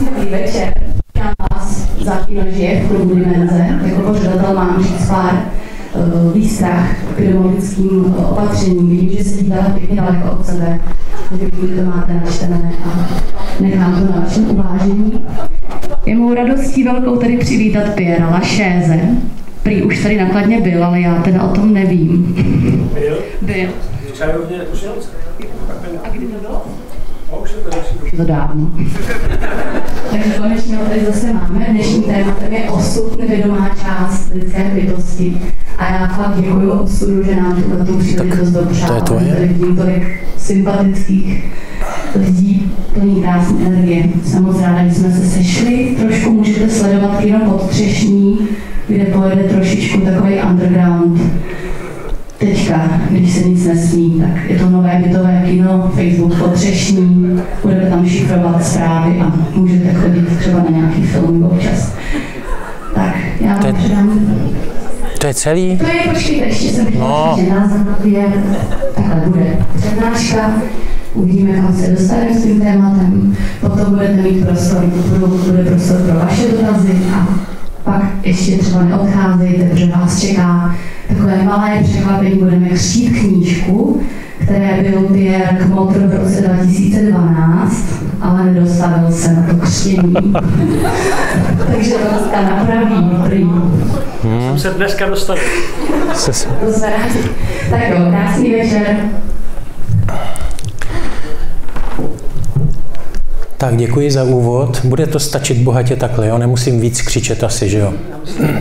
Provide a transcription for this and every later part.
Dobrý večer. Já vás za kino žije v klubu Dimenze. Jako pořadatel mám říct pár uh, výstrah k epidemiologickým uh, opatřením. Vidím, že sedíte pěkně daleko od sebe. Děkuji, že to máte načtené a nechám to na vašem uvážení. Je mou radostí velkou tady přivítat Piera Lašéze. Prý už tady nakladně byl, ale já teda o tom nevím. Byl? Byl. V čajovně Tušilce. A kdy to bylo? To dávno. Takže konečně tady zase máme. Dnešním tématem je osud, nevědomá část lidské bytosti. A já fakt děkuji osudu, že nám tuhle tu příležitost dopřál. to je. Tady vidím tolik sympatických lidí plný krásné energie. Jsem moc ráda, že jsme se sešli. Trošku můžete sledovat kino Podtřešní, kde pojede trošičku takový underground teďka, když se nic nesmí, tak je to nové bytové kino, Facebook potřešní, budete tam šifrovat zprávy a můžete chodit třeba na nějaký film občas. Tak, já To je- vám předám. To je celý? To je, počkejte, ještě jsem No. že nás je, takhle bude přednáška, uvidíme, kam se dostaneme s tím tématem, potom budete mít prostor, budou- bude prostor pro vaše dotazy a pak ještě třeba neodcházejte, protože vás čeká takové malé překvapení, budeme křtít knížku, které byl Pierre Kmotr v roce 2012, ale nedostavil se na to křtění. Takže to dneska napraví. prý. Jsem se dneska dostavil. Tak jo, krásný večer. Tak děkuji za úvod. Bude to stačit bohatě takhle, jo? Nemusím víc křičet asi, že jo? Eh,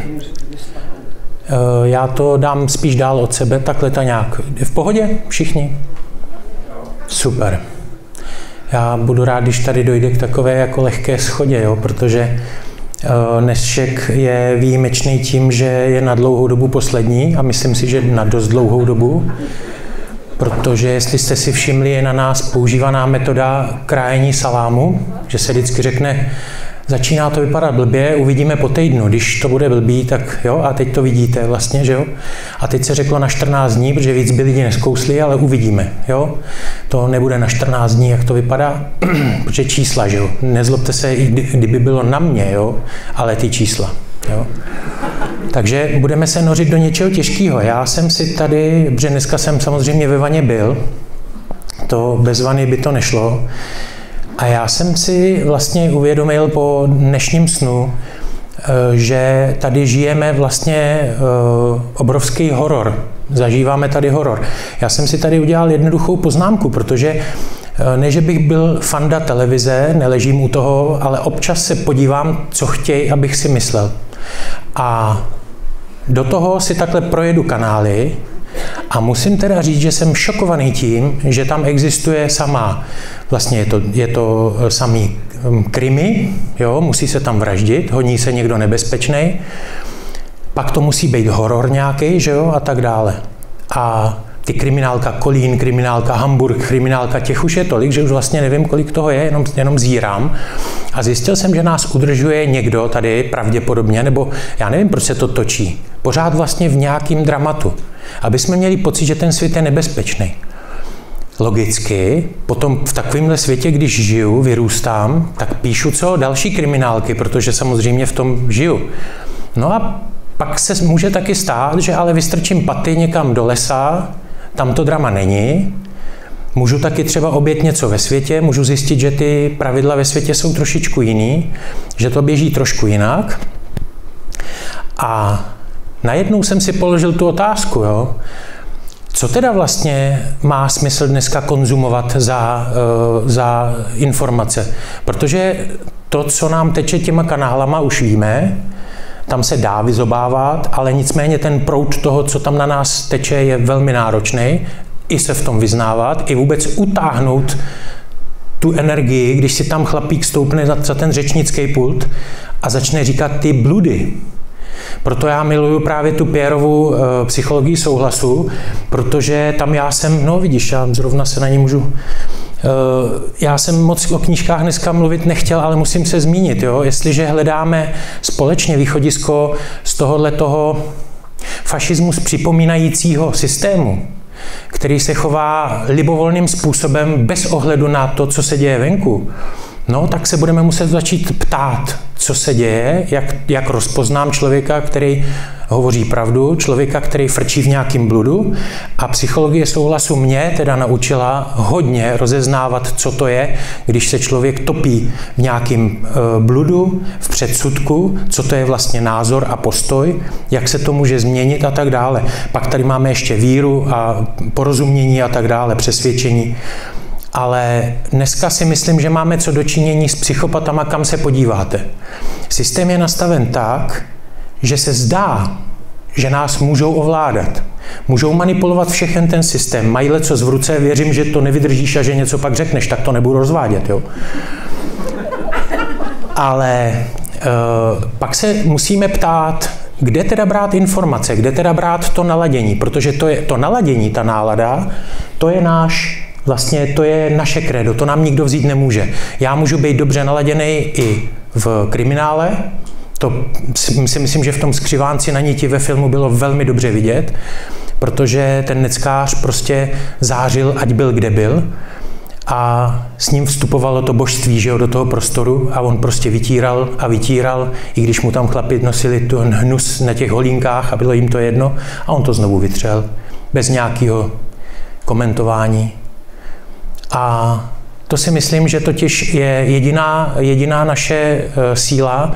Já to dám spíš dál od sebe, takhle ta nějak. V pohodě všichni? Super. Já budu rád, když tady dojde k takové jako lehké schodě, jo? protože eh, dnešek je výjimečný tím, že je na dlouhou dobu poslední a myslím si, že na dost dlouhou dobu, protože jestli jste si všimli, je na nás používaná metoda krájení salámu, že se vždycky řekne, začíná to vypadat blbě, uvidíme po týdnu, když to bude blbý, tak jo, a teď to vidíte vlastně, že jo. A teď se řeklo na 14 dní, protože víc by lidi neskousli, ale uvidíme, jo. To nebude na 14 dní, jak to vypadá, protože čísla, že jo. Nezlobte se, i kdy- kdyby bylo na mě, jo, ale ty čísla, jo. Takže budeme se nořit do něčeho těžkého. Já jsem si tady, protože dneska jsem samozřejmě ve vaně byl, to bez vany by to nešlo. A já jsem si vlastně uvědomil po dnešním snu, eh, že tady žijeme vlastně eh, obrovský horor. Zažíváme tady horor. Já jsem si tady udělal jednoduchou poznámku, protože eh, ne, že bych byl fanda televize, neležím u toho, ale občas se podívám, co chtějí, abych si myslel. A do toho si takhle projedu kanály a musím teda říct, že jsem šokovaný tím, že tam existuje samá, vlastně je to, je to eh, samý krimi, jo, musí se tam vraždit, honí se někdo nebezpečný, pak to musí být horor nějaký, že jo, a tak dále. A ty kriminálka Kolín, kriminálka Hamburg, kriminálka těch už je tolik, že už vlastně nevím, kolik toho je, jenom, jenom zírám. A zjistil jsem, že nás udržuje někdo tady pravděpodobně, nebo já nevím, proč se to točí. Pořád vlastně v nějakým dramatu. Aby jsme měli pocit, že ten svět je nebezpečný. Logicky, potom v takovémhle světě, když žiju, vyrůstám, tak píšu co? Další kriminálky, protože samozřejmě v tom žiju. No a pak se může taky stát, že ale vystrčím paty někam do lesa, tam to drama není, Můžu taky třeba obět něco ve světě, můžu zjistit, že ty pravidla ve světě jsou trošičku jiný, že to běží trošku jinak. A najednou jsem si položil tu otázku, jo, co teda vlastně má smysl dneska konzumovat za, eh, za informace? Protože to, co nám teče těma kanálama, už víme, tam se dá vyzobávat, ale nicméně ten proud toho, co tam na nás teče, je velmi náročný. I se v tom vyznávat, i vůbec utáhnout tu energii, když si tam chlapík stoupne za, ten řečnický pult a začne říkat ty bludy. Proto já miluju právě tu Pierovu e, psychologii souhlasu, protože tam já jsem, no vidíš, já zrovna se na ní můžu já jsem moc o knížkách dneska mluvit nechtěl, ale musím se zmínit. Jo? Jestliže hledáme společně východisko z tohohle toho fašismus připomínajícího systému, který se chová libovolným způsobem bez ohledu na to, co se děje venku, No, tak se budeme muset začít ptát, co se děje, jak, jak rozpoznám člověka, který hovoří pravdu, člověka, který frčí v nějakým bludu. A psychologie souhlasu mě teda naučila hodně rozeznávat, co to je, když se člověk topí v nějakým e, bludu, v předsudku, co to je vlastně názor a postoj, jak se to může změnit a tak dále. Pak tady máme ještě víru a porozumění a tak dále, přesvědčení. Ale dneska si myslím, že máme co dočinění s psychopatama, kam se podíváte. Systém je nastaven tak, že se zdá, že nás můžou ovládat. Můžou manipulovat všechen ten systém. Mají co z v ruce, věřím, že to nevydržíš a že něco pak řekneš, tak to nebudu rozvádět. Jo? Ale e, pak se musíme ptát, kde teda brát informace, kde teda brát to naladění, protože to je to naladění, ta nálada, to je náš Vlastně to je naše kredo, to nám nikdo vzít nemůže. Já můžu být dobře naladěný i v kriminále, to si myslím, že v tom skřivánci na niti ve filmu bylo velmi dobře vidět, protože ten neckář prostě zářil, ať byl kde byl a s ním vstupovalo to božství že jo, do toho prostoru a on prostě vytíral a vytíral, i když mu tam chlapi nosili tu hnus na těch holínkách a bylo jim to jedno a on to znovu vytřel bez nějakého komentování. A to si myslím, že totiž je jediná, jediná naše eh, síla,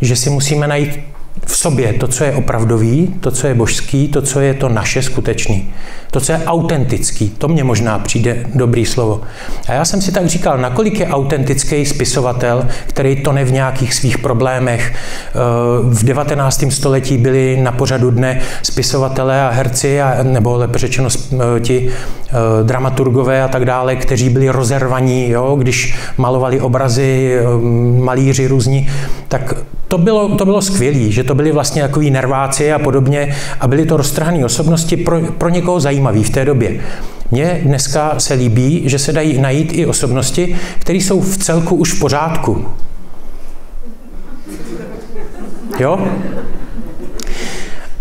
že si musíme najít v sobě to, co je opravdový, to, co je božský, to, co je to naše skutečný, to, co je autentický. To mně možná přijde dobrý slovo. A já jsem si tak říkal, nakolik je autentický spisovatel, který to ne v nějakých svých problémech. Eh, v 19. století byli na pořadu dne spisovatelé a herci, a, nebo lépe řečeno eh, ti eh, dramaturgové a tak dále, kteří byli rozervaní, jo? když malovali obrazy, malíři různí, tak to bylo, to bylo skvělé, že to byli vlastně takový nerváci a podobně a byly to roztrhané osobnosti pro, pro někoho zajímavý v té době. Mně dneska se líbí, že se dají najít i osobnosti, které jsou v celku už v pořádku. Jo?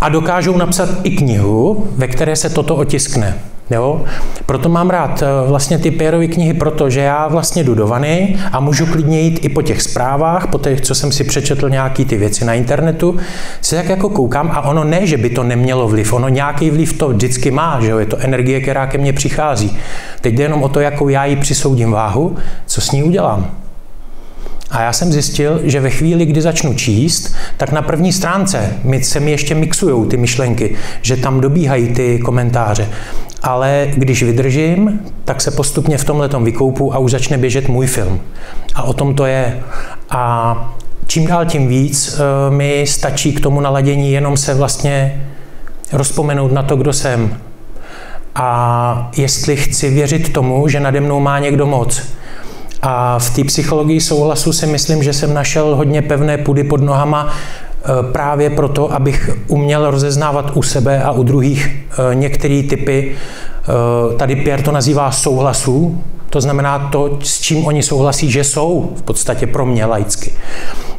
A dokážou napsat i knihu, ve které se toto otiskne. Jo? Proto mám rád eh, vlastně ty Pierovy knihy, protože já vlastně jdu do vany a můžu klidně jít i po těch zprávách, po těch, co jsem si přečetl nějaký ty věci na internetu, se tak jako koukám a ono ne, že by to nemělo vliv, ono nějaký vliv to vždycky má, že jo? je to energie, která ke mně přichází. Teď jde jenom o to, jakou já ji přisoudím váhu, co s ní udělám. A já jsem zjistil, že ve chvíli, kdy začnu číst, tak na první stránce mi, se mi ještě mixují ty myšlenky, že tam dobíhají ty komentáře. Ale když vydržím, tak se postupně v tomhle vykoupu a už začne běžet můj film. A o tom to je. A čím dál tím víc eh, mi stačí k tomu naladění jenom se vlastně rozpomenout na to, kdo jsem. A jestli chci věřit tomu, že nade mnou má někdo moc, a v té psychologii souhlasu si myslím, že jsem našel hodně pevné půdy pod nohama e, právě proto, abych uměl rozeznávat u sebe a u druhých e, některé typy, e, tady Pierre to nazývá souhlasů, to znamená to, s čím oni souhlasí, že jsou v podstatě pro mě laicky.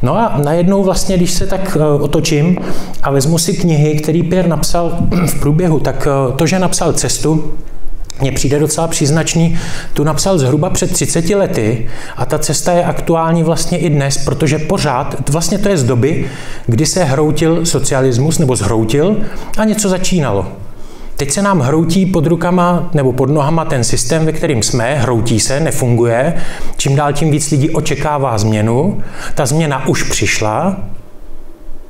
No a najednou vlastně, když se tak otočím a vezmu si knihy, který Pierre napsal v průběhu, tak to, že napsal cestu, mně přijde docela příznačný, tu napsal zhruba před 30 lety a ta cesta je aktuální vlastně i dnes, protože pořád, vlastně to je z doby, kdy se hroutil socialismus nebo zhroutil a něco začínalo. Teď se nám hroutí pod rukama nebo pod nohama ten systém, ve kterým jsme, hroutí se, nefunguje. Čím dál tím víc lidí očekává změnu. Ta změna už přišla.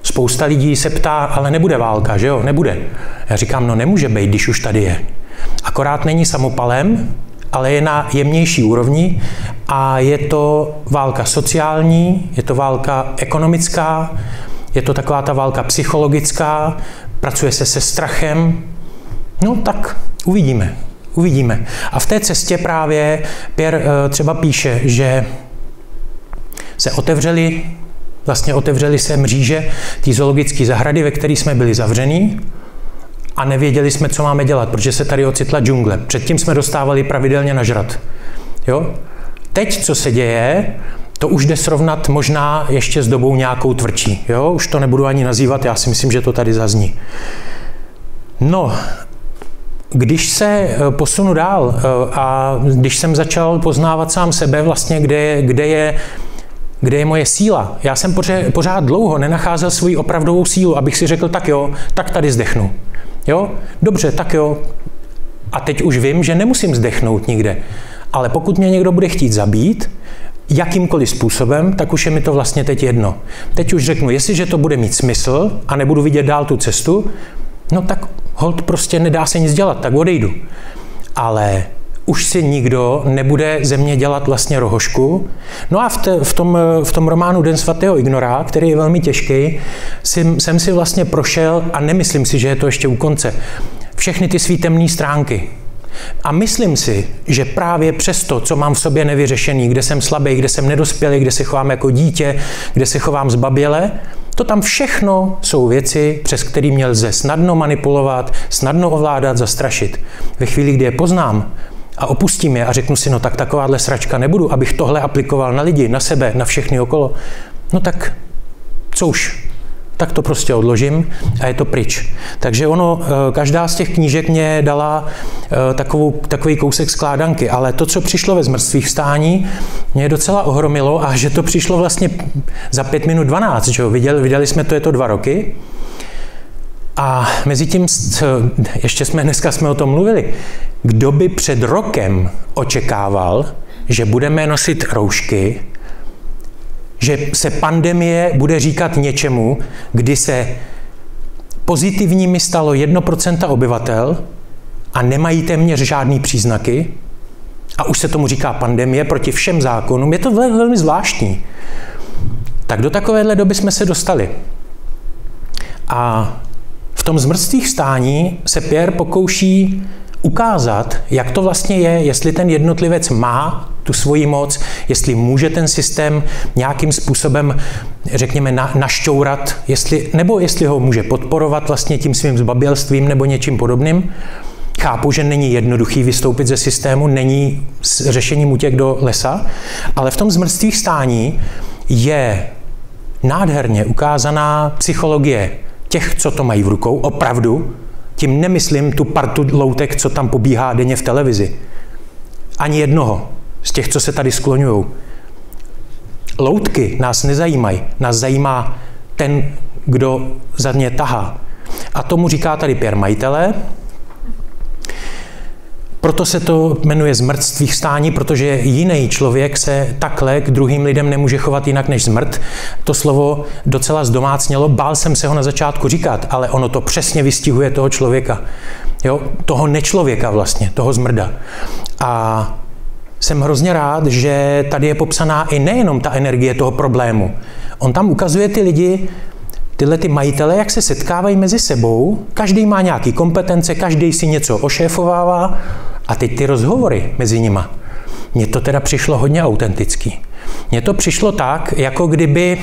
Spousta lidí se ptá, ale nebude válka, že jo? Nebude. Já říkám, no nemůže být, když už tady je. Akorát není samopalem, ale je na jemnější úrovni a je to válka sociální, je to válka ekonomická, je to taková ta válka psychologická, pracuje se se strachem. No tak uvidíme, uvidíme. A v té cestě právě Pierre eh, třeba píše, že se otevřeli, vlastně otevřeli se mříže té zoologické zahrady, ve které jsme byli zavření a nevěděli jsme, co máme dělat, protože se tady ocitla džungle. Předtím jsme dostávali pravidelně na žrat. Jo? Teď, co se děje, to už jde srovnat možná ještě s dobou nějakou tvrdší. Jo? Už to nebudu ani nazývat, já si myslím, že to tady zazní. No, když se eh, posunu dál eh, a když jsem začal poznávat sám sebe, vlastně, kde, kde je kde je moje síla. Já jsem pořád, pořád dlouho nenacházel svoji opravdovou sílu, abych si řekl, tak jo, tak tady zdechnu. Jo? Dobře, tak jo. A teď už vím, že nemusím zdechnout nikde. Ale pokud mě někdo bude chtít zabít, jakýmkoliv způsobem, tak už je mi to vlastně teď jedno. Teď už řeknu, jestliže to bude mít smysl a nebudu vidět dál tu cestu, no tak hold prostě nedá se nic dělat, tak odejdu. Ale už si nikdo nebude ze mě dělat vlastně rohošku. No a v, te, v, tom, v tom románu Den svatého Ignora, který je velmi těžký, jsem, jsem si vlastně prošel a nemyslím si, že je to ještě u konce. Všechny ty svý temné stránky. A myslím si, že právě přes to, co mám v sobě nevyřešený, kde jsem slabý, kde jsem nedospělý, kde se chovám jako dítě, kde se chovám zbaběle, to tam všechno jsou věci, přes které mě lze snadno manipulovat, snadno ovládat, zastrašit. Ve chvíli, kdy je poznám a opustím je a řeknu si, no tak takováhle sračka nebudu, abych tohle aplikoval na lidi, na sebe, na všechny okolo, no tak co už, tak to prostě odložím a je to pryč. Takže ono, eh, každá z těch knížek mě dala eh, takovou, takový kousek skládanky, ale to, co přišlo ve zmrtvých stání, mě docela ohromilo a že to přišlo vlastně za 5 minut 12, že jo? Viděli, viděli jsme to, je to dva roky, a mezi tím, ještě jsme dneska jsme o tom mluvili, kdo by před rokem očekával, že budeme nosit roušky, že se pandemie bude říkat něčemu, kdy se pozitivními stalo 1% obyvatel a nemají téměř žádný příznaky, a už se tomu říká pandemie proti všem zákonům, je to velmi zvláštní. Tak do takovéhle doby jsme se dostali. A tom zmrtvých stání se Pierre pokouší ukázat, jak to vlastně je, jestli ten jednotlivec má tu svoji moc, jestli může ten systém nějakým způsobem, řekněme, na, našťourat, jestli, nebo jestli ho může podporovat vlastně tím svým zbabělstvím nebo něčím podobným. Chápu, že není jednoduchý vystoupit ze systému, není s řešením útěk do lesa, ale v tom zmrtvých stání je nádherně ukázaná psychologie těch, co to mají v rukou, opravdu, tím nemyslím tu partu loutek, co tam pobíhá denně v televizi. Ani jednoho z těch, co se tady skloňují. Loutky nás nezajímají. Nás zajímá ten, kdo za ně tahá. A tomu říká tady Pierre Majitele, proto se to jmenuje zmrtvých stání, protože jiný člověk se takhle k druhým lidem nemůže chovat jinak než zmrt. To slovo docela zdomácnělo, bál jsem se ho na začátku říkat, ale ono to přesně vystihuje toho člověka. Jo? Toho nečlověka vlastně, toho zmrda. A jsem hrozně rád, že tady je popsaná i nejenom ta energie toho problému. On tam ukazuje ty lidi, tyhle ty majitele, jak se setkávají mezi sebou, každý má nějaký kompetence, každý si něco ošéfovává a teď ty rozhovory mezi nima. Mně to teda přišlo hodně autentický. Mně to přišlo tak, jako kdyby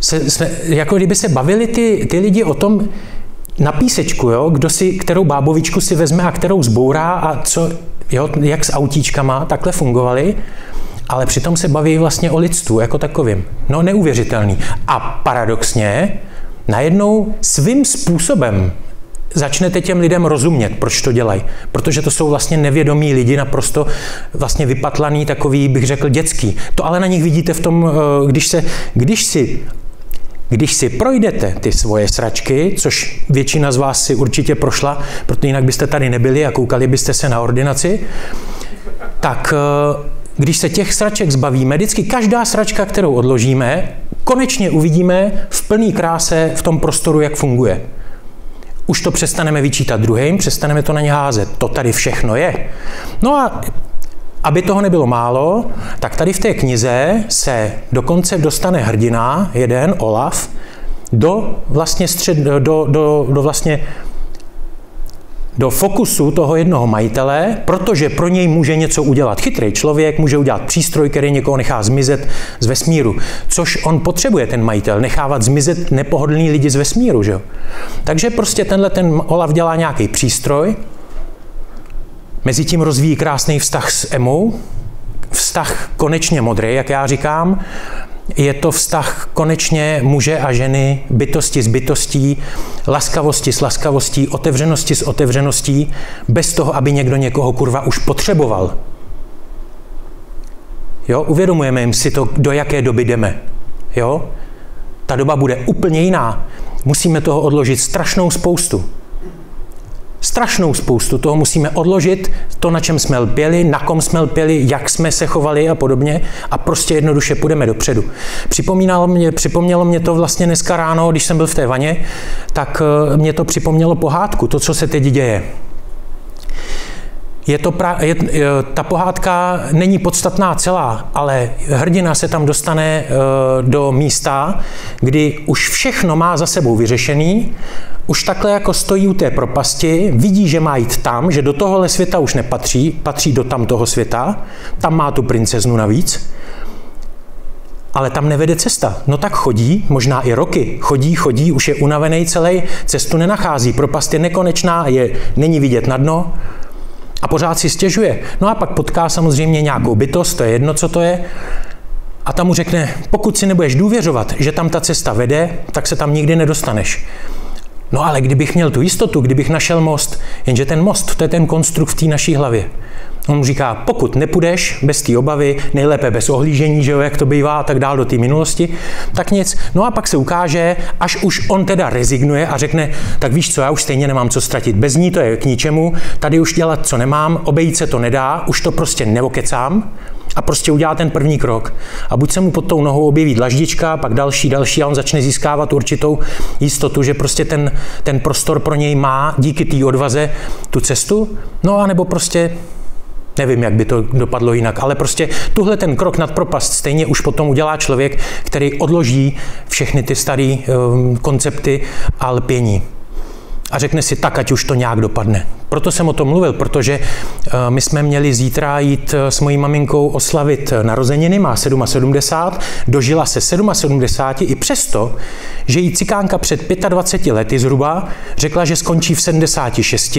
se, se, jako kdyby se bavili ty, ty lidi o tom na písečku, jo, kdo si, kterou bábovičku si vezme a kterou zbourá a co, jo, jak s autíčkama takhle fungovali, ale přitom se baví vlastně o lidstvu jako takovým. No neuvěřitelný. A paradoxně, najednou svým způsobem začnete těm lidem rozumět, proč to dělají. Protože to jsou vlastně nevědomí lidi, naprosto vlastně vypatlaný, takový, bych řekl, dětský. To ale na nich vidíte v tom, eh, když, se, když si když si projdete ty svoje sračky, což většina z vás si určitě prošla, protože jinak byste tady nebyli a koukali byste se na ordinaci, tak eh, když se těch sraček zbavíme, vždycky každá sračka, kterou odložíme, konečně uvidíme v plný kráse v tom prostoru, jak funguje. Už to přestaneme vyčítat druhým, přestaneme to na ně házet. To tady všechno je. No a aby toho nebylo málo, tak tady v té knize se dokonce dostane hrdina, jeden, Olaf, do vlastně, střed, do, do, do vlastně do fokusu toho jednoho majitele, protože pro něj může něco udělat chytrý člověk, může udělat přístroj, který někoho nechá zmizet z vesmíru. Což on potřebuje, ten majitel, nechávat zmizet nepohodlný lidi z vesmíru. Že? Takže prostě tenhle ten Olaf dělá nějaký přístroj, mezi tím rozvíjí krásný vztah s Emou, vztah konečně modrý, jak já říkám, je to vztah konečně muže a ženy, bytosti s bytostí, laskavosti s laskavostí, otevřenosti s otevřeností, bez toho, aby někdo někoho kurva už potřeboval. Jo, uvědomujeme jim si to, do jaké doby jdeme. Jo? Ta doba bude úplně jiná. Musíme toho odložit strašnou spoustu. Strašnou spoustu toho musíme odložit, to, na čem jsme lpěli, na kom jsme lpěli, jak jsme se chovali a podobně a prostě jednoduše půjdeme dopředu. Připomínalo mě, připomnělo mě to vlastně dneska ráno, když jsem byl v té vaně, tak eh, mě to připomnělo pohádku, to, co se teď děje. Je to pra, je, ta pohádka není podstatná celá, ale hrdina se tam dostane e, do místa, kdy už všechno má za sebou vyřešený, už takhle jako stojí u té propasti, vidí, že má jít tam, že do tohohle světa už nepatří, patří do tam toho světa, tam má tu princeznu navíc, ale tam nevede cesta. No tak chodí, možná i roky, chodí, chodí, už je unavený celý, cestu nenachází, propast je nekonečná, je, není vidět na dno, a pořád si stěžuje. No a pak potká samozřejmě nějakou bytost, to je jedno, co to je, a tam mu řekne, pokud si nebudeš důvěřovat, že tam ta cesta vede, tak se tam nikdy nedostaneš. No ale kdybych měl tu jistotu, kdybych našel most, jenže ten most, to je ten konstrukt v té naší hlavě. On mu říká, pokud nepůjdeš bez té obavy, nejlépe bez ohlížení, že jo, jak to bývá a tak dál do té minulosti, tak nic. No a pak se ukáže, až už on teda rezignuje a řekne, tak víš co, já už stejně nemám co ztratit. Bez ní to je k ničemu, tady už dělat, co nemám, obejít se to nedá, už to prostě neokecám, a prostě udělá ten první krok. A buď se mu pod tou nohou objeví dlaždička, pak další, další a on začne získávat určitou jistotu, že prostě ten, ten prostor pro něj má díky té odvaze tu cestu, no a nebo prostě Nevím, jak by to dopadlo jinak, ale prostě tuhle ten krok nad propast stejně už potom udělá člověk, který odloží všechny ty staré um, koncepty a lpění. A řekne si, tak ať už to nějak dopadne. Proto jsem o tom mluvil, protože uh, my jsme měli zítra jít uh, s mojí maminkou oslavit narozeniny, má 77, dožila se 77 i přesto, že jí cikánka před 25 lety zhruba řekla, že skončí v 76,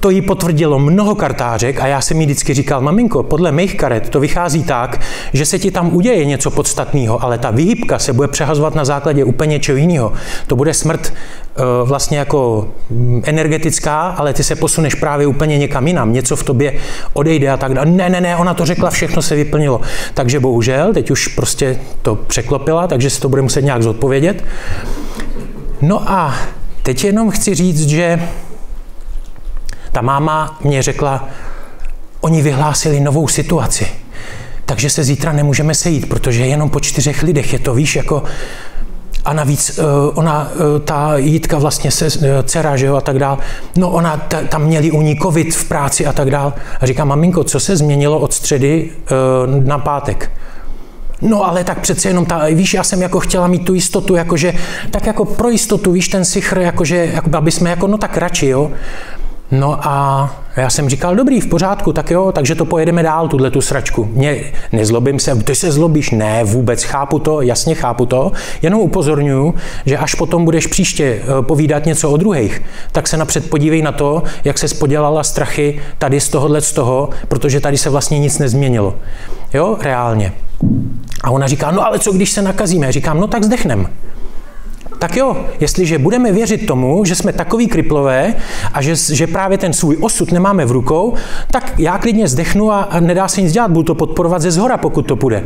to jí potvrdilo mnoho kartářek a já jsem jí vždycky říkal, maminko, podle mých karet to vychází tak, že se ti tam uděje něco podstatného, ale ta výhybka se bude přehazovat na základě úplně něčeho jiného. To bude smrt e, vlastně jako mm, energetická, ale ty se posuneš právě úplně někam jinam, něco v tobě odejde a tak dále. Ne, ne, ne, ona to řekla, všechno se vyplnilo. Takže bohužel, teď už prostě to překlopila, takže si to bude muset nějak zodpovědět. No a teď jenom chci říct, že ta máma mě řekla, oni vyhlásili novou situaci, takže se zítra nemůžeme sejít, protože jenom po čtyřech lidech je to, víš, jako a navíc eh, ona, eh, ta Jitka vlastně se, eh, dcera, že jo, a tak dál, no ona, ta, tam měli u ní covid v práci a tak dál. A říká, maminko, co se změnilo od středy na pátek? No ale tak přece jenom ta, víš, já jsem jako chtěla mít tu jistotu, jakože, tak jako pro jistotu, víš, ten sichr, jakože, jako, aby jsme jako, no tak radši, jo. No a já jsem říkal, dobrý, v pořádku, tak jo, takže to pojedeme dál, tuhle tu sračku. Mě, nezlobím se, ty se zlobíš, ne, vůbec, chápu to, jasně chápu to, jenom upozorňuju, že až potom budeš příště eh, povídat něco o druhých, tak se napřed podívej na to, jak se spodělala strachy tady z tohohle z toho, protože tady se vlastně nic nezměnilo. Jo, reálně. A ona říká, no ale co když se nakazíme? Říkám, no tak zdechnem tak jo, jestliže budeme věřit tomu, že jsme takový kriplové a že, že právě ten svůj osud nemáme v rukou, tak já klidně zdechnu a, a nedá se nic dělat, budu to podporovat ze zhora, pokud to půjde.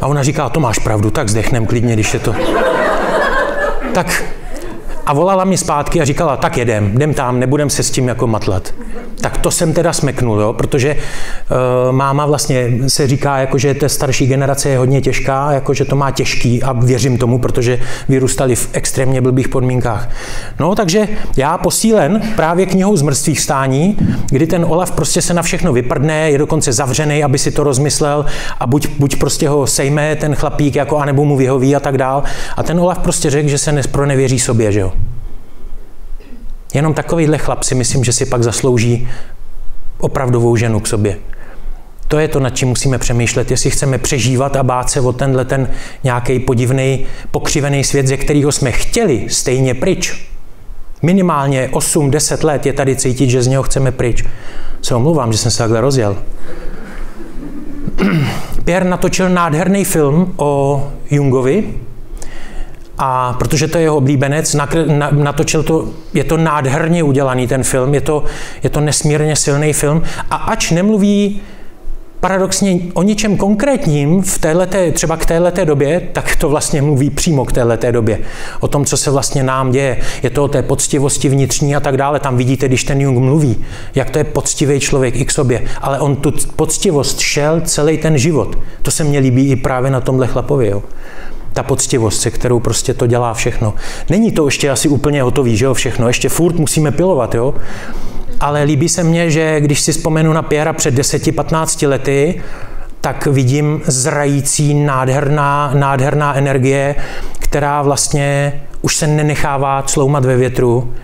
A ona říká, to máš pravdu, tak zdechnem klidně, když je to... tak a volala mi zpátky a říkala, tak jedem, jdem tam, nebudem se s tím jako matlat. Tak to jsem teda smeknul, jo, protože uh, máma vlastně se říká, jako, že ta starší generace je hodně těžká, jako, že to má těžký a věřím tomu, protože vyrůstali v extrémně blbých podmínkách. No, takže já posílen právě knihou z mrtvých stání, kdy ten Olaf prostě se na všechno vyprdne, je dokonce zavřený, aby si to rozmyslel a buď, buď prostě ho sejme ten chlapík, jako, anebo mu vyhoví a tak dál. A ten Olaf prostě řekl, že se nespronevěří sobě, že jo. Jenom takovýhle chlap si myslím, že si pak zaslouží opravdovou ženu k sobě. To je to, nad čím musíme přemýšlet, jestli chceme přežívat a bát se o tenhle ten nějaký podivný, pokřivený svět, ze kterého jsme chtěli stejně pryč. Minimálně 8-10 let je tady cítit, že z něho chceme pryč. Se omlouvám, že jsem se takhle rozjel. Pierre natočil nádherný film o Jungovi, a protože to je jeho oblíbenec, natočil to, je to nádherně udělaný ten film, je to, je to nesmírně silný film a ač nemluví paradoxně o ničem konkrétním v téhleté, třeba k téhleté době, tak to vlastně mluví přímo k téhleté době. O tom, co se vlastně nám děje. Je to o té poctivosti vnitřní a tak dále. Tam vidíte, když ten Jung mluví, jak to je poctivý člověk i k sobě. Ale on tu poctivost šel celý ten život. To se mně líbí i právě na tomhle chlapovi. Jo ta poctivost, se kterou prostě to dělá všechno. Není to ještě asi úplně hotový, že jo, všechno, ještě furt musíme pilovat, jo. Ale líbí se mně, že když si vzpomenu na Pěra před 10-15 lety, tak vidím zrající nádherná, nádherná energie, která vlastně už se nenechává cloumat ve větru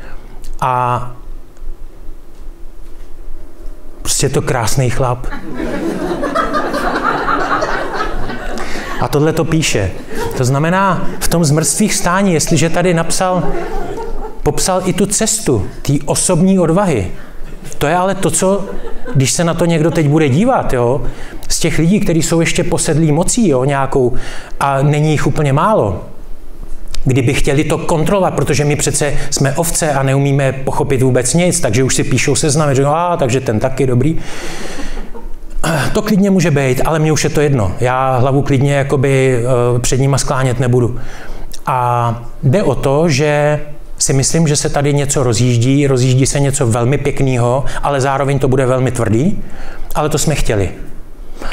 a prostě je to krásný chlap. A tohle to píše. To znamená, v tom zmrtvých stání, jestliže tady napsal, popsal i tu cestu, té osobní odvahy, to je ale to, co, když se na to někdo teď bude dívat, jo, z těch lidí, kteří jsou ještě posedlí mocí, jo, nějakou, a není jich úplně málo, kdyby chtěli to kontrolovat, protože my přece jsme ovce a neumíme pochopit vůbec nic, takže už si píšou seznamy, že a, takže ten taky dobrý. To klidně může být, ale mně už je to jedno. Já hlavu klidně jakoby eh, před nima sklánět nebudu. A jde o to, že si myslím, že se tady něco rozjíždí, rozjíždí se něco velmi pěkného, ale zároveň to bude velmi tvrdý, ale to jsme chtěli.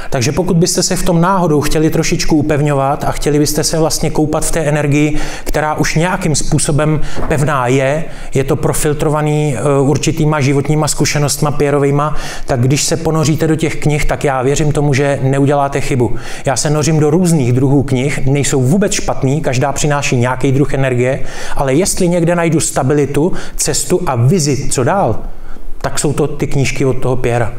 Takže pokud byste se v tom náhodou chtěli trošičku upevňovat a chtěli byste se vlastně koupat v té energii, která už nějakým způsobem pevná je, je to profiltrovaný eh, určitýma životníma zkušenostma pěrovejma, tak když se ponoříte do těch knih, tak já věřím tomu, že neuděláte chybu. Já se nořím do různých druhů knih, nejsou vůbec špatný, každá přináší nějaký druh energie, ale jestli někde najdu stabilitu, cestu a vizi, co dál, tak jsou to ty knížky od toho Pěra.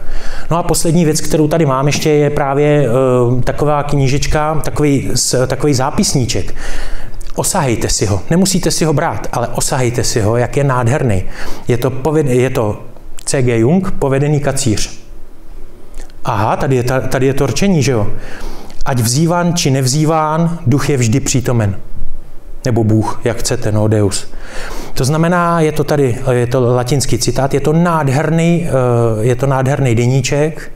No a poslední věc, kterou tady mám ještě, je právě uh, taková knížečka, takový, takový zápisníček. Osahejte si ho. Nemusíte si ho brát, ale osahejte si ho, jak je nádherný. Je to, poved, je to C.G. Jung, povedený kacíř. Aha, tady je, tady je to rčení, že jo? Ať vzýván či nevzýván, duch je vždy přítomen. Nebo Bůh, jak chcete, no Deus. To znamená, je to tady, je to latinský citát, je to nádherný, eh, je to nádherný deníček,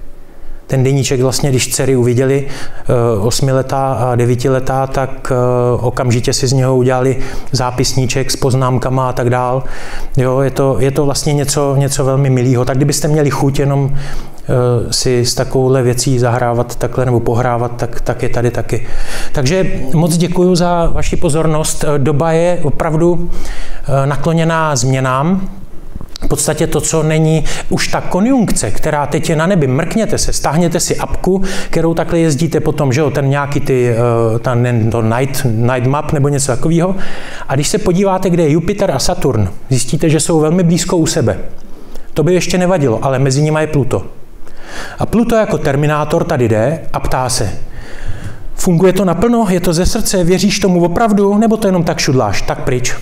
ten deníček vlastně, když dcery uviděli eh, osmiletá a devítiletá, tak eh, okamžitě si z něho udělali zápisníček s poznámkama a tak dál. Jo, je, to, je to vlastně něco, něco velmi milého. Tak kdybyste měli chuť jenom si s takovouhle věcí zahrávat takhle nebo pohrávat, tak, tak je tady taky. Takže moc děkuji za vaši pozornost. Eh, doba je opravdu eh, nakloněná změnám. V podstatě to, co není už ta konjunkce, která teď je na nebi, mrkněte se, stáhněte si apku, kterou takhle jezdíte potom, že jo, ten nějaký ty, ten, to night, night map nebo něco takového. A když se podíváte, kde je Jupiter a Saturn, zjistíte, že jsou velmi blízko u sebe. To by ještě nevadilo, ale mezi nimi je Pluto. A Pluto jako terminátor tady jde a ptá se, funguje to naplno, je to ze srdce, věříš tomu opravdu, nebo to jenom tak šudláš, tak pryč.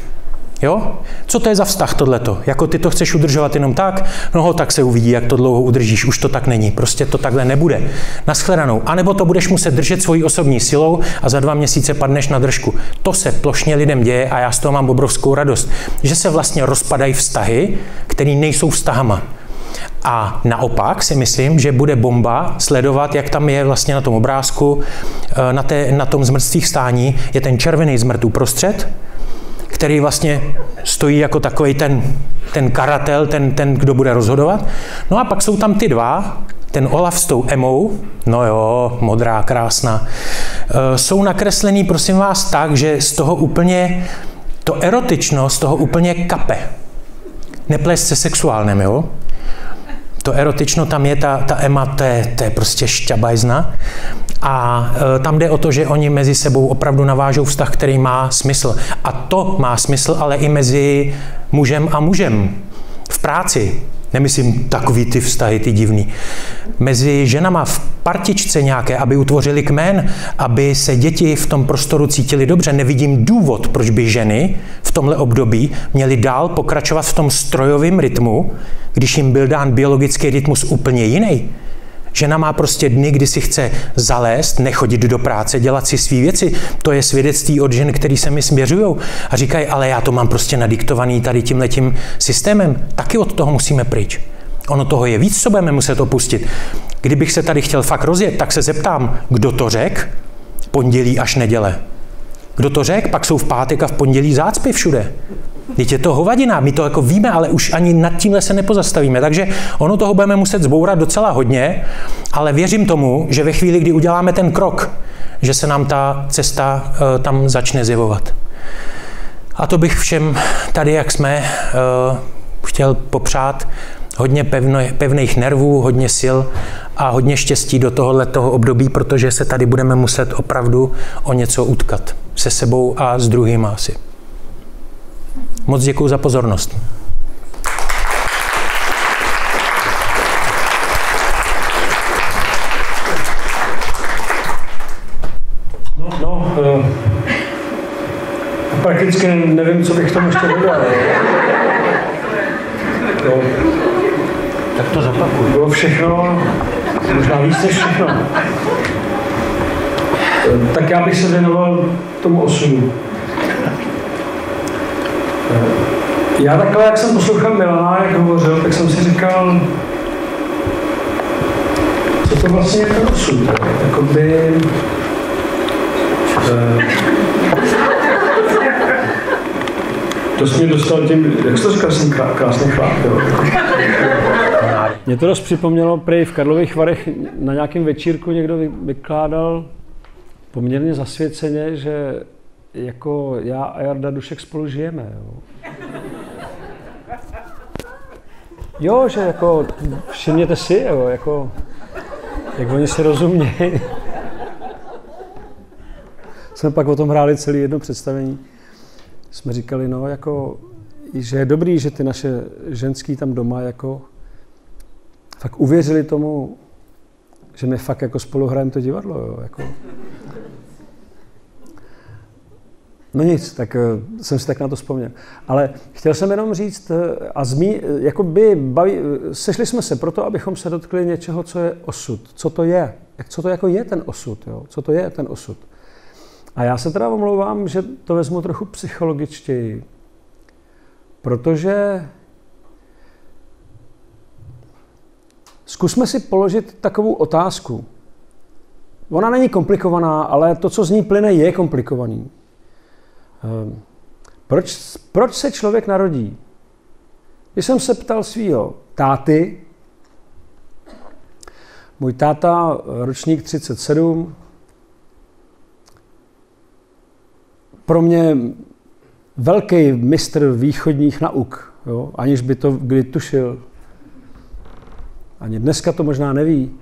Jo? Co to je za vztah tohleto? Jako ty to chceš udržovat jenom tak? No tak se uvidí, jak to dlouho udržíš. Už to tak není. Prostě to takhle nebude. Naschledanou. A nebo to budeš muset držet svojí osobní silou a za dva měsíce padneš na držku. To se plošně lidem děje a já z toho mám obrovskou radost. Že se vlastně rozpadají vztahy, které nejsou vztahama. A naopak si myslím, že bude bomba sledovat, jak tam je vlastně na tom obrázku, eh, na, té, na tom zmrtvých stání, je ten červený zmrt uprostřed, který vlastně stojí jako takový ten, ten karatel, ten, ten, kdo bude rozhodovat. No a pak jsou tam ty dva, ten Olaf s tou Emou, no jo, modrá, krásná, eh, jsou nakreslený, prosím vás, tak, že z toho úplně, to erotično z toho úplně kape. Neplést se sexuálním, jo? To erotično tam je, ta, ta Emma, to je, to je prostě šťabajzna. A e, tam jde o to, že oni mezi sebou opravdu navážou vztah, který má smysl. A to má smysl, ale i mezi mužem a mužem. V práci, Nemyslím takový ty vztahy, ty divný. Mezi ženama v partičce nějaké, aby utvořili kmen, aby se děti v tom prostoru cítili dobře. Nevidím důvod, proč by ženy v tomhle období měly dál pokračovat v tom strojovém rytmu, když jim byl dán biologický rytmus úplně jiný. Žena má prostě dny, kdy si chce zalézt, nechodit do práce, dělat si své věci. To je svědectví od žen, který se mi směřují a říkají, ale já to mám prostě nadiktovaný tady tím letím systémem. Taky od toho musíme pryč. Ono toho je víc, co budeme muset opustit. Kdybych se tady chtěl fakt rozjet, tak se zeptám, kdo to řek? Pondělí až neděle. Kdo to řekl? Pak jsou v pátek a v pondělí zácpy všude. Teď je to hovadina, my to jako víme, ale už ani nad tímhle se nepozastavíme. Takže ono toho budeme muset zbourat docela hodně, ale věřím tomu, že ve chvíli, kdy uděláme ten krok, že se nám ta cesta uh, tam začne zjevovat. A to bych všem tady, jak jsme, uh, chtěl popřát hodně pevno, pevných nervů, hodně sil a hodně štěstí do tohoto období, protože se tady budeme muset opravdu o něco utkat se sebou a s druhým asi. Moc děkuji za pozornost. No, no prakticky nevím, co bych tomu ještě dodal. No, Tak to zopakuju. bylo všechno, možná víc než všechno. Tak já bych se věnoval tomu osudu. Já takhle, jak jsem poslouchal Milana, jak hovořil, tak jsem si říkal, co to vlastně je ten osud. Jakoby, eh, to jsi mě dostal tím, jak jsi to říkal, krásný chlap, jo. Mě to dost připomnělo, prej v Karlových Varech na nějakém večírku někdo vy- vykládal poměrně zasvěceně, že jako já a Jarda Dušek spolu žijeme. Jo. Jo, že jako všimněte si, jo, jako, jak oni si rozumějí. Jsme pak o tom hráli celý jedno představení. Jsme říkali, no, jako, že je dobrý, že ty naše ženský tam doma jako fakt uvěřili tomu, že my fakt jako spolu hrajeme to divadlo. Jo, jako. No nic, tak uh, jsem si tak na to vzpomněl. Ale chtěl jsem jenom říct, uh, a zmí, uh, jako by baví, sešli jsme se proto, abychom se dotkli něčeho, co je osud. Co to je? Co to jako je ten osud? Jo? Co to je ten osud? A já se teda omlouvám, že to vezmu trochu psychologičtěji, protože zkusme si položit takovou otázku. Ona není komplikovaná, ale to, co z ní plyne, je komplikovaný. Ehm, Proč, proč se člověk narodí? Když jsem se ptal svého táty, můj táta, ročník 37, pro mě velký mistr východních nauk, jo, aniž by to kdy tušil. Ani dneska to možná neví.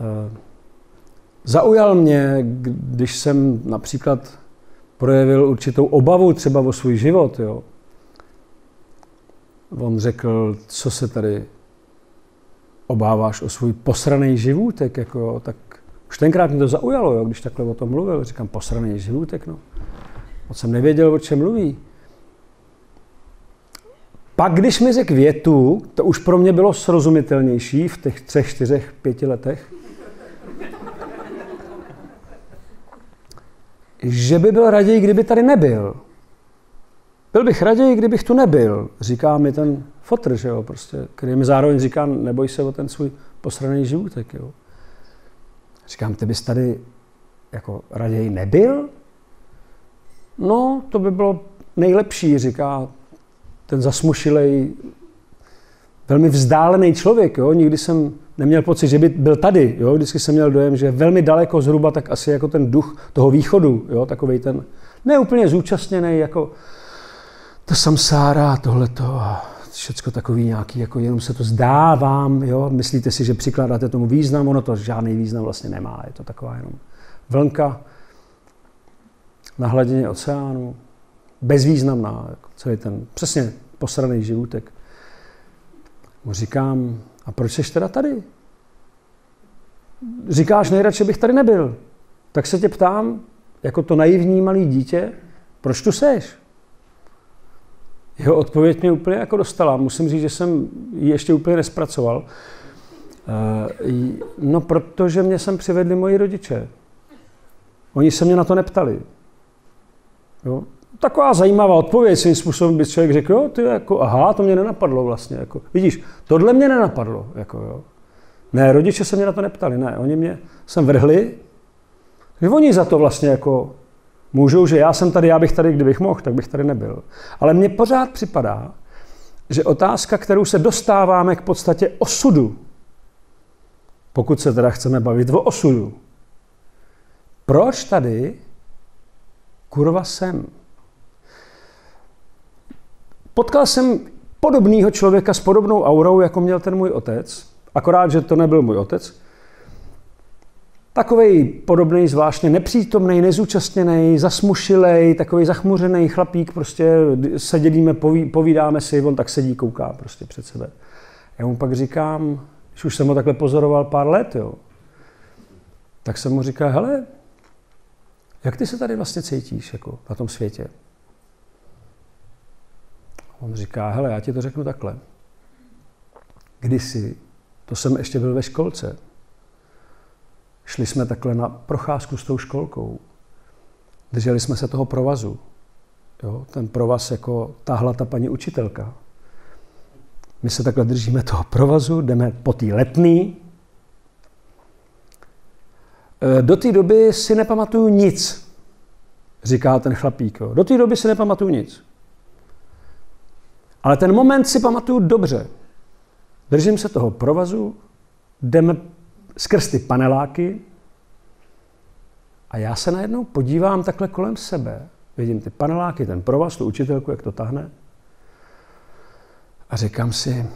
Ehm, Zaujal mě, když jsem například projevil určitou obavu třeba o svůj život. Jo. On řekl, co se tady obáváš o svůj posraný živůtek. Jako, tak už tenkrát mě to zaujalo, jo, když takhle o tom mluvil. Říkám, posraný živůtek, no. Moc jsem nevěděl, o čem mluví. Pak, když mi řekl větu, to už pro mě bylo srozumitelnější v těch třech, čtyřech, pěti letech, že by byl raději, kdyby tady nebyl. Byl bych raději, kdybych tu nebyl, říká mi ten fotr, že jo, prostě, který mi zároveň říká, neboj se o ten svůj posraný životek, jo. Říkám, ty bys tady jako raději nebyl? No, to by bylo nejlepší, říká ten zasmušilej, velmi vzdálený člověk, jo. Nikdy jsem neměl pocit, že by byl tady. Jo? Vždycky jsem měl dojem, že velmi daleko zhruba, tak asi jako ten duch toho východu, jo? takový ten neúplně zúčastněný, jako to samsára a tohleto a všecko takový nějaký, jako jenom se to zdá vám, jo? myslíte si, že přikládáte tomu význam, ono to žádný význam vlastně nemá, je to taková jenom vlnka na hladině oceánu, bezvýznamná, jako celý ten přesně posraný životek. Mu říkám, a proč jsi teda tady? Říkáš, nejradši bych tady nebyl. Tak se tě ptám, jako to naivní malý dítě, proč tu seš? Jeho odpověď mě úplně jako dostala. Musím říct, že jsem ji ještě úplně nespracoval. Uh, no, protože mě sem přivedli moji rodiče. Oni se mě na to neptali. Jo? Taková zajímavá odpověď, svým způsobem by člověk řekl, jo, ty jako, aha, to mě nenapadlo vlastně. Jako. Vidíš, tohle mě nenapadlo. Jako, jo. Ne, rodiče se mě na to neptali, ne, oni mě sem vrhli, že oni za to vlastně jako můžou, že já jsem tady, já bych tady, kdybych mohl, tak bych tady nebyl. Ale mně pořád připadá, že otázka, kterou se dostáváme k podstatě osudu, pokud se teda chceme bavit o osudu, proč tady kurva jsem? Potkal jsem podobného člověka s podobnou aurou, jako měl ten můj otec, akorát, že to nebyl můj otec. Takový podobný, zvláštně nepřítomný, nezúčastněný, zasmušilej, takový zachmuřený chlapík, prostě se dělíme, poví, povídáme si, on tak sedí, kouká prostě před sebe. Já mu pak říkám, když už jsem ho takhle pozoroval pár let, jo, tak jsem mu říkal, hele, jak ty se tady vlastně cítíš jako na tom světě? On říká, hele, já ti to řeknu takhle. Kdysi, to jsem ještě byl ve školce, šli jsme takhle na procházku s tou školkou. Drželi jsme se toho provazu. Jo? Ten provaz jako táhla ta paní učitelka. My se takhle držíme toho provazu, jdeme po té letný. E, do té doby si nepamatuju nic, říká ten chlapík. Jo? Do té doby si nepamatuju nic. Ale ten moment si pamatuju dobře. Držím se toho provazu, jdeme skrz ty paneláky a já se najednou podívám takhle kolem sebe. Vidím ty paneláky, ten provaz, tu učitelku, jak to tahne. A říkám si,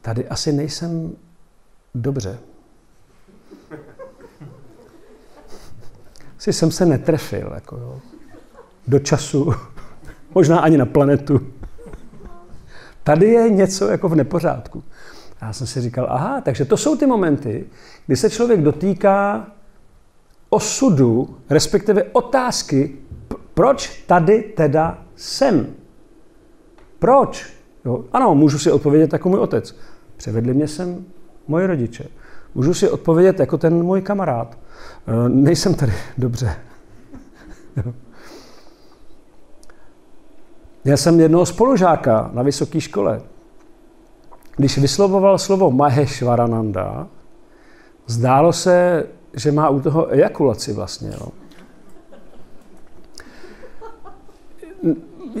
tady asi nejsem dobře. Asi jsem se netrefil jako jo, do času, možná ani na planetu. Tady je něco jako v nepořádku. Já jsem si říkal, aha, takže to jsou ty momenty, kdy se člověk dotýká osudu, respektive otázky, proč tady teda jsem? Proč? Jo, ano, můžu si odpovědět jako můj otec. Převedli mě sem moji rodiče. Můžu si odpovědět jako ten můj kamarád. E, nejsem tady dobře. Já jsem jednoho spolužáka na vysoké škole. Když vyslovoval slovo Maheshvarananda, zdálo se, že má u toho ejakulaci vlastně. Jo.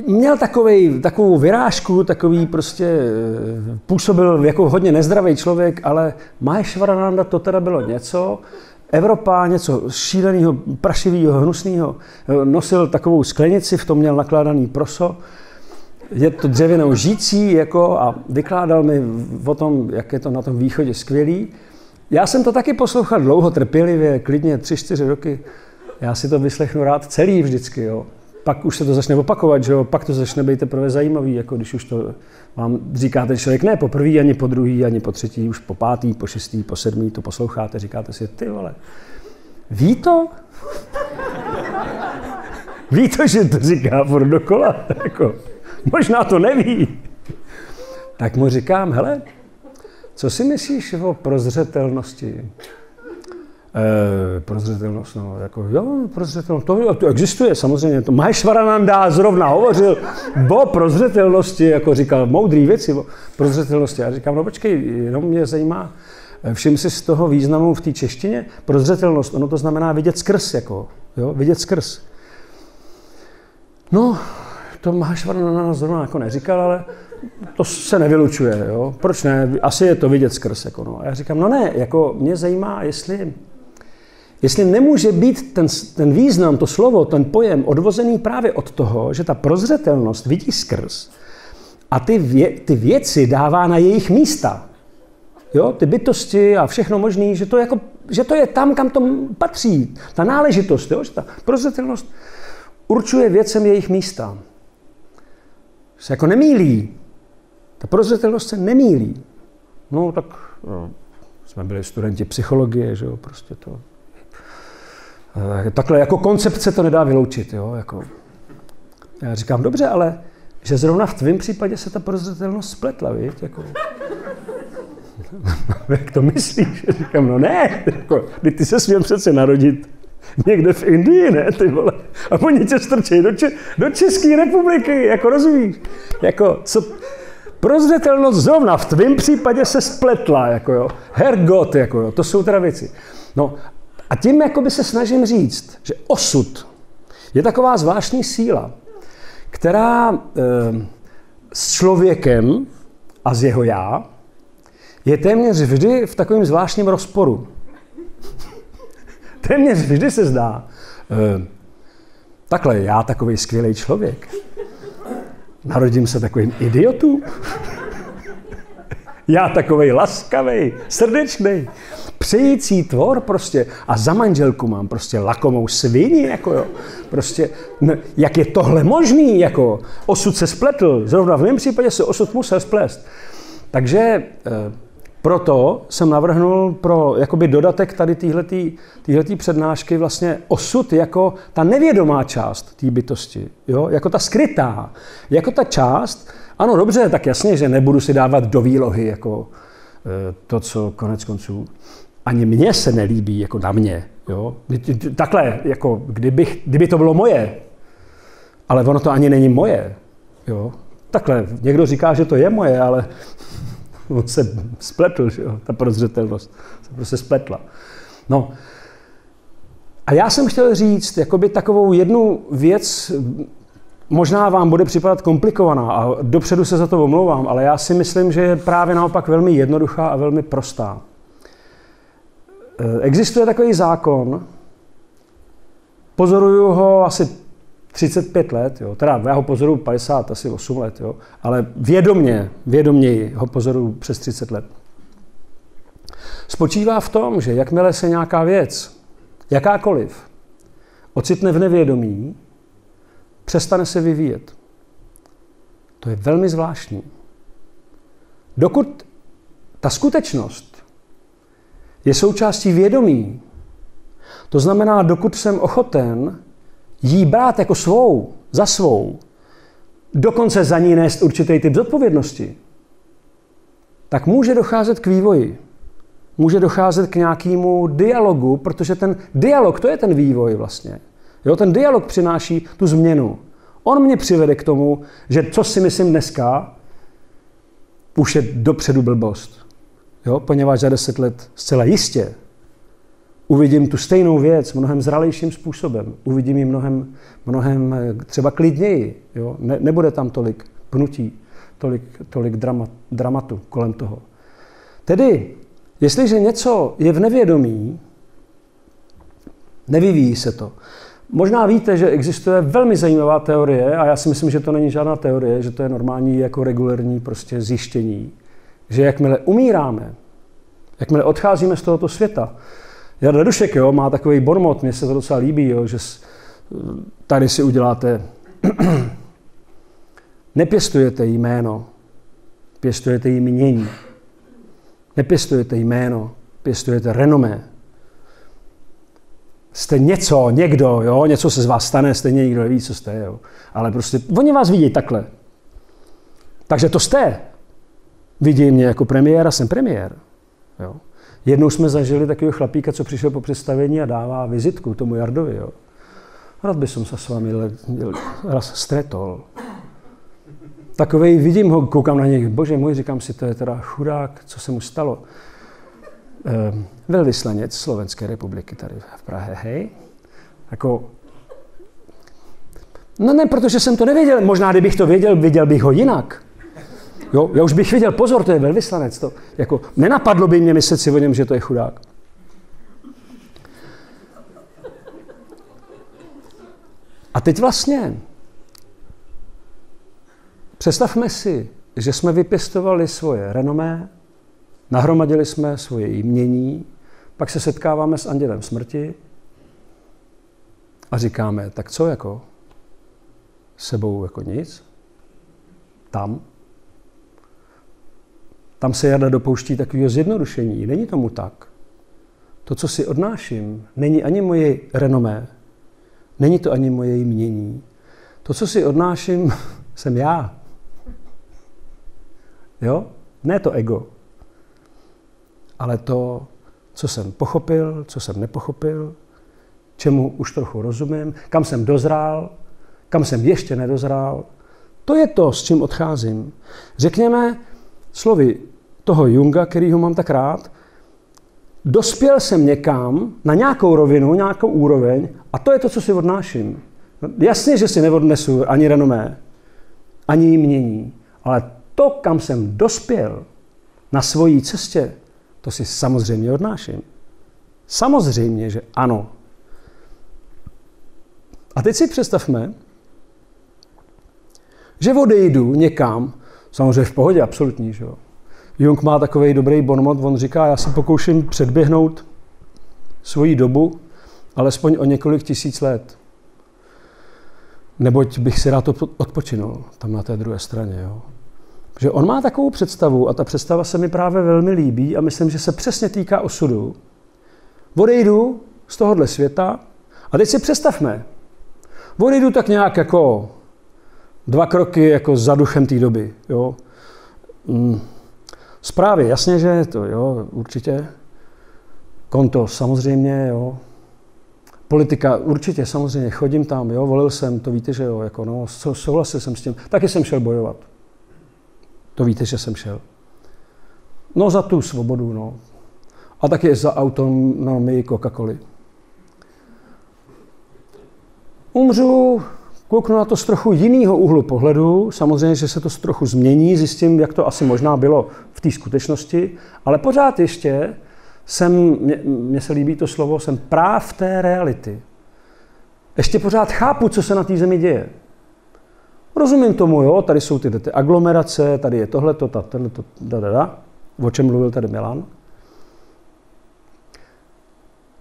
Měl takovej, takovou vyrážku, takový prostě eh, působil jako hodně nezdravý člověk, ale Maheshvarananda to teda bylo něco, Evropa něco šíleného, prašivého, hnusného. Nosil takovou sklenici, v tom měl nakládaný proso. Je to dřevěnou žící jako, a vykládal mi o tom, jak je to na tom východě skvělý. Já jsem to taky poslouchal dlouho, trpělivě, klidně tři, čtyři roky. Já si to vyslechnu rád celý vždycky. Jo. Pak už se to začne opakovat, že jo? pak to začne být teprve zajímavý, jako když už to vám říká ten člověk ne po prvý, ani po druhý, ani po třetí, už po pátý, po šestý, po sedmý to posloucháte, říkáte si, ty vole, ví to? ví to, že to říká furt dokola? jako, možná to neví. Tak mu říkám, hele, co si myslíš o prozřetelnosti? E, prozřetelnost, no, jako, jo, prozřetelnost, to, to existuje samozřejmě, to Maheshvarananda zrovna hovořil o prozřetelnosti, jako říkal moudrý věci o prozřetelnosti. Já říkám, no počkej, jenom mě zajímá, eh, všim si z toho významu v té češtině, prozřetelnost, ono to znamená vidět skrz, jako, jo, vidět skrz. No, to Maheshvarananda zrovna jako neříkal, ale to se nevylučuje, jo? Proč ne? Asi je to vidět skrz. Jako no. A já říkám, no ne, jako mě zajímá, jestli, jestli nemůže být ten, ten význam, to slovo, ten pojem odvozený právě od toho, že ta prozřetelnost vidí skrz a ty, vě, ty věci dává na jejich místa. Jo, ty bytosti a všechno možné, že to, jako, že to je tam, kam to patří. Ta náležitost, jo, že ta prozřetelnost určuje věcem jejich místa. Se jako nemýlí. Ta prozřetelnost se nemýlí. No tak no, jsme byli studenti psychologie, že jo, prostě to. Eh, takhle jako koncepce to nedá vyloučit, jo, jako. Já říkám, dobře, ale že zrovna v tvém případě se ta prozřetelnost spletla, víš, jako. jak to myslíš? Říkám, no ne, jako, ty se směl přece narodit někde v Indii, ne, ty vole. A oni tě strčí do, Če- do České republiky, jako rozumíš? Jako, co, prozřetelnost zrovna v tvém případě se spletla, jako jo. Hergot, jako jo, to jsou teda věci. No a tím jakoby se snažím říct, že osud je taková zvláštní síla, která e, s člověkem a s jeho já je téměř vždy v takovém zvláštním rozporu. téměř vždy se zdá, e, takhle, já takový skvělý člověk, narodím se takovým idiotu, já takový laskavý, srdečný, přející tvor prostě a za manželku mám prostě lakomou svini, jako jo. Prostě, ne, jak je tohle možný, jako osud se spletl, zrovna v mém případě se osud musel splést. Takže e, proto jsem navrhnul pro jakoby dodatek tady téhletý přednášky vlastně osud jako ta nevědomá část té bytosti, jo? jako ta skrytá, jako ta část, ano dobře, tak jasně, že nebudu si dávat do výlohy jako e, to, co konec konců ani mně se nelíbí, jako na mě. Jo? Takhle, jako kdybych, kdyby to bylo moje, ale ono to ani není moje. Jo? Takhle, někdo říká, že to je moje, ale on se spletl, že jo? ta prozřetelnost se prostě spletla. No, a já jsem chtěl říct jakoby takovou jednu věc, možná vám bude připadat komplikovaná a dopředu se za to omlouvám, ale já si myslím, že je právě naopak velmi jednoduchá a velmi prostá. Eh, existuje takový zákon, pozoruju ho asi 35 let, jo. teda já ho pozoruju 50, asi 8 let, jo. ale vědomně, vědomněji ho pozoruju přes 30 let. Spočívá v tom, že jakmile se nějaká věc, jakákoliv, ocitne v nevědomí, přestane se vyvíjet. To je velmi zvláštní. Dokud ta skutečnost je součástí vědomí. To znamená, dokud jsem ochoten jí brát jako svou, za svou, dokonce za ní nést určitý typ zodpovědnosti, tak může docházet k vývoji. Může docházet k nějakému dialogu, protože ten dialog, to je ten vývoj vlastně. Jo, ten dialog přináší tu změnu. On mě přivede k tomu, že co si myslím dneska, už je dopředu blbost. Jo? Poněvadž za deset let zcela jistě uvidím tu stejnou věc mnohem zralejším způsobem. Uvidím ji mnohem, mnohem eh, třeba klidněji. Jo? Ne, nebude tam tolik pnutí, tolik, tolik dramat, dramatu kolem toho. Tedy, jestliže něco je v nevědomí, nevyvíjí se to. Možná víte, že existuje velmi zajímavá teorie, a já si myslím, že to není žádná teorie, že to je normální jako regulární prostě zjištění, že jakmile umíráme, jakmile odcházíme z tohoto světa, Jarda Dušek jo, má takový bormot, mně se to docela líbí, jo, že tady si uděláte, nepěstujete jméno, pěstujete jmění. Nepěstujete jméno, pěstujete renomé. Jste něco, někdo, jo, něco se z vás stane, stejně nikdo neví, co jste, jo. Ale prostě oni vás vidí takhle. Takže to jste. Vidí mě jako premiér a jsem premiér. Jo. Jednou jsme zažili takového chlapíka, co přišel po představení a dává vizitku tomu Jardovi. Jo. Rád bych se s vámi raz stretol. Takovej, vidím ho, koukám na něj, bože můj, říkám si, to je teda chudák, co se mu stalo. Ehm, velvyslanec Slovenské republiky tady v Prahe, hej. Jako, no ne, protože jsem to nevěděl, možná kdybych to věděl, viděl bych ho jinak. Jo, já už bych viděl, pozor, to je velvyslanec. To, jako, nenapadlo by mě myslet si o něm, že to je chudák. A teď vlastně představme si, že jsme vypěstovali svoje renomé, nahromadili jsme svoje jmění, pak se setkáváme s andělem smrti a říkáme, tak co jako? Sebou jako nic? Tam tam se Jarda dopouští takového zjednodušení. Není tomu tak. To, co si odnáším, není ani moje renomé, není to ani moje jmění. To, co si odnáším, jsem já. Jo? Ne to ego. Ale to, co jsem pochopil, co jsem nepochopil, čemu už trochu rozumím, kam jsem dozrál, kam jsem ještě nedozrál, to je to, s čím odcházím. Řekněme slovy toho Junga, kterýho mám tak rád, dospěl jsem někam na nějakou rovinu, nějakou úroveň a to je to, co si odnáším. Jasně, že si neodnesu ani renomé, ani jmění, ale to, kam jsem dospěl na svojí cestě, to si samozřejmě odnáším. Samozřejmě, že ano. A teď si představme, že odejdu někam, samozřejmě v pohodě, absolutní, že jo. Jung má takový dobrý bonmot, on říká, já se pokouším předběhnout svoji dobu, alespoň o několik tisíc let. Neboť bych si rád odpočinul tam na té druhé straně. Jo. Že on má takovou představu a ta představa se mi právě velmi líbí a myslím, že se přesně týká osudu. Odejdu z tohohle světa a teď si představme, odejdu tak nějak jako dva kroky jako za duchem té doby. Jo. Mm. Zprávy, jasně, že to, jo, určitě. Konto, samozřejmě, jo. Politika, určitě, samozřejmě, chodím tam, jo, volil jsem, to víte, že jo, jako no, souhlasil jsem s tím. Taky jsem šel bojovat. To víte, že jsem šel. No za tu svobodu, no. A taky za autonomii Coca-Coly. Umřu, kouknu na to z trochu jiného úhlu pohledu. Samozřejmě, že se to trochu změní, zjistím, jak to asi možná bylo v té skutečnosti, ale pořád ještě jsem, mně se líbí to slovo, jsem práv té reality. Ještě pořád chápu, co se na té zemi děje. Rozumím tomu, jo, tady jsou ty, ty aglomerace, tady je tohleto, ta, tohleto, da, da, da, o čem mluvil tady Milan.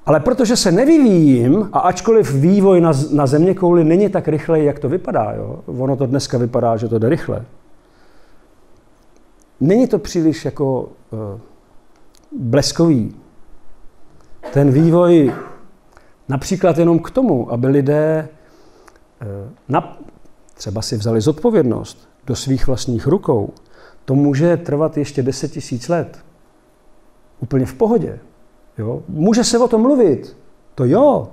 Ale protože se nevyvíjím, a ačkoliv vývoj na, na země kouli není tak rychle, jak to vypadá, jo, ono to dneska vypadá, že to jde rychle, není to příliš jako uh, bleskový. Ten vývoj například jenom k tomu, aby lidé uh, na, třeba si vzali zodpovědnost do svých vlastních rukou, to může trvat ještě 10 tisíc let. Úplně v pohodě. Jo? Může se o tom mluvit, to jo.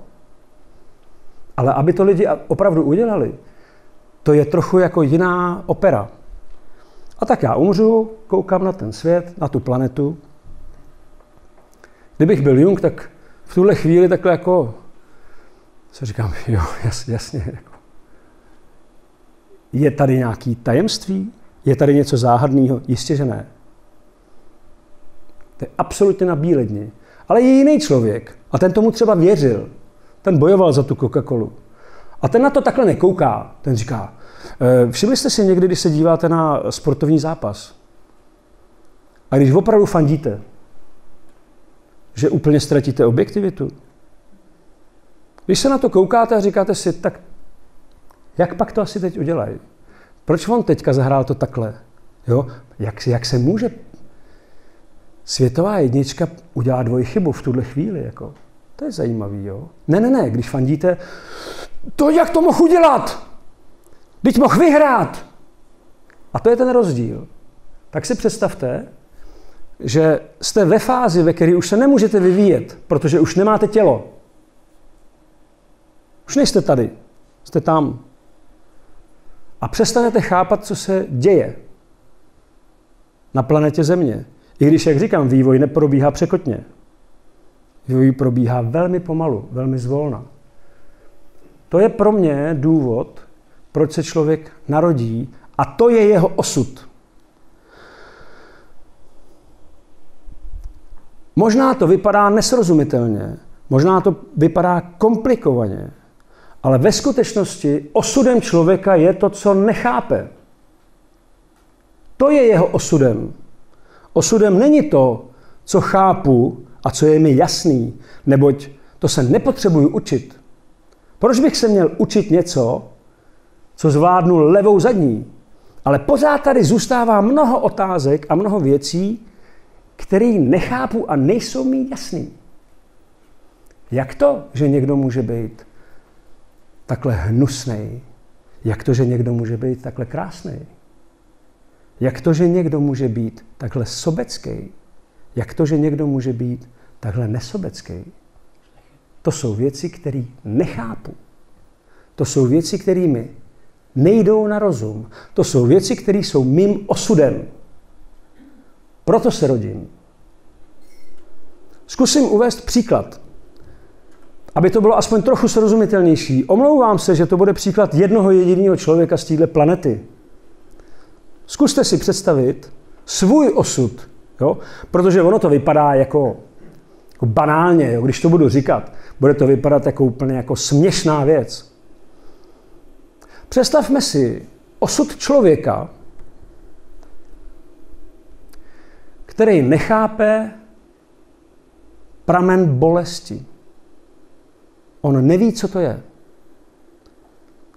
Ale aby to lidi opravdu udělali, to je trochu jako jiná opera. A tak já umřu, koukám na ten svět, na tu planetu. Kdybych byl Jung, tak v tuhle chvíli takhle jako se říkám, jo, jasně, jasně. Jako. Je tady nějaký tajemství? Je tady něco záhadného? Jistě, že ne. To je absolutně na bíledni. Ale je jiný člověk a ten tomu třeba věřil. Ten bojoval za tu Coca-Colu. A ten na to takhle nekouká. Ten říká, eh, všimli jste si někdy, když se díváte na sportovní zápas a když opravdu fandíte, že úplně ztratíte objektivitu? Když se na to koukáte a říkáte si, tak jak pak to asi teď udělají? Proč on teďka zahrál to takhle? Jo? Jak, jak se může světová jednička udělá dvojchybu v tuhle chvíli. Jako. To je zajímavý, jo? Ne, ne, ne, když fandíte, to jak to mohl udělat? Teď mohl vyhrát. A to je ten rozdíl. Tak si představte, že jste ve fázi, ve které už se nemůžete vyvíjet, protože už nemáte tělo. Už nejste tady, jste tam. A přestanete chápat, co se děje na planetě Země. I když, jak říkám, vývoj neprobíhá překotně. Vývoj probíhá velmi pomalu, velmi zvolna. To je pro mě důvod, proč se člověk narodí a to je jeho osud. Možná to vypadá nesrozumitelně, možná to vypadá komplikovaně, ale ve skutečnosti osudem člověka je to, co nechápe. To je jeho osudem. Osudem není to, co chápu a co je mi jasný, neboť to se nepotřebuju učit. Proč bych se měl učit něco, co zvládnu levou zadní? Ale pořád tady zůstává mnoho otázek a mnoho věcí, které nechápu a nejsou mi jasný. Jak to, že někdo může být takhle hnusný? Jak to, že někdo může být takhle krásný? Jak to, že někdo může být takhle sobecký? Jak to, že někdo může být takhle nesobecký? To jsou věci, které nechápu. To jsou věci, kterými nejdou na rozum. To jsou věci, které jsou mým osudem. Proto se rodím. Zkusím uvést příklad, aby to bylo aspoň trochu srozumitelnější. Omlouvám se, že to bude příklad jednoho jediného člověka z téhle planety. Zkuste si představit svůj osud, jo? protože ono to vypadá jako, jako banálně, jo? když to budu říkat, bude to vypadat jako úplně jako směšná věc. Představme si osud člověka, který nechápe pramen bolesti. On neví, co to je.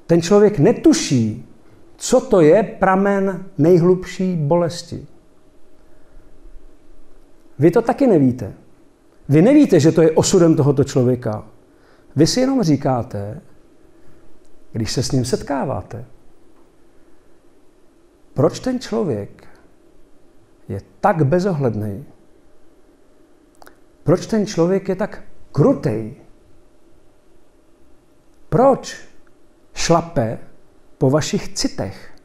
Ten člověk netuší, co to je pramen nejhlubší bolesti. Vy to taky nevíte. Vy nevíte, že to je osudem tohoto člověka. Vy si jenom říkáte, když se s ním setkáváte, proč ten člověk je tak bezohledný? Proč ten člověk je tak krutej? Proč šlape po vašich citech?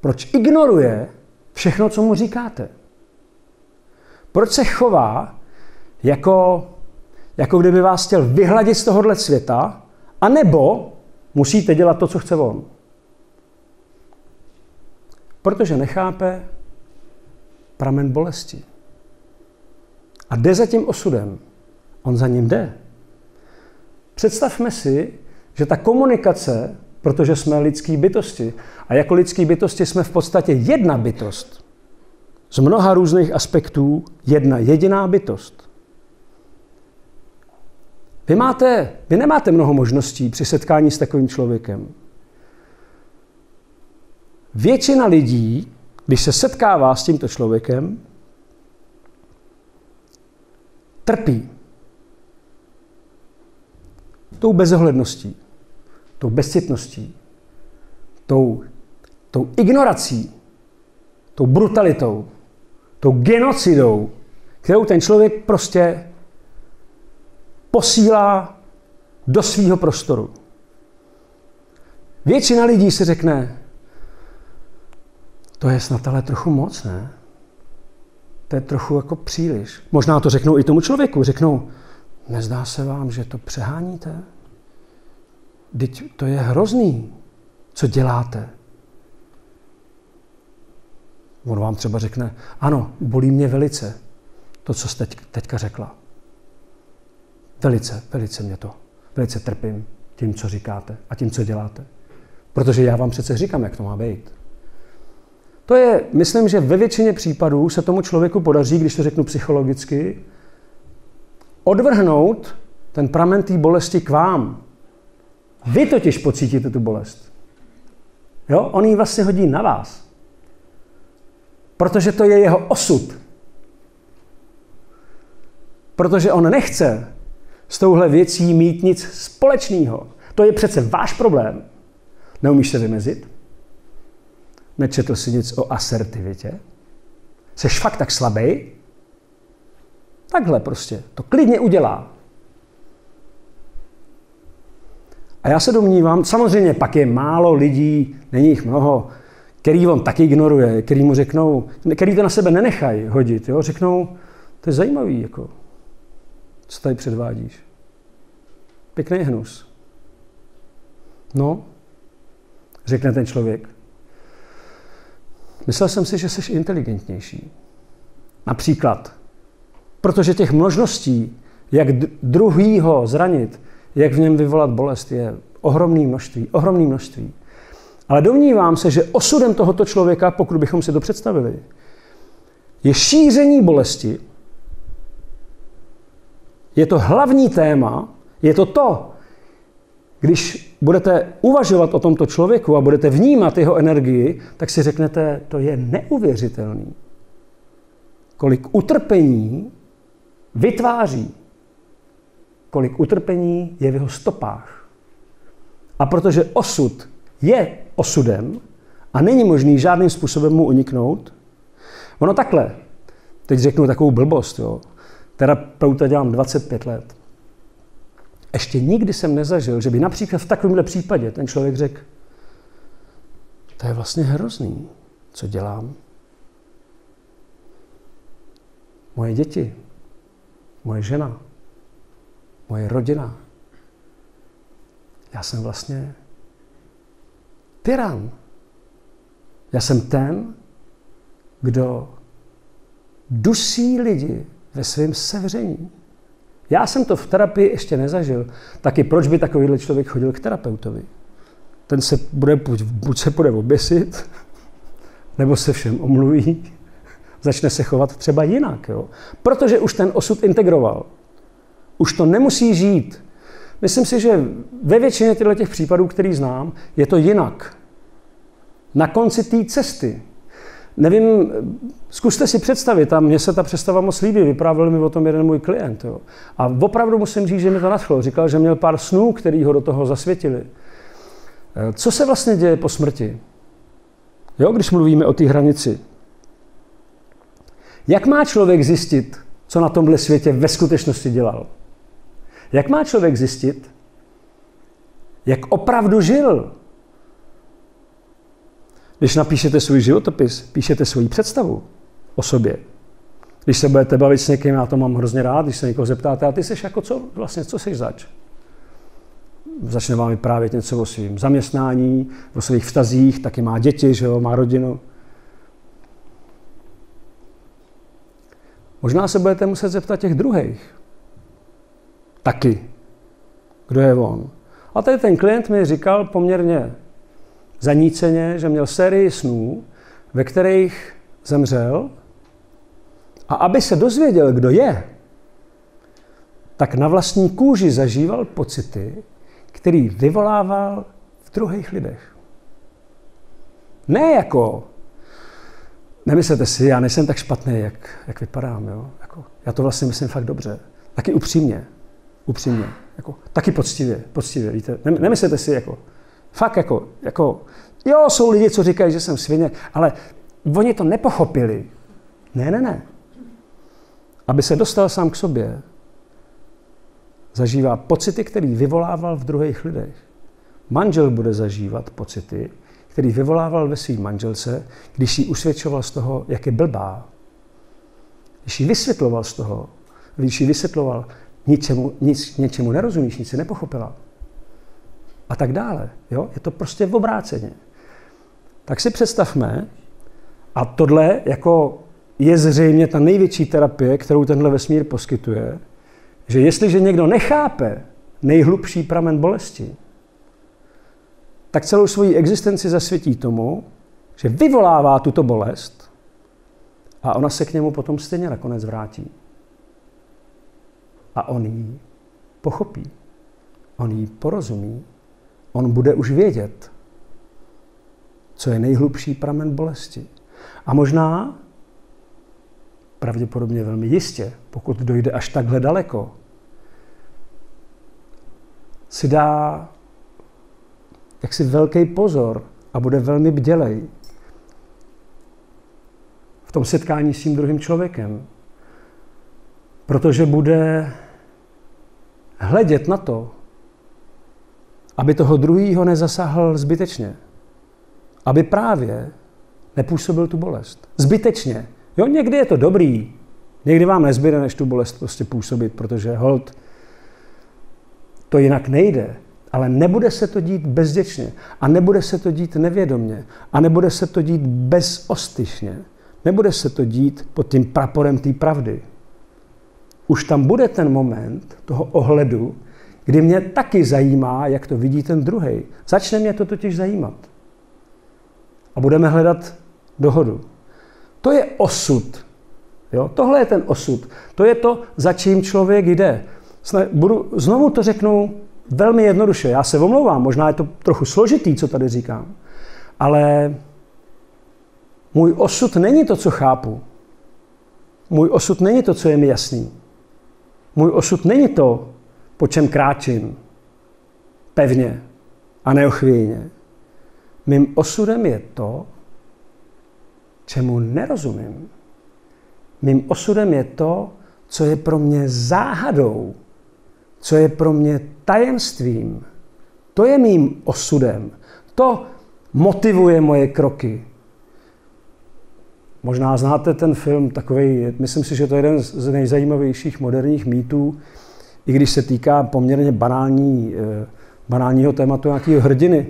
Proč ignoruje všechno, co mu říkáte? Proč se chová jako, jako kdyby vás chtěl vyhladit z tohohle světa, anebo musíte dělat to, co chce on? Protože nechápe pramen bolesti. A jde za tím osudem. On za ním jde. Představme si, že ta komunikace, protože jsme lidský bytosti, a jako lidský bytosti jsme v podstatě jedna bytost, z mnoha různých aspektů jedna jediná bytost. Vy, máte, vy nemáte mnoho možností při setkání s takovým člověkem. Většina lidí, když se setkává s tímto člověkem, trpí tou bezohledností, tou bezcitností, tou, tou ignorací, tou brutalitou, tou genocidou, kterou ten člověk prostě posílá do svého prostoru. Většina lidí si řekne, to je snad ale trochu moc, ne? To je trochu jako příliš. Možná to řeknou i tomu člověku. Řeknou, nezdá se vám, že to přeháníte? Teď to je hrozný, co děláte. On vám třeba řekne, ano, bolí mě velice to, co jste teď, teďka řekla. Velice, velice mě to. Velice trpím tím, co říkáte a tím, co děláte. Protože já vám přece říkám, jak to má být. To je, myslím, že ve většině případů se tomu člověku podaří, když to řeknu psychologicky, odvrhnout ten pramen té bolesti k vám. Vy totiž pocítíte tu bolest. Jo? On ji vlastně hodí na vás. Protože to je jeho osud. Protože on nechce s touhle věcí mít nic společného. To je přece váš problém. Neumíš se vymezit? Nečetl jsi nic o asertivitě? Jseš fakt tak slabý? Takhle prostě. To klidně udělá. A já se domnívám, samozřejmě pak je málo lidí, není jich mnoho, který on taky ignoruje, který mu řeknou, který to na sebe nenechají hodit, jo? řeknou, to je zajímavý, jako, co tady předvádíš. Pěkný hnus. No, řekne ten člověk. Myslel jsem si, že jsi inteligentnější. Například, protože těch možností, jak druhýho zranit, jak v něm vyvolat bolest, je ohromné množství, ohromné množství. Ale domnívám se, že osudem tohoto člověka, pokud bychom si to představili, je šíření bolesti. Je to hlavní téma, je to to, když budete uvažovat o tomto člověku a budete vnímat jeho energii, tak si řeknete, to je neuvěřitelný. Kolik utrpení vytváří, kolik utrpení je v jeho stopách. A protože osud je osudem a není možný žádným způsobem mu uniknout, Ono takhle, teď řeknu takovou blbost, jo. Terapeuta dělám 25 let. Ještě nikdy jsem nezažil, že by například v takovémhle případě ten člověk řekl, to je vlastně hrozný, co dělám. Moje děti, moje žena, moje rodina. Já jsem vlastně tyran. Já jsem ten, kdo dusí lidi ve svém sevření. Já jsem to v terapii ještě nezažil. Taky proč by takovýhle člověk chodil k terapeutovi? Ten se bude, buď, buď se bude oběsit, nebo se všem omluví, začne se chovat třeba jinak. Jo? Protože už ten osud integroval. Už to nemusí žít. Myslím si, že ve většině těchto těch případů, který znám, je to jinak. Na konci té cesty. Nevím, zkuste si představit, a mně se ta představa moc líbí, vyprávěl mi o tom jeden můj klient. Jo. A opravdu musím říct, že mi to nadchlo. Říkal, že měl pár snů, který ho do toho zasvětili. Co se vlastně děje po smrti? Jo, když mluvíme o té hranici. Jak má člověk zjistit, co na tomhle světě ve skutečnosti dělal? Jak má člověk zjistit, jak opravdu žil? Když napíšete svůj životopis, píšete svoji představu o sobě. Když se budete bavit s někým, já to mám hrozně rád, když se někoho zeptáte, a ty jsi jako co, vlastně, co jsi zač? Začne vám vyprávět něco o svém zaměstnání, o svých vztazích, taky má děti, že jo, má rodinu. Možná se budete muset zeptat těch druhých. Taky. Kdo je on? A tady ten klient mi říkal poměrně zaníceně, že měl sérii snů, ve kterých zemřel a aby se dozvěděl, kdo je, tak na vlastní kůži zažíval pocity, který vyvolával v druhých lidech. Ne jako, nemyslete si, já nejsem tak špatný, jak, jak vypadám. Jo? Jako, já to vlastně myslím fakt dobře. Taky upřímně. Upřímně. Jako, taky poctivě. Poctivě, víte. Nemyslete si, jako, fakt jako, jako, jo, jsou lidi, co říkají, že jsem svině, ale oni to nepochopili. Ne, ne, ne. Aby se dostal sám k sobě, zažívá pocity, které vyvolával v druhých lidech. Manžel bude zažívat pocity, který vyvolával ve své manželce, když jí usvědčoval z toho, jak je blbá. Když jí vysvětloval z toho, když jí vysvětloval, ničemu, nic, něčemu nerozumíš, nic si nepochopila. A tak dále. Jo? Je to prostě v obráceně. Tak si představme, a tohle jako je zřejmě ta největší terapie, kterou tenhle vesmír poskytuje, že jestliže někdo nechápe nejhlubší pramen bolesti, tak celou svoji existenci zasvětí tomu, že vyvolává tuto bolest a ona se k němu potom stejně nakonec vrátí. A on ji pochopí. On ji porozumí. On bude už vědět, co je nejhlubší pramen bolesti. A možná, pravděpodobně velmi jistě, pokud dojde až takhle daleko, si dá jaksi velký pozor a bude velmi bdělej v tom setkání s tím druhým člověkem. Protože bude hledět na to, aby toho druhýho nezasáhl zbytečně. Aby právě nepůsobil tu bolest. Zbytečně. Jo, někdy je to dobrý. Někdy vám nezbyde, než tu bolest prostě působit, protože hold, to jinak nejde. Ale nebude se to dít bezděčně a nebude se to dít nevědomně a nebude se to dít bezostyšně. Nebude se to dít pod tím praporem té pravdy. Už tam bude ten moment toho ohledu, kdy mě taky zajímá, jak to vidí ten druhý. Začne mě to totiž zajímat. A budeme hledat dohodu. To je osud. Jo? Tohle je ten osud. To je to, za čím člověk jde. Budu, znovu to řeknu velmi jednoduše. Já se omlouvám, možná je to trochu složitý, co tady říkám, ale můj osud není to, co chápu. Můj osud není to, co je mi jasný. Můj osud není to, po čem kráčím pevně a neochvějně. Mým osudem je to, čemu nerozumím. Mým osudem je to, co je pro mě záhadou, co je pro mě tajemstvím. To je mým osudem. To motivuje moje kroky. Možná znáte ten film, takový, myslím si, že to je jeden z nejzajímavějších moderních mýtů, i když se týká poměrně banální, eh, banálního tématu nějakého hrdiny.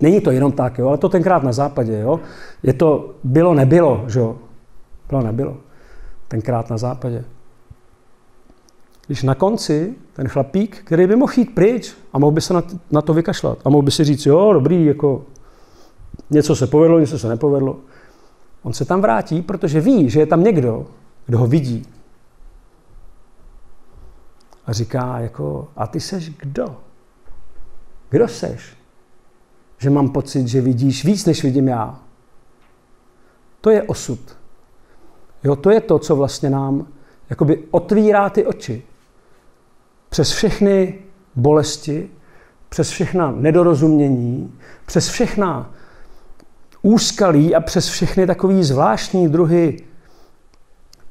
Není to jenom tak, jo, ale to tenkrát na západě. Jo. Je to bylo, nebylo, že jo. Bylo, nebylo. Tenkrát na západě. Když na konci ten chlapík, který by mohl jít pryč a mohl by se na, to vykašlat a mohl by si říct, jo, dobrý, jako něco se povedlo, něco se nepovedlo. On se tam vrátí, protože ví, že je tam někdo, kdo ho vidí. A říká jako, a ty seš kdo? Kdo seš? Že mám pocit, že vidíš víc, než vidím já. To je osud. Jo, to je to, co vlastně nám jakoby otvírá ty oči. Přes všechny bolesti, přes všechna nedorozumění, přes všechna úskalí a přes všechny takové zvláštní druhy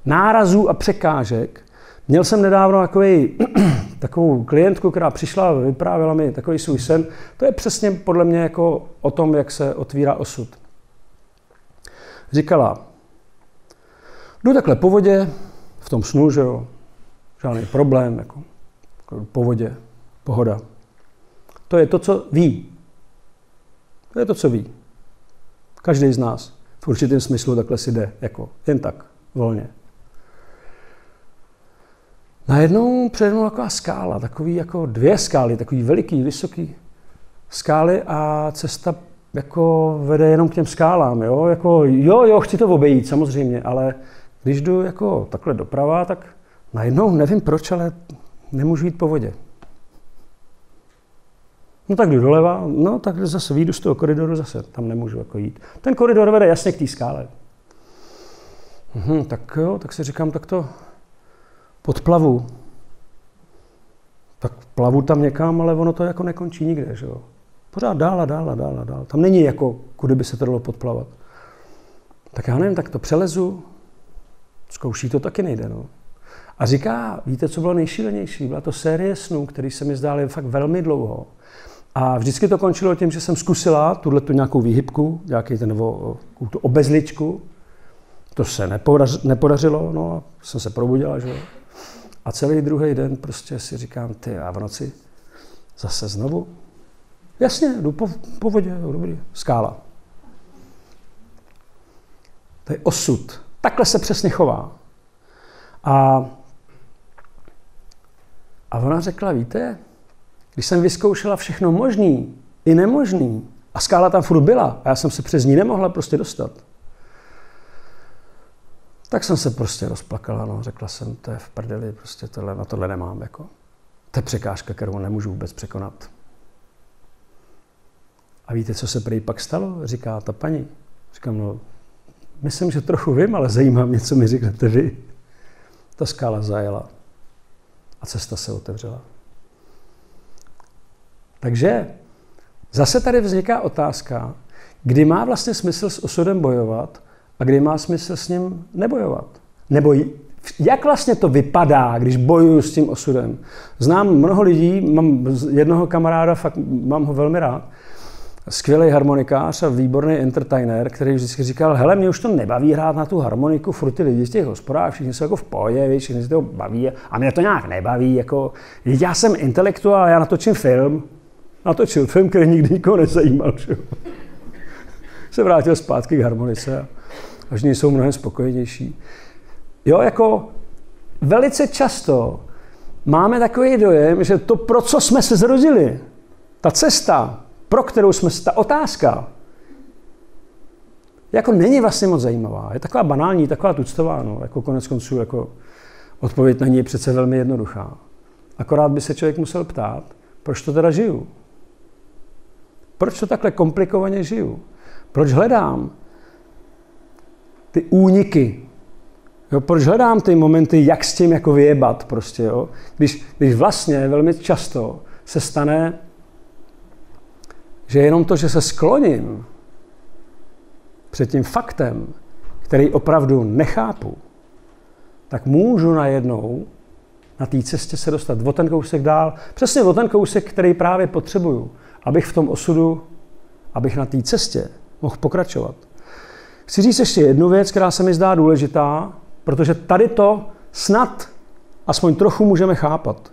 nárazů a překážek. Měl jsem nedávno takový, takovou klientku, která přišla a vyprávěla mi takový svůj sen. To je přesně podle mě jako o tom, jak se otvírá osud. Říkala, jdu takhle po vodě, v tom snu, že jo, žádný problém, jako, po vodě, pohoda. To je to, co ví. To je to, co ví. Každý z nás v určitém smyslu takhle si jde, jako jen tak, volně. Najednou přednou taková skála, takový jako dvě skály, takový veliký, vysoký skály a cesta jako vede jenom k těm skálám, jo, jako jo, jo, chci to obejít samozřejmě, ale když jdu jako takhle doprava, tak najednou nevím proč, ale nemůžu jít po vodě. No tak jdu doleva, no tak zase výjdu z toho koridoru, zase tam nemůžu jako jít. Ten koridor vede jasně k té skále. Mhm, tak jo, tak si říkám, tak to podplavu. Tak plavu tam někam, ale ono to jako nekončí nikde, že jo. Pořád dál a dál a dál a dál. Tam není jako, kudy by se to dalo podplavat. Tak já nevím, tak to přelezu, zkouší to taky nejde, no. A říká, víte, co bylo nejšílenější? Byla to série snů, které se mi zdály fakt velmi dlouho. A vždycky to končilo tím, že jsem zkusila tuhle tu nějakou výhybku, nějaký ten, nebo tu obezličku. To se nepodař, nepodařilo, no a jsem se probudila, že A celý druhý den prostě si říkám, ty a v noci zase znovu. Jasně, jdu po, po vodě, jo, dobrý, skála. To je osud. Takhle se přesně chová. A, a ona řekla, víte, když jsem vyzkoušela všechno možný i nemožný, a skála tam furt byla, a já jsem se přes ní nemohla prostě dostat, tak jsem se prostě rozplakala, no, řekla jsem, to je v prdeli, prostě tohle, na tohle nemám, jako. To je překážka, kterou nemůžu vůbec překonat. A víte, co se prý pak stalo? Říká ta paní. Říkám, no, myslím, že trochu vím, ale zajímá mě, co mi řeknete vy. Ta skála zajela a cesta se otevřela. Takže zase tady vzniká otázka, kdy má vlastně smysl s osudem bojovat a kdy má smysl s ním nebojovat. Nebo jak vlastně to vypadá, když bojuju s tím osudem. Znám mnoho lidí, mám jednoho kamaráda, fakt mám ho velmi rád, skvělý harmonikář a výborný entertainer, který vždycky říkal, hele, mě už to nebaví hrát na tu harmoniku, furt ty lidi z těch hospodách, všichni jsou jako v pohodě, všichni se toho baví a mě to nějak nebaví, jako, já jsem intelektuál, já natočím film, natočil film, který nikdy nikoho nezajímal, že? se vrátil zpátky k harmonice a až jsou mnohem spokojenější. Jo, jako velice často máme takový dojem, že to, pro co jsme se zrodili, ta cesta, pro kterou jsme, ta otázka, jako není vlastně moc zajímavá. Je taková banální, taková tuctová, no, jako konec konců, jako odpověď na ní je přece velmi jednoduchá. Akorát by se člověk musel ptát, proč to teda žiju? Proč to takhle komplikovaně žiju? Proč hledám ty úniky? Jo, proč hledám ty momenty, jak s tím jako vyjebat prostě, jo? Když, když vlastně velmi často se stane že jenom to, že se skloním před tím faktem, který opravdu nechápu, tak můžu najednou na té cestě se dostat o ten kousek dál, přesně o ten kousek, který právě potřebuju, abych v tom osudu, abych na té cestě mohl pokračovat. Chci říct ještě jednu věc, která se mi zdá důležitá, protože tady to snad aspoň trochu můžeme chápat.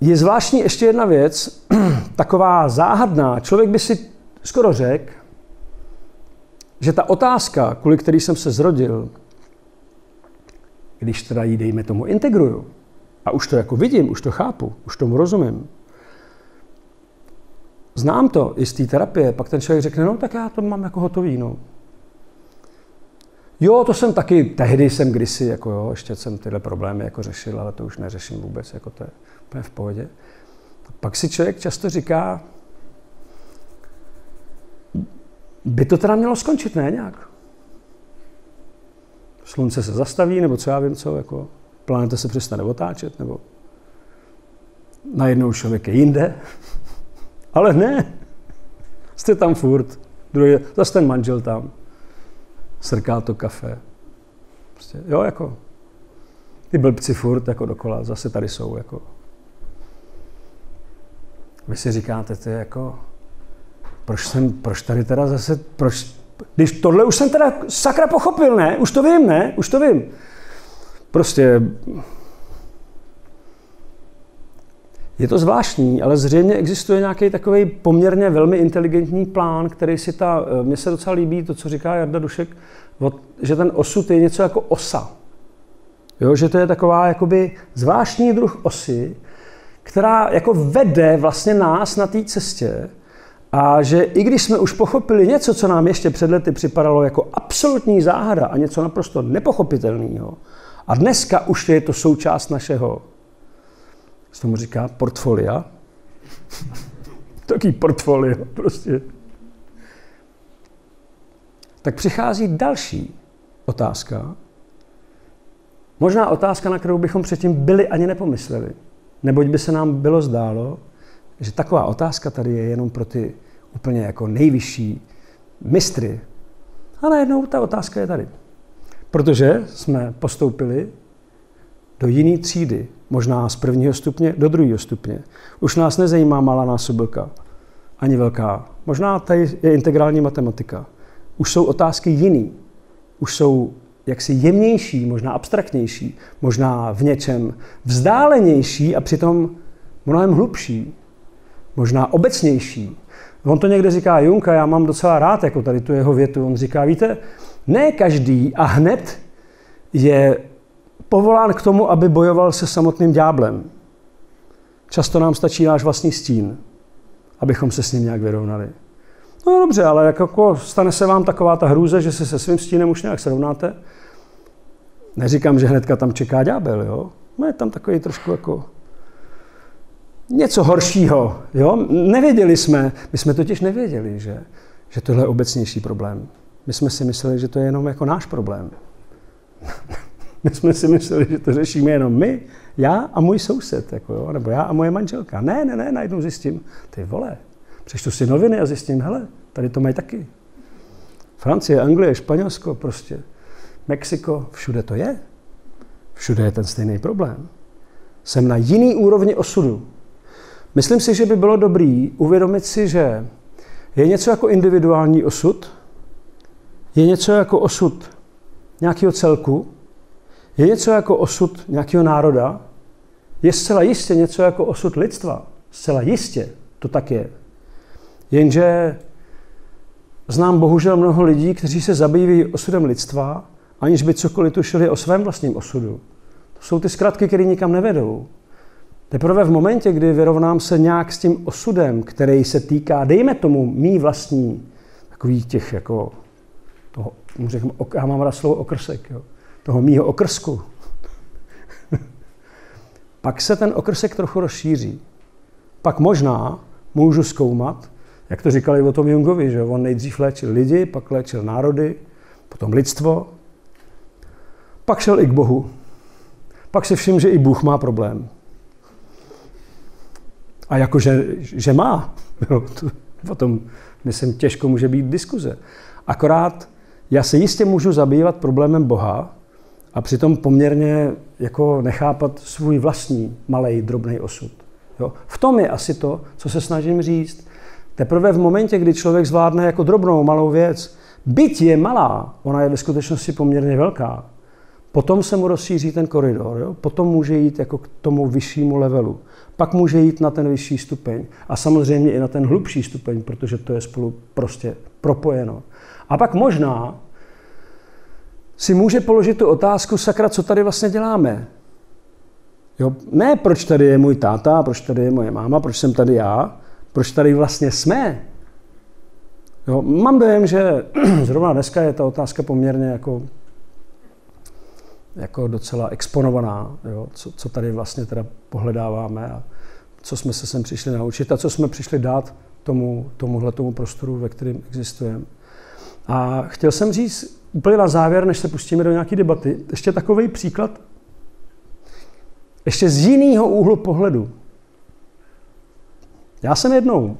Je zvláštní ještě jedna věc, taková záhadná. Člověk by si skoro řekl, že ta otázka, kvůli který jsem se zrodil, když teda ji, dejme tomu, integruju, a už to jako vidím, už to chápu, už tomu rozumím, znám to i z té terapie, pak ten člověk řekne, no tak já to mám jako hotový, no. Jo, to jsem taky, tehdy jsem kdysi, jako jo, ještě jsem tyhle problémy jako řešil, ale to už neřeším vůbec, jako to je úplně v pohodě. Pak si člověk často říká, by to teda mělo skončit, ne nějak? Slunce se zastaví, nebo co já vím, co, jako planeta se přestane otáčet, nebo najednou člověk je jinde. Ale ne, jste tam furt, druhý, zase ten manžel tam, srká to kafe. Prostě, jo, jako, ty blbci furt jako dokola, zase tady jsou, jako. Vy si říkáte, ty jako, proč, jsem, proč tady teda zase, proč, když tohle už jsem teda sakra pochopil, ne? Už to vím, ne? Už to vím. Prostě je to zvláštní, ale zřejmě existuje nějaký takový poměrně velmi inteligentní plán, který si ta, eh, mně se docela líbí to, co říká Jarda Dušek, že ten osud je něco jako osa. Jo, že to je taková jakoby zvláštní druh osy, která jako vede vlastně nás na té cestě. A že i když jsme už pochopili něco, co nám ještě před lety připadalo jako absolutní záhada a něco naprosto nepochopitelného, a dneska už je to součást našeho, se tomu říká portfolia, taký portfolio prostě, tak přichází další otázka, možná otázka, na kterou bychom předtím byli ani nepomysleli. Neboť by se nám bylo zdálo, že taková otázka tady je jenom pro ty úplně jako nejvyšší mistry. A najednou ta otázka je tady. Protože jsme postoupili do jiné třídy, možná z prvního stupně do druhého stupně. Už nás nezajímá malá násobilka, ani velká. Možná tady je integrální matematika. Už jsou otázky jiný. Už jsou jaksi jemnější, možná abstraktnější, možná v něčem vzdálenější a přitom mnohem hlubší, možná obecnější. On to někde říká Junka, já mám docela rád jako tady tu jeho větu. On říká, víte, ne každý a hned je povolán k tomu, aby bojoval se samotným dňáblem. Často nám stačí náš vlastní stín, abychom se s ním nějak vyrovnali. No dobře, ale jako stane se vám taková ta hrůze, že se se svým stínem už nějak srovnáte. Neříkám, že hnedka tam čeká ďábel, jo? No je tam takový trošku jako něco horšího, jo? Nevěděli jsme, my jsme totiž nevěděli, že, že tohle je obecnější problém. My jsme si mysleli, že to je jenom jako náš problém. my jsme si mysleli, že to řešíme jenom my, já a můj soused, jako jo? nebo já a moje manželka. Ne, ne, ne, najednou zjistím, ty vole, přečtu si noviny a zjistím, hele, tady to mají taky. Francie, Anglie, Španělsko, prostě, Mexiko, všude to je. Všude je ten stejný problém. Jsem na jiný úrovni osudu. Myslím si, že by bylo dobré uvědomit si, že je něco jako individuální osud, je něco jako osud nějakého celku, je něco jako osud nějakého národa, je zcela jistě něco jako osud lidstva. Zcela jistě to tak je. Jenže znám bohužel mnoho lidí, kteří se zabývají osudem lidstva, aniž by cokoliv tušili o svém vlastním osudu. To jsou ty zkratky, které nikam nevedou. Teprve v momentě, kdy vyrovnám se nějak s tím osudem, který se týká, dejme tomu, mý vlastní, takových těch jako, toho, řeknu, já mám rád slovo okrsek, jo, toho mýho okrsku, pak se ten okrsek trochu rozšíří. Pak možná můžu zkoumat, jak to říkali o tom Jungovi, že on nejdřív léčil lidi, pak léčil národy, potom lidstvo, pak šel i k Bohu. Pak si všiml, že i Bůh má problém. A jakože že má. Jo, to, o tom, myslím, těžko může být diskuze. Akorát já se jistě můžu zabývat problémem Boha a přitom poměrně jako nechápat svůj vlastní malý, drobný osud. Jo? V tom je asi to, co se snažím říct. Teprve v momentě, kdy člověk zvládne jako drobnou, malou věc, byť je malá, ona je ve skutečnosti poměrně velká, potom se mu rozšíří ten koridor, jo? potom může jít jako k tomu vyššímu levelu, pak může jít na ten vyšší stupeň a samozřejmě i na ten hlubší stupeň, protože to je spolu prostě propojeno. A pak možná si může položit tu otázku, sakra, co tady vlastně děláme? Jo? Ne, proč tady je můj táta, proč tady je moje máma, proč jsem tady já, proč tady vlastně jsme. Jo? Mám dojem, že zrovna dneska je ta otázka poměrně jako, jako docela exponovaná, jo? Co, co tady vlastně teda pohledáváme a co jsme se sem přišli naučit a co jsme přišli dát tomu, tomuhle tomu prostoru, ve kterém existujeme. A chtěl jsem říct úplně na závěr, než se pustíme do nějaké debaty, ještě takový příklad, ještě z jiného úhlu pohledu. Já jsem jednou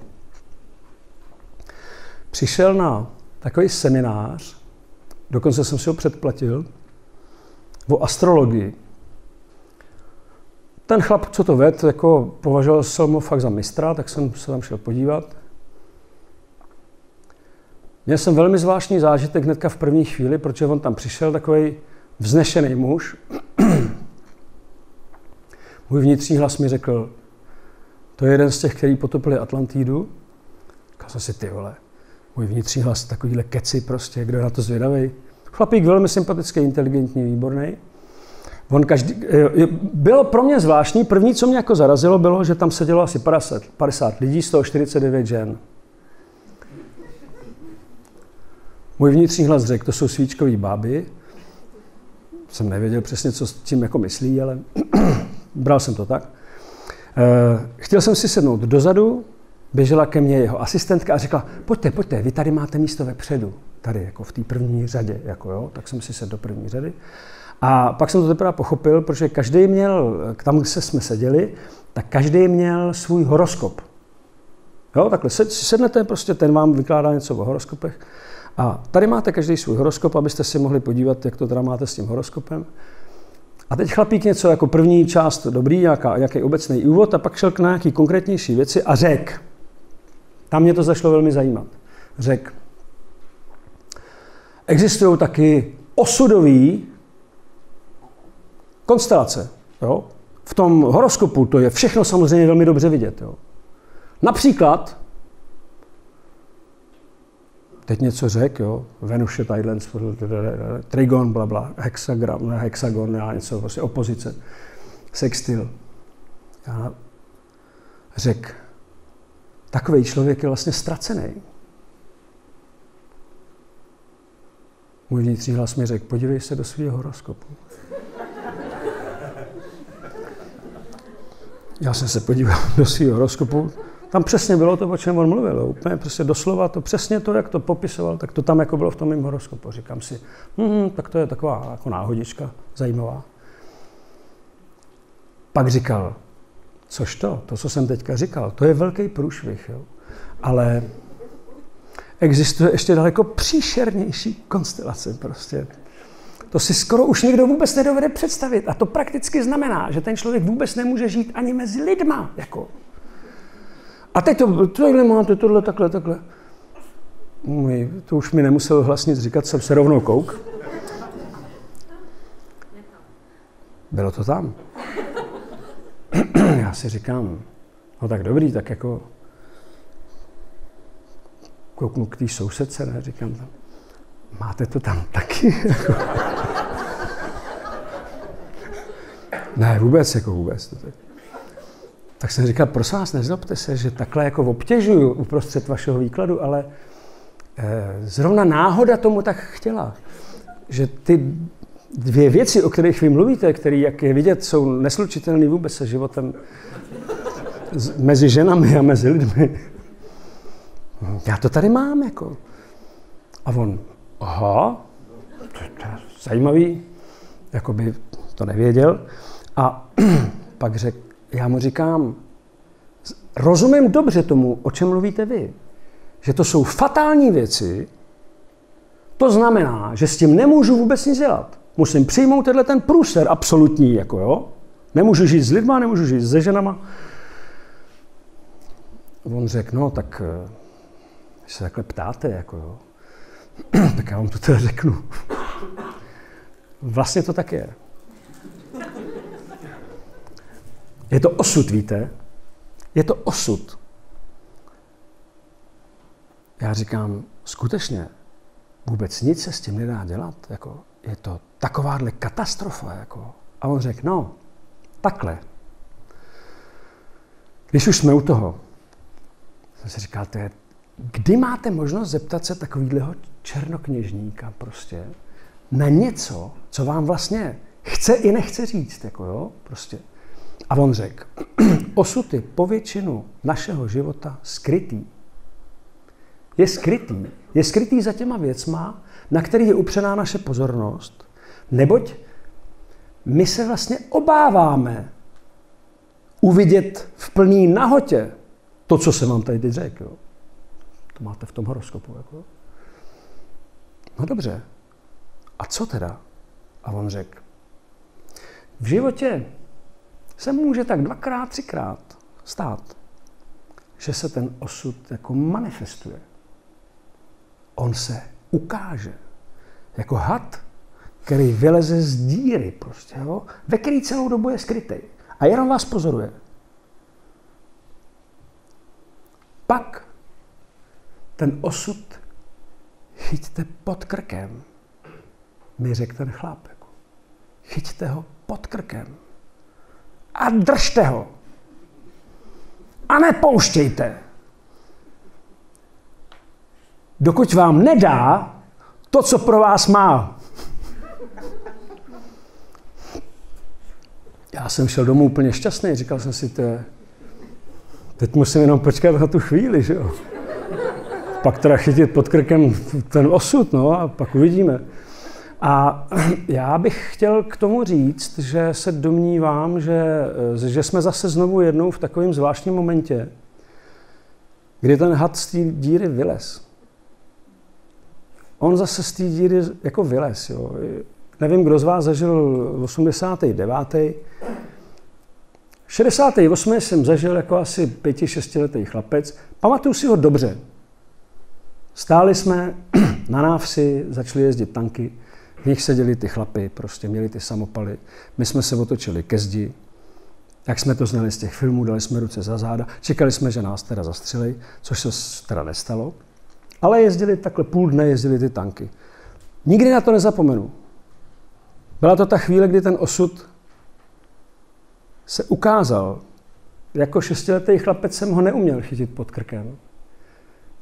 přišel na takový seminář, dokonce jsem si ho předplatil, o astrologii. Ten chlap, co to ved, jako považoval jsem ho fakt za mistra, tak jsem se tam šel podívat. Měl jsem velmi zvláštní zážitek hnedka v první chvíli, protože on tam přišel takový vznešený muž. Můj vnitřní hlas mi řekl, to je jeden z těch, který potopili Atlantídu. Říkal jsem si, ty vole, můj vnitřní hlas, takovýhle keci prostě, kdo je na to zvědavý. Chlapík velmi sympatický, inteligentní, výborný. On každý, bylo pro mě zvláštní, první, co mě jako zarazilo, bylo, že tam sedělo asi 50, 50 lidí, 149 žen. Můj vnitřní hlas řekl, to jsou svíčkový báby. Jsem nevěděl přesně, co s tím jako myslí, ale bral jsem to tak. Eh, chtěl jsem si sednout dozadu, běžela ke mně jeho asistentka a řekla, pojďte, pojďte, vy tady máte místo vepředu, tady jako v té první řadě, jako jo, tak jsem si sedl do první řady. A pak jsem to teprve pochopil, protože každý měl, tam, kde jsme seděli, tak každý měl svůj horoskop. Jo, takhle sednete, prostě ten vám vykládá něco o horoskopech. A tady máte každý svůj horoskop, abyste si mohli podívat, jak to teda máte s tím horoskopem. A teď chlapík něco jako první část dobrý, nějaká, nějaký obecný úvod a pak šel k nějaký konkrétnější věci a řek. Tam mě to zašlo velmi zajímat. Řek. Existují taky osudové konstelace. Jo? V tom horoskopu to je všechno samozřejmě velmi dobře vidět. Jo? Například teď něco řekl, jo, Venuše, tadyhle, trigon, bla, bla, hexagram, ne, hexagon, já něco, prostě opozice, sextil. Já řekl, takový člověk je vlastně ztracený. Můj vnitřní hlas mi řekl, podívej se do svého horoskopu. Já jsem se podíval do svého horoskopu, tam přesně bylo to, o čem on mluvil. Úplně prostě doslova to, přesně to, jak to popisoval, tak to tam jako bylo v tom mém horoskopu. Říkám si, hm, tak to je taková jako náhodička zajímavá. Pak říkal, což to, to, co jsem teďka říkal, to je velký průšvih, jo. ale existuje ještě daleko příšernější konstelace prostě. To si skoro už nikdo vůbec nedovede představit. A to prakticky znamená, že ten člověk vůbec nemůže žít ani mezi lidma. Jako. A teď to, tohle máte, tohle, takhle, takhle. Můj, to už mi nemusel hlasně říkat, jsem se rovnou kouk. Bylo to tam. Já si říkám, no tak dobrý, tak jako kouknu k té sousedce, ne, říkám tam, máte to tam taky? ne, vůbec, jako vůbec. To tak. Tak jsem říkal, prosím vás, nezlobte se, že takhle jako obtěžuju uprostřed vašeho výkladu, ale eh, zrovna náhoda tomu tak chtěla, že ty dvě věci, o kterých vy mluvíte, které, jak je vidět, jsou neslučitelné vůbec se životem mezi ženami a mezi lidmi. Já to tady mám, jako. A on, aha, to, je zajímavý, jako by to nevěděl. A pak řekl, já mu říkám, rozumím dobře tomu, o čem mluvíte vy, že to jsou fatální věci, to znamená, že s tím nemůžu vůbec nic dělat. Musím přijmout tenhle ten průser absolutní, jako jo. Nemůžu žít s lidma, nemůžu žít se ženama. On řekl, no tak eh, se takhle ptáte, jako jo, tak já vám to teda řeknu. Vlastně to tak je. Je to osud, víte? Je to osud. Já říkám, skutečně, vůbec nic se s tím nedá dělat. Jako, je to takováhle katastrofa. Jako. A on řekl, no, takhle. Když už jsme u toho, jsem si říkal, to je, kdy máte možnost zeptat se takovýhleho černokněžníka prostě na něco, co vám vlastně chce i nechce říct, jako jo, prostě. A on řekl, osud je po většinu našeho života skrytý. Je skrytý. Je skrytý za těma věcma, na který je upřená naše pozornost, neboť my se vlastně obáváme uvidět v plný nahotě to, co jsem vám tady teď řekl. To máte v tom horoskopu. Jako. No dobře, a co teda? A on řekl, v životě se může tak dvakrát, třikrát stát, že se ten osud jako manifestuje. On se ukáže jako had, který vyleze z díry, prostě, jo? ve který celou dobu je skrytý. A jenom vás pozoruje. Pak ten osud chyťte pod krkem, mi řekl ten chlap. Jako. Chyťte ho pod krkem a držte ho. A nepouštějte. Dokud vám nedá to, co pro vás má. Já jsem šel domů úplně šťastný, říkal jsem si, to teď musím jenom počkat na tu chvíli, že jo. Pak teda chytit pod krkem ten osud, no a pak uvidíme. A já bych chtěl k tomu říct, že se domnívám, že, že jsme zase znovu jednou v takovém zvláštním momentě, kdy ten had z té díry vylez. On zase z té díry jako vylez. Jo. Nevím, kdo z vás zažil 89. 68. jsem zažil jako asi pěti, šestiletý chlapec. Pamatuju si ho dobře. Stáli jsme na návsi, začaly jezdit tanky. V nich seděli ty chlapy, prostě měli ty samopaly. My jsme se otočili ke zdi. Jak jsme to znali z těch filmů, dali jsme ruce za záda. Čekali jsme, že nás teda zastřelí, což se teda nestalo. Ale jezdili takhle půl dne, jezdili ty tanky. Nikdy na to nezapomenu. Byla to ta chvíle, kdy ten osud se ukázal. Jako šestiletý chlapec jsem ho neuměl chytit pod krkem.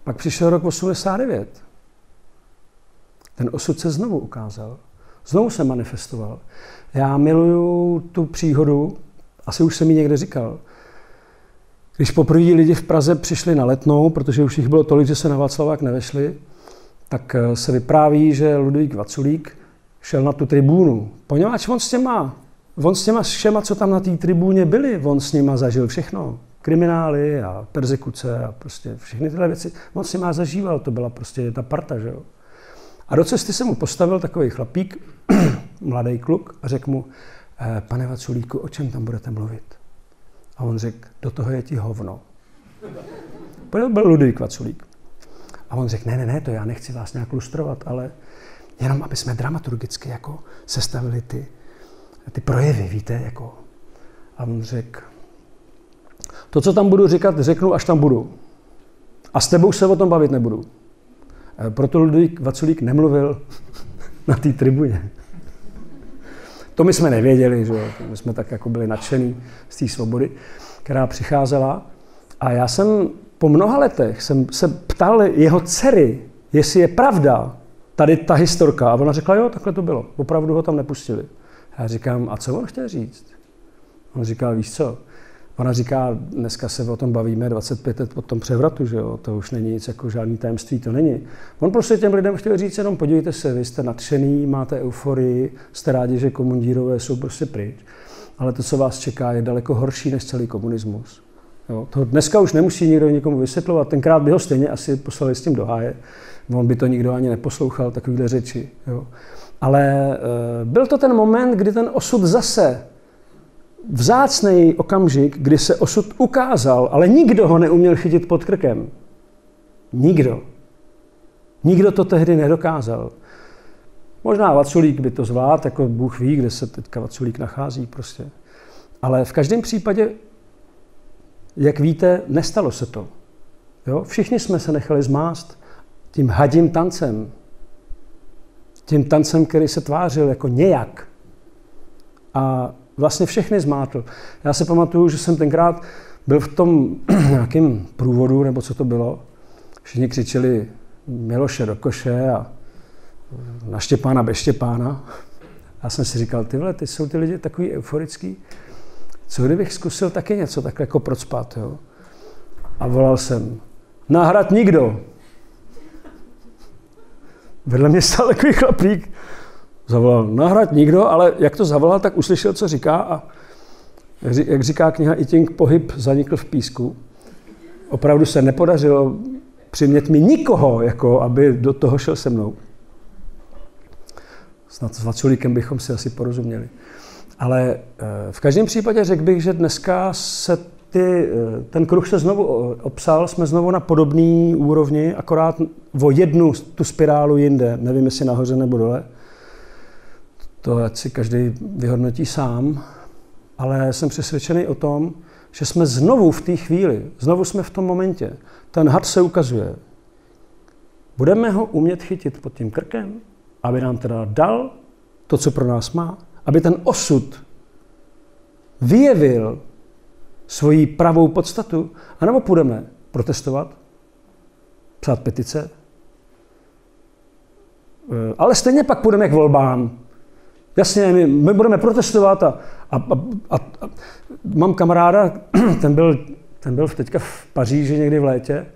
Pak přišel rok 89. Ten osud se znovu ukázal. Znovu se manifestoval. Já miluju tu příhodu, asi už jsem ji někde říkal. Když poprvé lidi v Praze přišli na letnou, protože už jich bylo tolik, že se na Václavák nevešli, tak eh, se vypráví, že Ludvík Vaculík šel na tu tribúnu. Poněvadž on s těma, on s těma všema, co tam na té tribúně byli, on s nima zažil všechno. Kriminály a persekuce a prostě všechny tyhle věci. On s nima zažíval, to byla prostě ta parta, že jo. A do cesty se mu postavil takový chlapík, mladý kluk, a řekl mu, eh, pane Vaculíku, o čem tam budete mluvit? A on řekl, do toho je ti hovno. To byl Ludvík Vaculík. A on řekl, ne, ne, ne, to já nechci vás nějak lustrovat, ale jenom aby jsme dramaturgicky jako sestavili ty, ty projevy, víte, jako. A on řekl, to, co tam budu říkat, řeknu, až tam budu. A s tebou se o tom bavit nebudu. Eh, proto Ludvík Vaculík nemluvil na té tribuně. To my jsme nevěděli, že My jsme tak jako byli nadšený z té svobody, která přicházela. A já jsem po mnoha letech jsem se ptal jeho dcery, jestli je pravda tady ta historka. A ona řekla, jo, takhle to bylo. Opravdu ho tam nepustili. Já říkám, a co on chtěl říct? On říkal, víš co, Ona říká, dneska se o tom bavíme 25 let po tom převratu, že jo? to už není nic jako žádný tajemství, to není. On prostě těm lidem chtěl říct jenom, podívejte se, vy jste nadšený, máte euforii, jste rádi, že komundírové jsou prostě pryč, ale to, co vás čeká, je daleko horší než celý komunismus. Jo, to dneska už nemusí nikdo nikomu vysvětlovat, tenkrát by ho stejně asi poslali s tím do háje. On by to nikdo ani neposlouchal, takovéhle řeči. Jo. Ale e, byl to ten moment, kdy ten osud zase, vzácný okamžik, kdy se osud ukázal, ale nikdo ho neuměl chytit pod krkem. Nikdo. Nikdo to tehdy nedokázal. Možná Vaculík by to zvládl, jako Bůh ví, kde se teďka Vaculík nachází prostě. Ale v každém případě, jak víte, nestalo se to. Jo? Všichni jsme se nechali zmást tím hadím tancem. Tím tancem, který se tvářil jako nějak. A vlastně všechny zmátl. Já se pamatuju, že jsem tenkrát byl v tom nějakém průvodu, nebo co to bylo. Všichni křičeli Miloše do koše a na Štěpána bez Štěpána. Já jsem si říkal, ty vole, ty jsou ty lidi takový euforický. Co kdybych zkusil taky něco tak jako procpat, jo? A volal jsem, nahrad nikdo. Vedle mě stál takový chlapík, zavolal, nahrad nikdo, ale jak to zavolal, tak uslyšel, co říká a jak říká kniha Iting, pohyb zanikl v písku. Opravdu se nepodařilo přimět mi nikoho, jako aby do toho šel se mnou. Snad s Vaculíkem bychom si asi porozuměli. Ale eh, v každém případě řekl bych, že dneska se ty, eh, ten kruh se znovu obsal, jsme znovu na podobné úrovni, akorát o jednu tu spirálu jinde, nevím, jestli nahoře nebo dole. To ať si každý vyhodnotí sám, ale jsem přesvědčený o tom, že jsme znovu v té chvíli, znovu jsme v tom momentě. Ten had se ukazuje. Budeme ho umět chytit pod tím krkem, aby nám teda dal to, co pro nás má, aby ten osud vyjevil svoji pravou podstatu, anebo půjdeme protestovat, psát petice, eh, ale stejně pak půjdeme k volbám. Jasně, my, my budeme protestovat a, a, a, a, a mám kamaráda, ten byl, ten byl teďka v Paříži někdy v létě,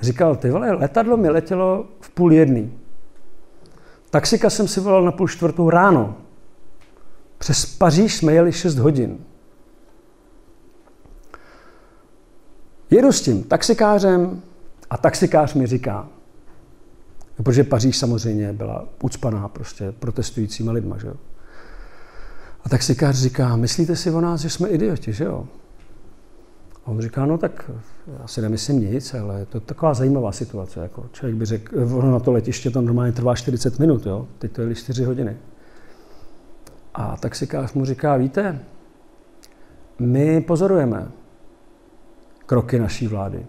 říkal, ty vole, letadlo mi letělo v půl jedný. Taxika jsem si volal na půl čtvrtou ráno. Přes Paříž jsme jeli 6 hodin. Jedu s tím taxikářem a taxikář mi říká, protože Paříž samozřejmě byla ucpaná prostě protestujícíma lidma, že jo. A taxikář říká, myslíte si o nás, že jsme idioti, že jo? A on říká, no tak já si nemyslím nic, ale je to taková zajímavá situace. Jako člověk by řekl, ono na to letiště to normálně trvá 40 minut, jo? teď to je 4 hodiny. A taxikář mu říká, víte, my pozorujeme kroky naší vlády.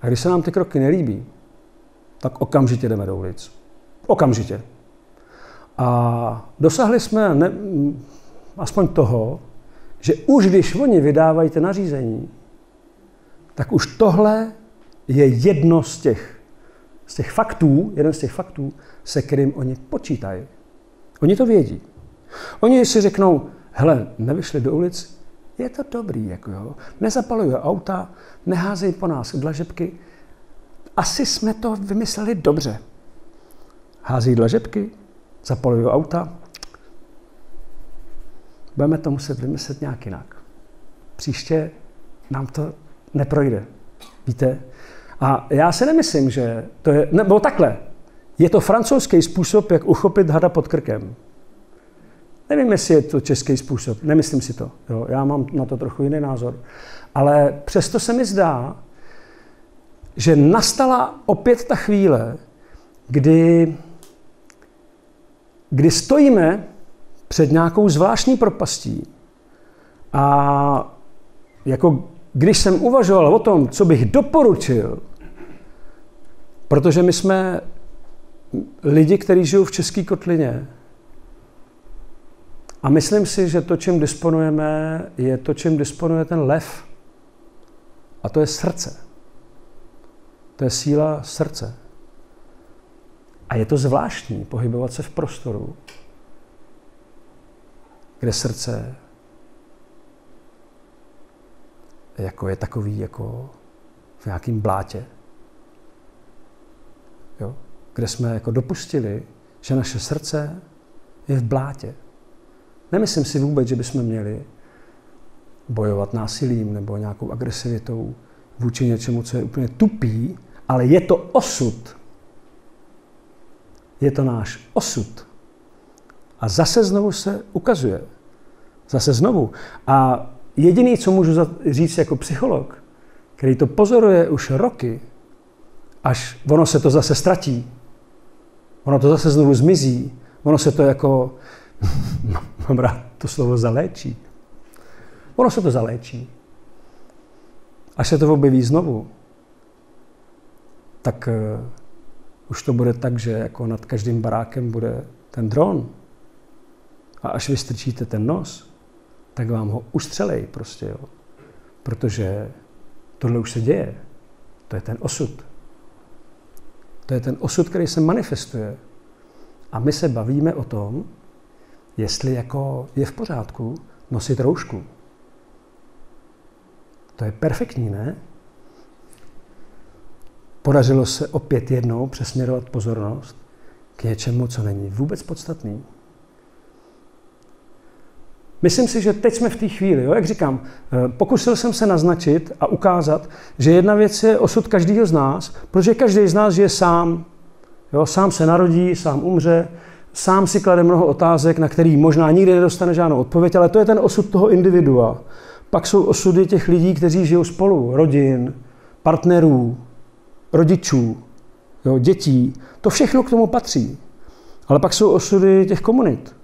A když se nám ty kroky nelíbí, tak okamžitě jdeme do ulic. Okamžitě. A dosahli jsme ne, aspoň toho, že už když oni vydávají ty nařízení, tak už tohle je jedno z těch, z těch faktů, jeden z těch faktů, se kterým oni počítají. Oni to vědí. Oni si řeknou, hele, nevyšli do ulic, je to dobrý, jako jo. Nezapalují auta, neházejí po nás dlažebky. Asi jsme to vymysleli dobře. Hází dlažebky, zapalují auta, budeme to muset vymyslet nějak jinak. Příště nám to neprojde. Víte? A já si nemyslím, že to je, nebo takhle, je to francouzský způsob, jak uchopit hada pod krkem. Nevím, jestli je to český způsob, nemyslím si to. Jo, já mám na to trochu jiný názor. Ale přesto se mi zdá, že nastala opět ta chvíle, kdy, kdy stojíme před nějakou zvláštní propastí a jako když jsem uvažoval o tom, co bych doporučil, protože my jsme lidi, kteří žijou v České kotlině, a myslím si, že to, čím disponujeme, je to, čím disponuje ten lev. A to je srdce. To je síla srdce. A je to zvláštní pohybovat se v prostoru, kde srdce jako je takový jako v nějakém blátě. Jo? Kde jsme jako dopustili, že naše srdce je v blátě. Nemyslím si vůbec, že bychom měli bojovat násilím nebo nějakou agresivitou vůči něčemu, co je úplně tupý, ale je to osud. Je to náš osud. A zase znovu se ukazuje. Zase znovu. A jediný, co můžu říct jako psycholog, který to pozoruje už roky, až ono se to zase ztratí, ono to zase znovu zmizí, ono se to jako, mám rád to slovo zaléčí. Ono se to zaléčí. Až se to objeví znovu, tak uh, už to bude tak, že jako nad každým barákem bude ten dron. A až vystrčíte ten nos, tak vám ho ustřelej prostě, jo. Protože tohle už se děje. To je ten osud. To je ten osud, který se manifestuje. A my se bavíme o tom, jestli jako je v pořádku nosit roušku. To je perfektní, ne? Podařilo se opět jednou přesměrovat pozornost k něčemu, co není vůbec podstatný. Myslím si, že teď jsme v té chvíli, jo? jak říkám, eh, pokusil jsem se naznačit a ukázat, že jedna věc je osud každého z nás, protože každý z nás žije sám. Jo? Sám se narodí, sám umře, sám si klade mnoho otázek, na který možná nikdy nedostane žádnou odpověď, ale to je ten osud toho individua. Pak jsou osudy těch lidí, kteří žijou spolu, rodin, partnerů, rodičů, jo, dětí. To všechno k tomu patří. Ale pak jsou osudy těch komunit.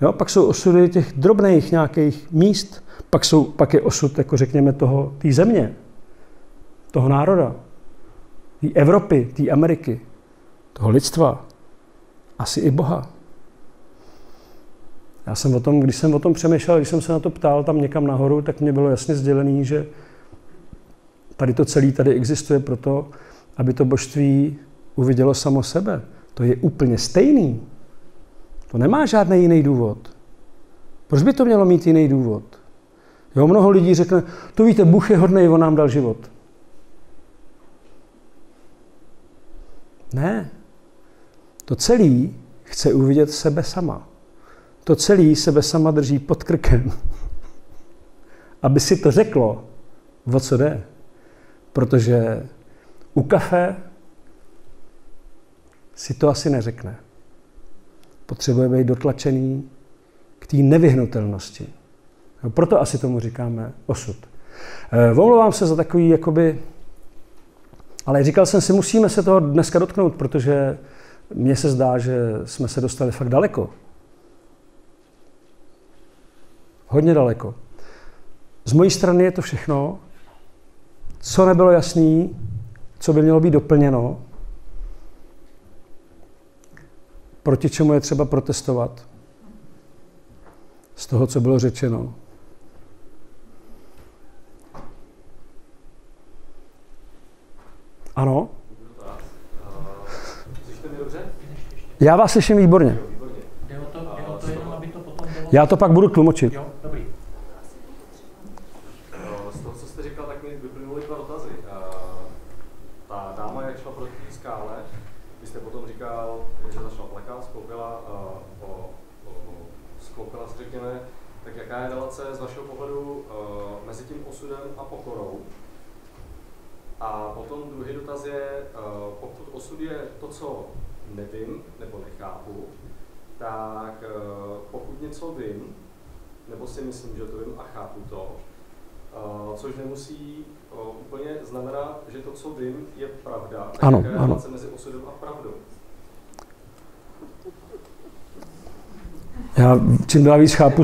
Jo, pak jsou osudy těch drobných nějakých míst, pak, jsou, pak je osud, jako řekněme, toho, té země, toho národa, té Evropy, té Ameriky, toho lidstva, asi i Boha. Já jsem o tom, když jsem o tom přemýšlel, když jsem se na to ptal tam někam nahoru, tak mě bylo jasně sdělený, že tady to celé tady existuje proto, aby to božství uvidělo samo sebe. To je úplně stejný. To nemá žádný jiný důvod. Proč by to mělo mít jiný důvod? Jo, mnoho lidí řekne, to víte, Bůh je hodný, on nám dal život. Ne. To celý chce uvidět sebe sama. To celý sebe sama drží pod krkem. Aby si to řeklo, o co jde. Protože u kafe si to asi neřekne potřebuje být dotlačený k té nevyhnutelnosti. No, proto asi tomu říkáme osud. E, omlouvám se za takový, jakoby, ale říkal jsem si, musíme se toho dneska dotknout, protože mně se zdá, že jsme se dostali fakt daleko. Hodně daleko. Z mojí strany je to všechno. Co nebylo jasné, co by mělo být doplněno, proti čemu je třeba protestovat. Z toho, co bylo řečeno. Ano? Já vás slyším výborně. Já to pak budu tlumočit. Nevím nebo nechápu, tak eh, pokud něco vím, nebo si myslím, že to vím a chápu to, eh, což nemusí eh, úplně znamenat, že to, co vím, je pravda. Ano, ano. mezi osudem a pravdou. Já čím dál víc chápu,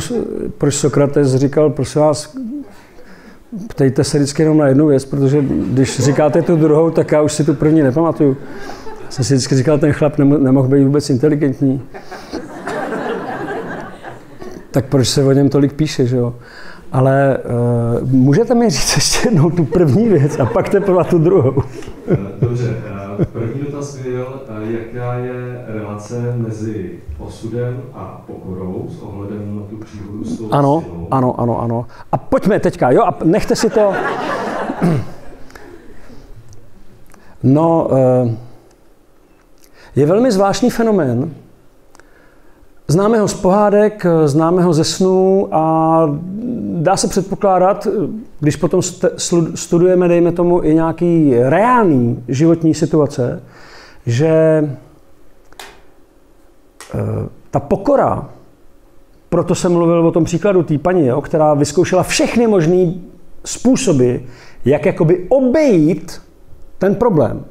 proč Sokrates říkal, prosím vás, ptejte se vždycky jenom na jednu věc, protože když říkáte tu druhou, tak já už si tu první nepamatuju jsem si vždycky říkal, ten chlap nemohl být vůbec inteligentní. tak proč se o něm tolik píše, že jo? Ale uh, můžete mi říct ještě jednou tu první věc a pak teprve tu druhou. Eh, dobře, uh, první dotaz byl, uh, jaká je relace mezi osudem a pokorou s ohledem na tu příhodu s tou Ano, ano, ano, ano. A pojďme teďka, jo, a nechte si to... No, uh, je velmi zvláštní fenomén. Známe ho z pohádek, známe ho ze snů a dá se předpokládat, když potom studujeme, dejme tomu, i nějaký reálný životní situace, že eh, ta pokora, proto jsem mluvil o tom příkladu té paní, jo, která vyzkoušela všechny možné způsoby, jak jakoby obejít ten problém,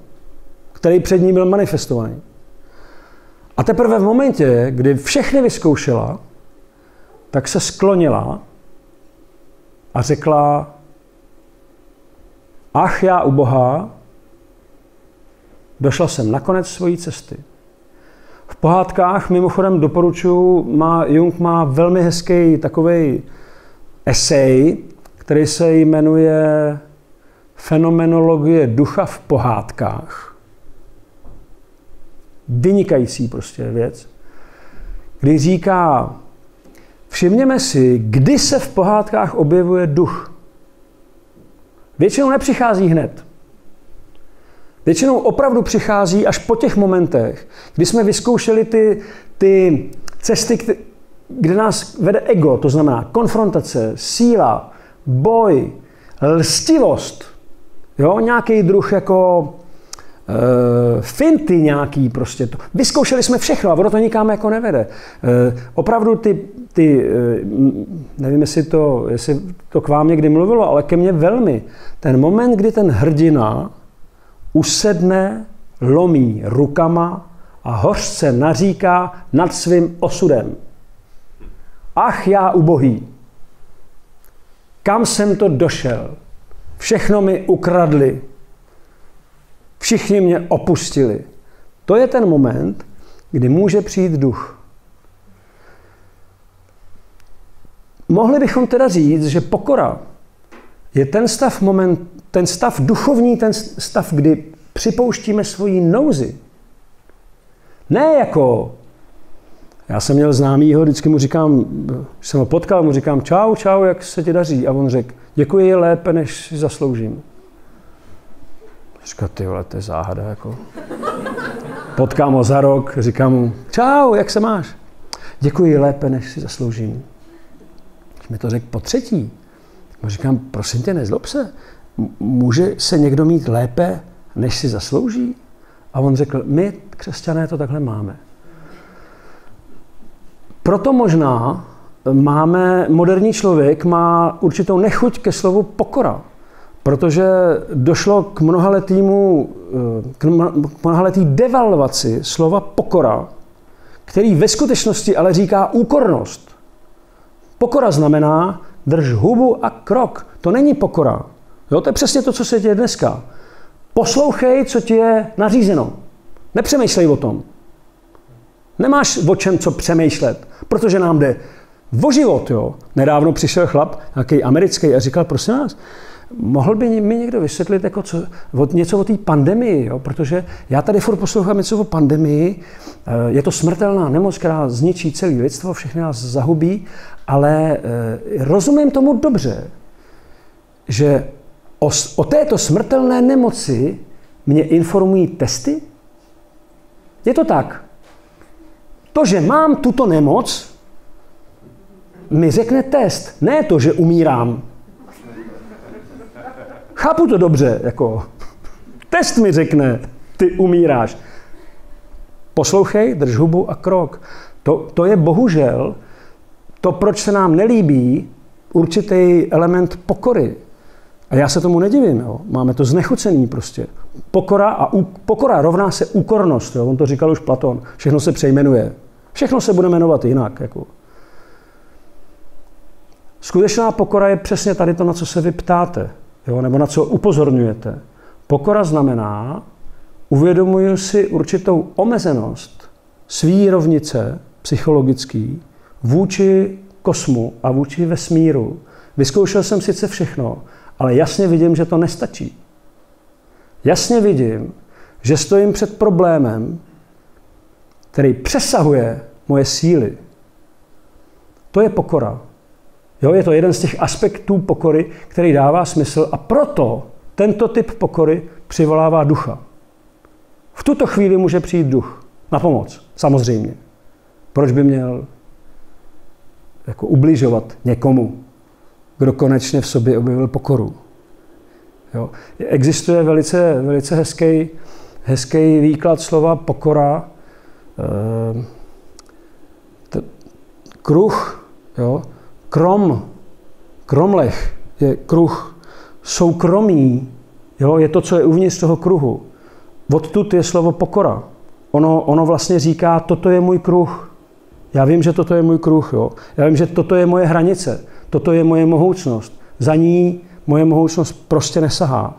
který před ní byl manifestovaný. A teprve v momentě, kdy všechny vyzkoušela, tak se sklonila a řekla, ach já u Boha, došla jsem na konec svojí cesty. V pohádkách mimochodem doporučuji, má, Jung má velmi hezký takový esej, který se jmenuje Fenomenologie ducha v pohádkách. Vynikající prostě věc, kdy říká, Všimněme si, kdy se v pohádkách objevuje duch. Většinou nepřichází hned. Většinou opravdu přichází až po těch momentech, kdy jsme vyzkoušeli ty, ty cesty, kde nás vede ego, to znamená konfrontace, síla, boj, lstivost, jo? nějaký druh jako Uh, finty nějaký prostě. To. Vyzkoušeli jsme všechno a ono to nikam jako nevede. Uh, opravdu ty, ty uh, nevím, jestli to, jestli to k vám někdy mluvilo, ale ke mně velmi. Ten moment, kdy ten hrdina usedne, lomí rukama a hořce naříká nad svým osudem. Ach já ubohý, kam jsem to došel? Všechno mi ukradli, Všichni mě opustili. To je ten moment, kdy může přijít duch. Mohli bychom teda říct, že pokora je ten stav, moment, ten stav duchovní, ten stav, kdy připouštíme svoji nouzi. Ne jako, já jsem měl známýho, vždycky mu říkám, když jsem ho potkal, mu říkám čau, čau, jak se ti daří? A on řekl, děkuji lépe, než si zasloužím. Říká, ty vole, to je záhada, jako. Potkám ho za rok, říkám mu, čau, jak se máš? Děkuji lépe, než si zasloužím. Když mi to řekl po třetí, mu říkám, prosím tě, nezlob se. Může se někdo mít lépe, než si zaslouží? A on řekl, my, křesťané, to takhle máme. Proto možná máme, moderní člověk má určitou nechuť ke slovu pokora. Protože došlo k mnohaletýmu, eh, k mnohaletý devalvaci slova pokora, který ve skutečnosti ale říká úkornost. Pokora znamená drž hubu a krok. To není pokora. Jo, to je přesně to, co se děje dneska. Poslouchej, co ti je nařízeno. Nepřemýšlej o tom. Nemáš o čem co přemýšlet, protože nám jde o život. Jo. Nedávno přišel chlap, nějaký americký, a říkal, prosím vás, Mohl by mi někdo vysvětlit jako co, od, něco o té pandemii, jo? protože já tady furt poslouchám něco o pandemii, eh, je to smrtelná nemoc, která zničí celé lidstvo, všechny nás zahubí, ale eh, rozumím tomu dobře, že o, o této smrtelné nemoci mě informují testy? Je to tak. To, že mám tuto nemoc, mi řekne test, ne to, že umírám. Chápu to dobře, jako test mi řekne, ty umíráš. Poslouchej, drž hubu a krok. To, to je bohužel to, proč se nám nelíbí určitý element pokory. A já se tomu nedivím. Jo. Máme to znechucený prostě. Pokora, a u, pokora rovná se úkornost. Jo. On to říkal už Platon. Všechno se přejmenuje. Všechno se bude jmenovat jinak. Jako. Skutečná pokora je přesně tady to, na co se vy ptáte jo, nebo na co upozorňujete. Pokora znamená, uvědomuji si určitou omezenost svý rovnice psychologický vůči kosmu a vůči vesmíru. Vyzkoušel jsem sice všechno, ale jasně vidím, že to nestačí. Jasně vidím, že stojím před problémem, který přesahuje moje síly. To je pokora. Jo, je to jeden z těch aspektů pokory, který dává smysl a proto tento typ pokory přivolává ducha. V tuto chvíli může přijít duch na pomoc, samozřejmě. Proč by měl jako ubližovat někomu, kdo konečně v sobě objevil pokoru. Jo. Existuje velice, velice hezký, hezký výklad slova pokora. E, t, kruh, jo, krom, kromlech je kruh soukromý, jo, je to, co je uvnitř toho kruhu. Odtud je slovo pokora. Ono, ono vlastně říká, toto je můj kruh. Já vím, že toto je můj kruh. Jo. Já vím, že toto je moje hranice. Toto je moje mohoučnost. Za ní moje mohoučnost prostě nesahá.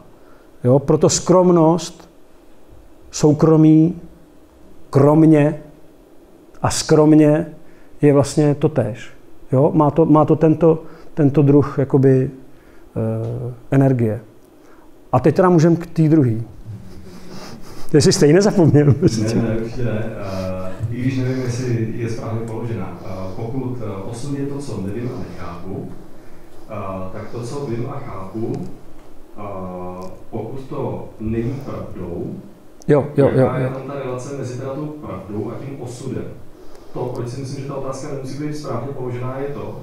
Jo? Proto skromnost, soukromí, kromně a skromně je vlastně to též. Jo? Má, to, má to tento, tento druh jakoby, e, energie. A teď teda můžeme k té druhé. Ty jsi stejně zapomněl. Ne, ne, určitě ne. Uh, I když nevím, jestli je správně položena. Uh, pokud uh, osud je to, co nevím a nechápu, uh, tak to, co vím a chápu, pokud to není pravdou, jo, jo, jo, jaká je tam ta relace mezi teda tou pravdou a tím osudem? To, proč si myslím, že ta otázka nemusí být správně položená, je to,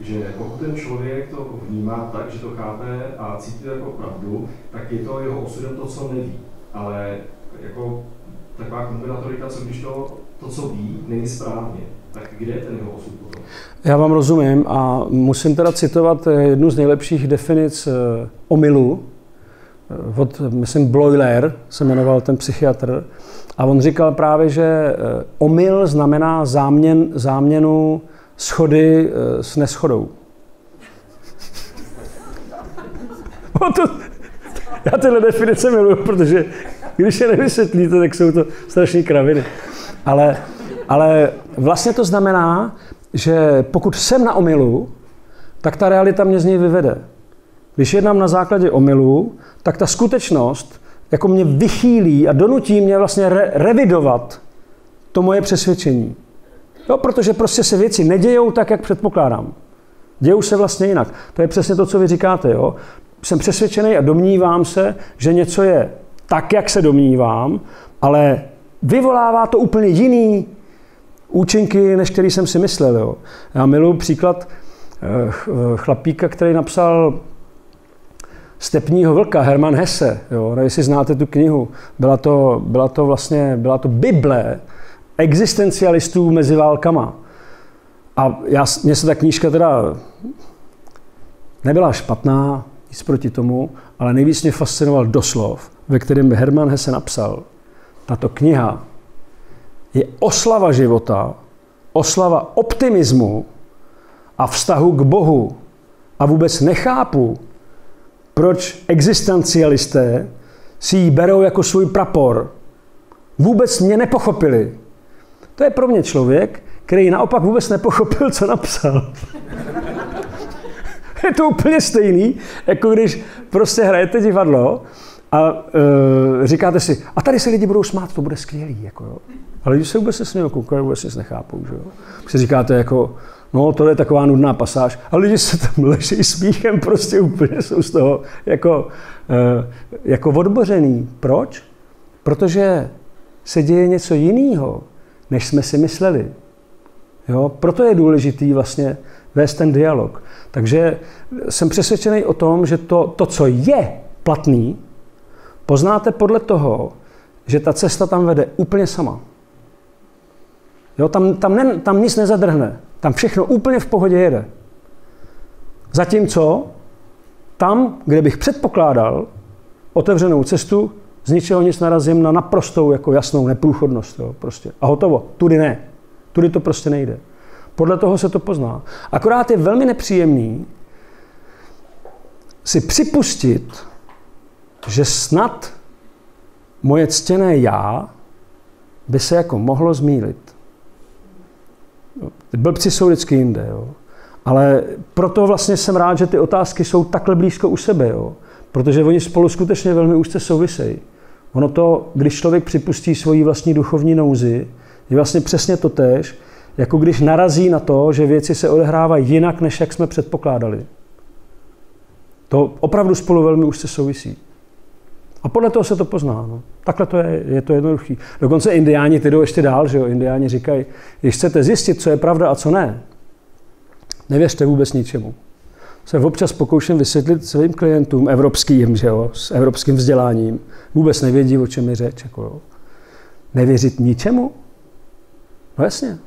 že pokud ten člověk to vnímá tak, že to chápe a cítí to jako pravdu, tak je to jeho osudem to, co neví. Ale jako taková kombinatorika, co když to, to, co ví, není správně, tak kde je ten jeho osud potom? Já vám rozumím a musím teda citovat eh, jednu z nejlepších definic eh, omylu, eh, od, myslím, Bloiler se jmenoval ten psychiatr, a on říkal právě, že omyl znamená záměn, záměnu schody s neschodou. to, já tyhle definice miluju, protože když je nevysvětlíte, tak jsou to strašné kraviny. Ale, ale vlastně to znamená, že pokud jsem na omylu, tak ta realita mě z něj vyvede. Když jednám na základě omylu, tak ta skutečnost jako mě vychýlí a donutí mě vlastně re- revidovat to moje přesvědčení. Jo, protože prostě se věci nedějou tak, jak předpokládám. Dějou se vlastně jinak. To je přesně to, co vy říkáte. Jo? Jsem přesvědčený a domnívám se, že něco je tak, jak se domnívám, ale vyvolává to úplně jiný účinky, než který jsem si myslel. Jo. Já miluji příklad eh, chlapíka, který napsal Stepního vlka, Herman Hesse, jo, nevím, jestli znáte tu knihu. Byla to, byla to vlastně, byla to Bible existencialistů mezi válkama. A já, mně se ta knížka teda nebyla špatná, nic proti tomu, ale nejvíc mě fascinoval doslov, ve kterém Herman Hesse napsal, tato kniha je oslava života, oslava optimismu a vztahu k Bohu. A vůbec nechápu, proč existencialisté si ji berou jako svůj prapor. Vůbec mě nepochopili. To je pro mě člověk, který naopak vůbec nepochopil, co napsal. je to úplně stejný, jako když prostě hrajete divadlo a uh, říkáte si, a tady se lidi budou smát, to bude skvělý. Jako jo. Ale když se vůbec se s koukají, vůbec nic nechápou. Že jo. Si říkáte jako, no to je taková nudná pasáž, a lidi se tam leží smíchem, prostě úplně jsou z toho jako, uh, jako odbořený. Proč? Protože se děje něco jiného, než jsme si mysleli. Jo? Proto je důležitý vlastně vést ten dialog. Takže jsem přesvědčený o tom, že to, to co je platný, poznáte podle toho, že ta cesta tam vede úplně sama. Jo, tam, tam, ne, tam nic nezadrhne. Tam všechno úplně v pohodě jede. Zatímco tam, kde bych předpokládal otevřenou cestu, z ničeho nic narazím na naprostou jako jasnou neprůchodnost. Jo, prostě. A hotovo. Tudy ne. Tudy to prostě nejde. Podle toho se to pozná. Akorát je velmi nepříjemný si připustit, že snad moje ctěné já by se jako mohlo zmílit. Blbci jsou vždycky jinde, jo. Ale proto vlastně jsem rád, že ty otázky jsou takhle blízko u sebe, jo. Protože oni spolu skutečně velmi úzce souvisejí. Ono to, když člověk připustí svoji vlastní duchovní nouzi, je vlastně přesně to tež, jako když narazí na to, že věci se odehrávají jinak, než jak jsme předpokládali. To opravdu spolu velmi úzce souvisí. A podle toho se to pozná. No. Takhle to je, je to jednoduchý. Dokonce indiáni ty jdou ještě dál, že jo? Indiáni říkají, když chcete zjistit, co je pravda a co ne, nevěřte vůbec ničemu. se občas pokouším vysvětlit svým klientům evropským, že jo, s evropským vzděláním, vůbec nevědí, o čem je řeč. Jako jo. Nevěřit ničemu? No jasně,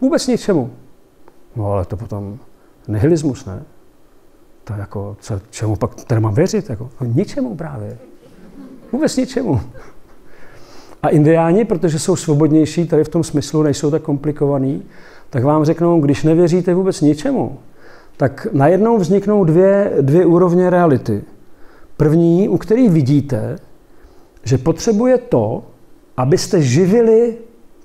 vůbec ničemu. No ale to potom nihilismus, ne? To jako, co, čemu pak teda mám věřit? Jako, no, ničemu právě. Vůbec ničemu. A indiáni, protože jsou svobodnější tady v tom smyslu, nejsou tak komplikovaný, tak vám řeknou, když nevěříte vůbec ničemu, tak najednou vzniknou dvě, dvě úrovně reality. První, u který vidíte, že potřebuje to, abyste živili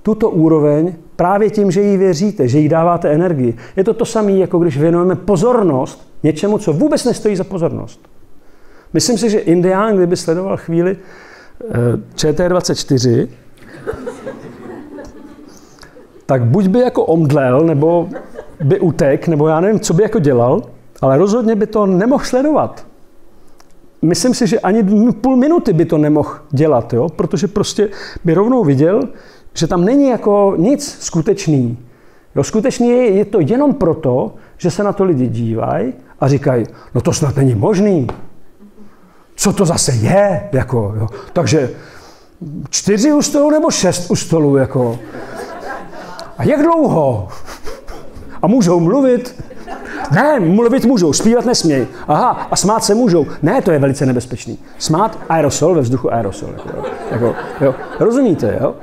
tuto úroveň právě tím, že jí věříte, že jí dáváte energii. Je to to samé, jako když věnujeme pozornost něčemu, co vůbec nestojí za pozornost. Myslím si, že Indián, kdyby sledoval chvíli eh, ČT24, tak buď by jako omdlel, nebo by utek, nebo já nevím, co by jako dělal, ale rozhodně by to nemohl sledovat. Myslím si, že ani půl minuty by to nemohl dělat, jo? protože prostě by rovnou viděl, že tam není jako nic skutečný. Jo, skutečný je, je to jenom proto, že se na to lidi dívají a říkají, no to snad není možný. Co to zase je? Jako, jo. Takže čtyři u stolu nebo šest u stolu? Jako. A jak dlouho? A můžou mluvit? Ne, mluvit můžou, zpívat nesmějí. Aha, a smát se můžou. Ne, to je velice nebezpečný. Smát aerosol, ve vzduchu aerosol. Jako, jako, jo. Rozumíte, jo?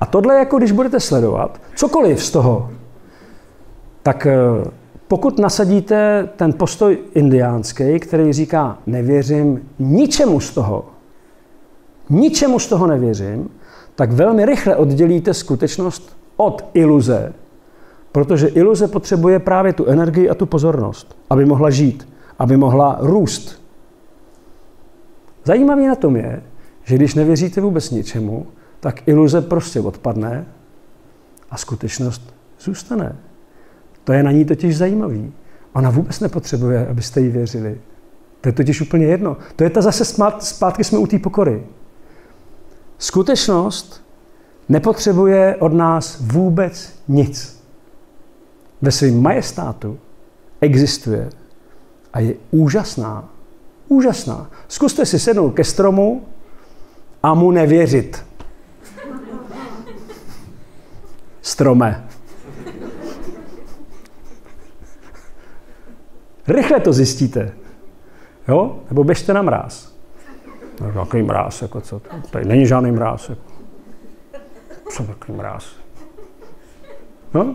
A tohle, jako když budete sledovat, cokoliv z toho, tak eh, pokud nasadíte ten postoj indiánský, který říká, nevěřím ničemu z toho, ničemu z toho nevěřím, tak velmi rychle oddělíte skutečnost od iluze, protože iluze potřebuje právě tu energii a tu pozornost, aby mohla žít, aby mohla růst. Zajímavé na tom je, že když nevěříte vůbec ničemu, tak iluze prostě odpadne a skutečnost zůstane. To je na ní totiž zajímavý. Ona vůbec nepotřebuje, abyste jí věřili. To je totiž úplně jedno. To je ta zase zpátky jsme u té pokory. Skutečnost nepotřebuje od nás vůbec nic. Ve svém majestátu existuje a je úžasná. Úžasná. Zkuste si sednout ke stromu a mu nevěřit. Strome. Rychle to zjistíte. Jo? Nebo běžte na mráz. No, jaký mráz, jako co? Tady není žádný mráz. Jako. Co takový mráz? No?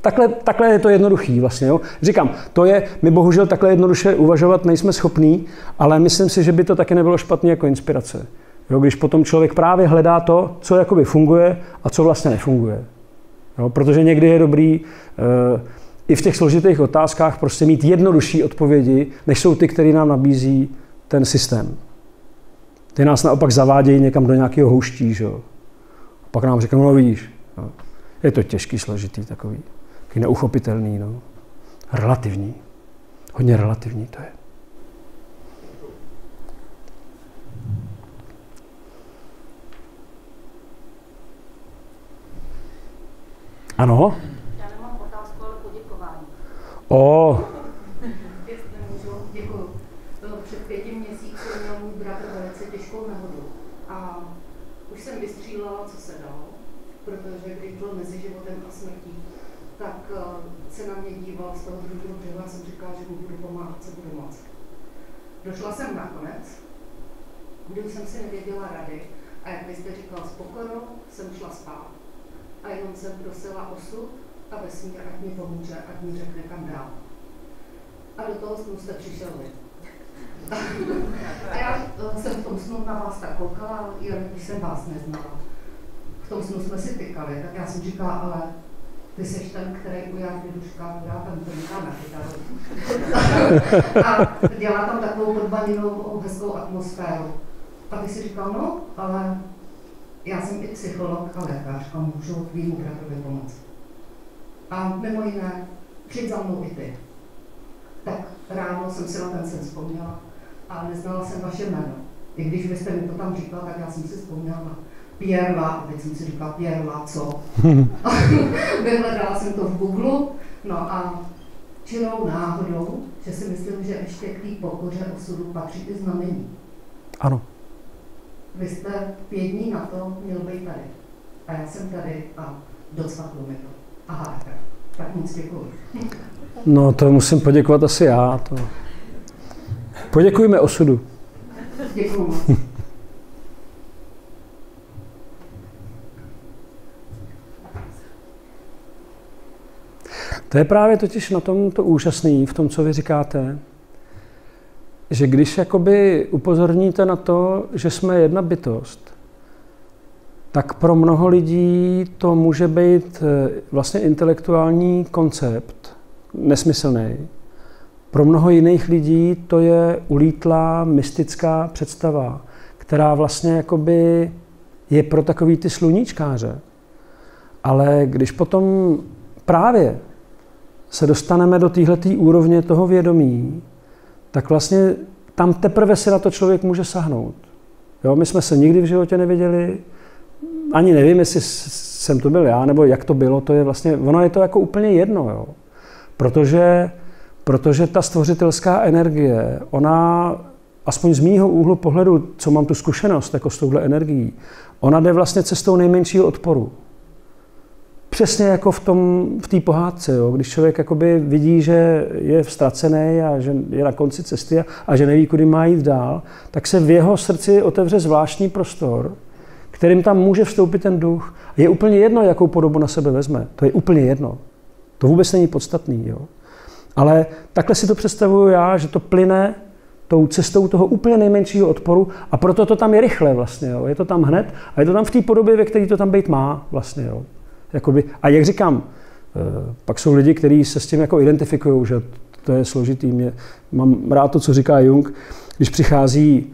Takhle, takhle je to jednoduchý vlastně. Jo? Říkám, to je, my bohužel takhle jednoduše uvažovat nejsme schopní, ale myslím si, že by to taky nebylo špatné jako inspirace. Jo? Když potom člověk právě hledá to, co jakoby funguje a co vlastně nefunguje. Jo? Protože někdy je dobrý uh, i v těch složitých otázkách prostě mít jednodušší odpovědi, než jsou ty, které nám nabízí ten systém. Ty nás naopak zavádějí někam do nějakého houští, že jo. A pak nám řeknou, no vidíš, no. je to těžký, složitý takový, takový neuchopitelný, no. Relativní. Hodně relativní to je. Ano? O. Před pěti měsíci měl můj bratr velice těžkou nehodu a už jsem vystřílela, co se dalo, protože když byl mezi životem a smrtí, tak se na mě díval z toho druhého břehu a jsem říkala, že mu budu pomáhat, co budu moc. Došla jsem nakonec, kdy jsem si nevěděla rady a jak byste říkal, s pokorou jsem šla spát. A jenom jsem prosila osud, a vesmír, ať mi pomůže, ať mi řekne kam dál. A do toho snu jste přišel vy. a já eh, jsem v tom snu na vás tak koukala, jen když jsem vás neznala. V tom snu jsme si tykali, tak já jsem říkala, ale ty jsi ten, který u Jardy Duška hrá tam to na a dělá tam takovou podbaninou hezkou atmosféru. A ty si říkal, no, ale já jsem i psycholog a lékař a můžu tvýmu bratrovi pomoct. A mimo jiné, přijď za mnou i ty. Tak ráno jsem si na ten sen vzpomněla a neznala jsem vaše jméno. I když vy jste mi to tam říkal, tak já jsem si vzpomněla na Pierla, a teď jsem si říkala, Pierla, co? Vyhledala jsem to v Google, no a čirou náhodou, že si myslím, že ještě k té pokoře osudu patří i znamení. Ano. Vy jste pět dní na to měl být tady. A já jsem tady a docvaklo mi to. Aha, tak, děkuji. No to musím poděkovat asi já. To... Poděkujme osudu. Děkuji. To je právě totiž na tom to úžasný, v tom, co vy říkáte, že když jakoby upozorníte na to, že jsme jedna bytost, tak pro mnoho lidí to může být eh, vlastně intelektuální koncept, nesmyslný. Pro mnoho jiných lidí to je ulítlá mystická představa, která vlastně jakoby je pro takový ty sluníčkáře. Ale když potom právě se dostaneme do téhleté úrovně toho vědomí, tak vlastně tam teprve si na to člověk může sahnout. Jo, my jsme se nikdy v životě neviděli, ani nevím, jestli jsem to byl já, nebo jak to bylo, to je vlastně, ono je to jako úplně jedno, jo. Protože, protože ta stvořitelská energie, ona, aspoň z mýho úhlu pohledu, co mám tu zkušenost jako s touhle energií, ona jde vlastně cestou nejmenšího odporu. Přesně jako v tom, v té pohádce, jo? když člověk jakoby vidí, že je ztracený a že je na konci cesty a, a že neví, kudy má jít dál, tak se v jeho srdci otevře zvláštní prostor, kterým tam může vstoupit ten duch. Je úplně jedno, jakou podobu na sebe vezme. To je úplně jedno. To vůbec není podstatný. Jo? Ale takhle si to představuju já, že to plyne tou cestou toho úplně nejmenšího odporu a proto to tam je rychle vlastně. Jo? Je to tam hned a je to tam v té podobě, ve které to tam být má vlastně. Jo? Jakoby, a jak říkám, eh, pak jsou lidi, kteří se s tím jako identifikují, že to je složitý. Mě, mám rád to, co říká Jung, když přichází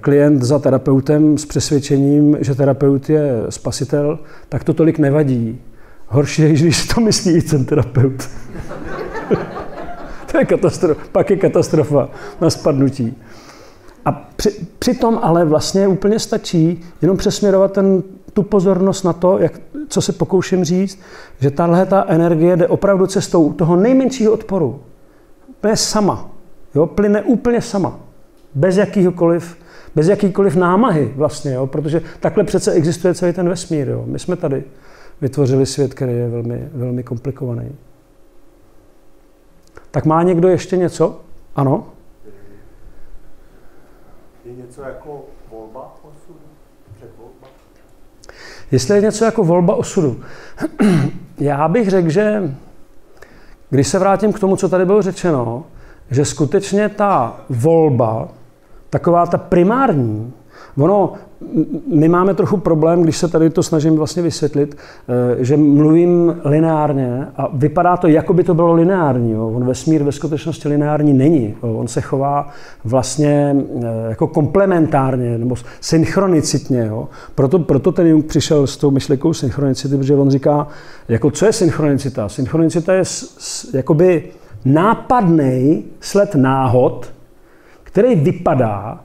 klient za terapeutem s přesvědčením, že terapeut je spasitel, tak to tolik nevadí. Horší je, když to myslí i ten terapeut. to je katastrofa. Pak je katastrofa na spadnutí. A při, přitom ale vlastně úplně stačí jenom přesměrovat ten, tu pozornost na to, jak, co se pokouším říct, že tahle ta energie jde opravdu cestou toho nejmenšího odporu. je sama. Jo? Plyne úplně sama. Bez jakýhokoliv, bez jakýkoliv námahy vlastně, jo? protože takhle přece existuje celý ten vesmír. Jo? My jsme tady vytvořili svět, který je velmi, velmi komplikovaný. Tak má někdo ještě něco? Ano? Je něco jako volba osudu? Předvolba? Jestli je něco jako volba osudu. Já bych řekl, že když se vrátím k tomu, co tady bylo řečeno, že skutečně ta volba, taková ta primární, ono, my máme trochu problém, když se tady to snažím vlastně vysvětlit, eh, že mluvím lineárně a vypadá to, jako by to bylo lineární. Jo. On vesmír ve skutečnosti lineární není. Jo. On se chová vlastně eh, jako komplementárně nebo synchronicitně. Jo. Proto, proto ten Jung přišel s tou myšlenkou synchronicity, protože on říká, jako co je synchronicita? Synchronicita je s, s, jakoby nápadný sled náhod, který vypadá,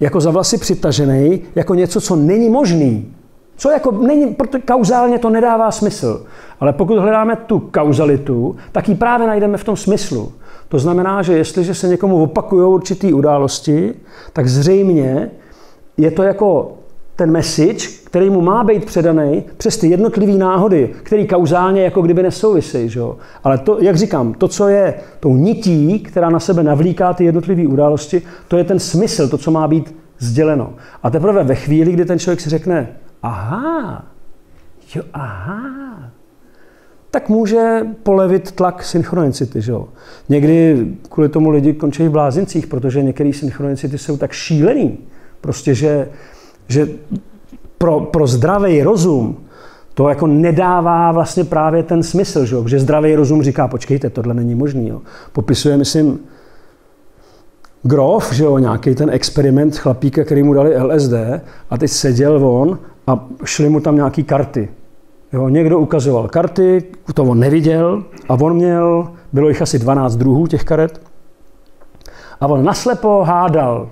jako za vlasy přitažený, jako něco, co není možný. Co jako není, protože kauzálně to nedává smysl. Ale pokud hledáme tu kauzalitu, tak ji právě najdeme v tom smyslu. To znamená, že jestliže se někomu opakují určité události, tak zřejmě je to jako ten message, který mu má být předaný přes ty jednotlivé náhody, který kauzálně jako kdyby nesouvisí. Že? Ale to, jak říkám, to, co je tou nití, která na sebe navlíká ty jednotlivé události, to je ten smysl, to, co má být sděleno. A teprve ve chvíli, kdy ten člověk si řekne, aha, jo, aha, tak může polevit tlak synchronicity. Že? Někdy kvůli tomu lidi končí v blázincích, protože některé synchronicity jsou tak šílený, prostě, že že pro, pro zdravý rozum to jako nedává vlastně právě ten smysl, že, že zdravý rozum říká, počkejte, tohle není možný. Jo. Popisuje, myslím, Grof, že jo, nějaký ten experiment chlapíka, který mu dali LSD a teď seděl on a šli mu tam nějaký karty. Jo, někdo ukazoval karty, to on neviděl a on měl, bylo jich asi 12 druhů těch karet a on naslepo hádal,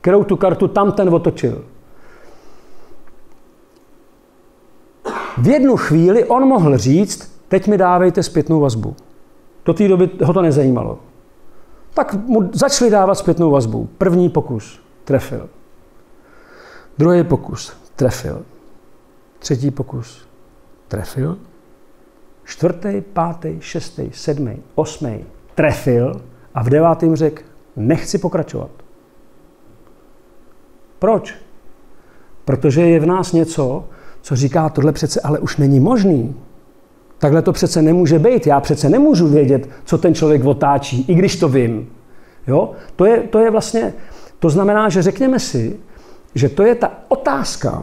kterou tu kartu tam ten otočil. V jednu chvíli on mohl říct, teď mi dávejte zpětnou vazbu. Do té doby ho to nezajímalo. Tak mu začali dávat zpětnou vazbu. První pokus trefil. Druhý pokus trefil. Třetí pokus trefil. Čtvrtý, pátý, šestý, sedmý, osmý trefil a v devátém řekl, nechci pokračovat. Proč? Protože je v nás něco, co říká, tohle přece ale už není možný. Takhle to přece nemůže být. Já přece nemůžu vědět, co ten člověk otáčí, i když to vím. Jo? To, je, to je vlastně, to znamená, že řekněme si, že to je ta otázka,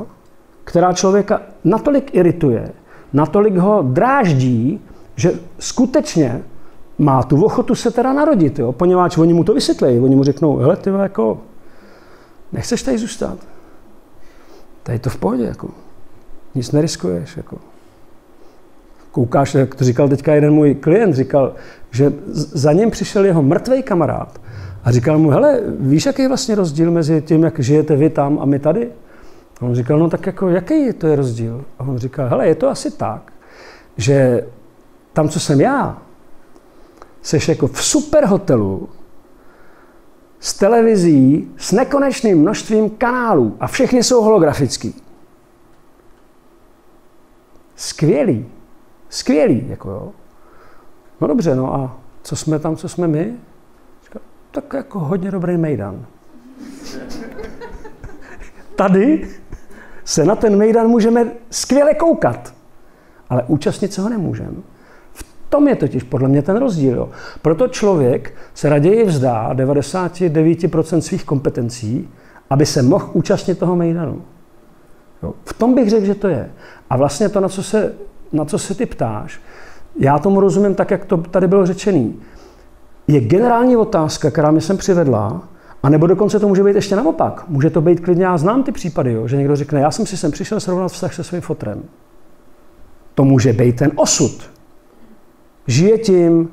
která člověka natolik irituje, natolik ho dráždí, že skutečně má tu ochotu se teda narodit, jo? poněvadž oni mu to vysvětlejí. Oni mu řeknou, hele, ty jako, nechceš tady zůstat. Tady to v pohodě, jako. Nic neriskuješ, jako. Koukáš, jak to říkal teďka jeden můj klient, říkal, že za ním přišel jeho mrtvý kamarád a říkal mu, hele, víš, jaký je vlastně rozdíl mezi tím, jak žijete vy tam a my tady? A on říkal, no tak jako, jaký je to je rozdíl? A on říkal, hele, je to asi tak, že tam, co jsem já, seš jako v super hotelu, s televizí, s nekonečným množstvím kanálů a všechny jsou holografický. Skvělý. Skvělý, jako jo. No dobře, no a co jsme tam, co jsme my? Říkal, tak jako hodně dobrý mejdan. Tady se na ten mejdan můžeme skvěle koukat, ale účastnit se ho nemůžeme tom je totiž podle mě ten rozdíl. Jo. Proto člověk se raději vzdá 99% svých kompetencí, aby se mohl účastnit toho mejdanu. Jo. V tom bych řekl, že to je. A vlastně to, na co, se, na co se ty ptáš, já tomu rozumím tak, jak to tady bylo řečený. Je generální otázka, která mě sem přivedla, a nebo dokonce to může být ještě naopak. Může to být klidně, já znám ty případy, jo, že někdo řekne, já jsem si sem přišel srovnat vztah se svým fotrem. To může být ten osud žije tím,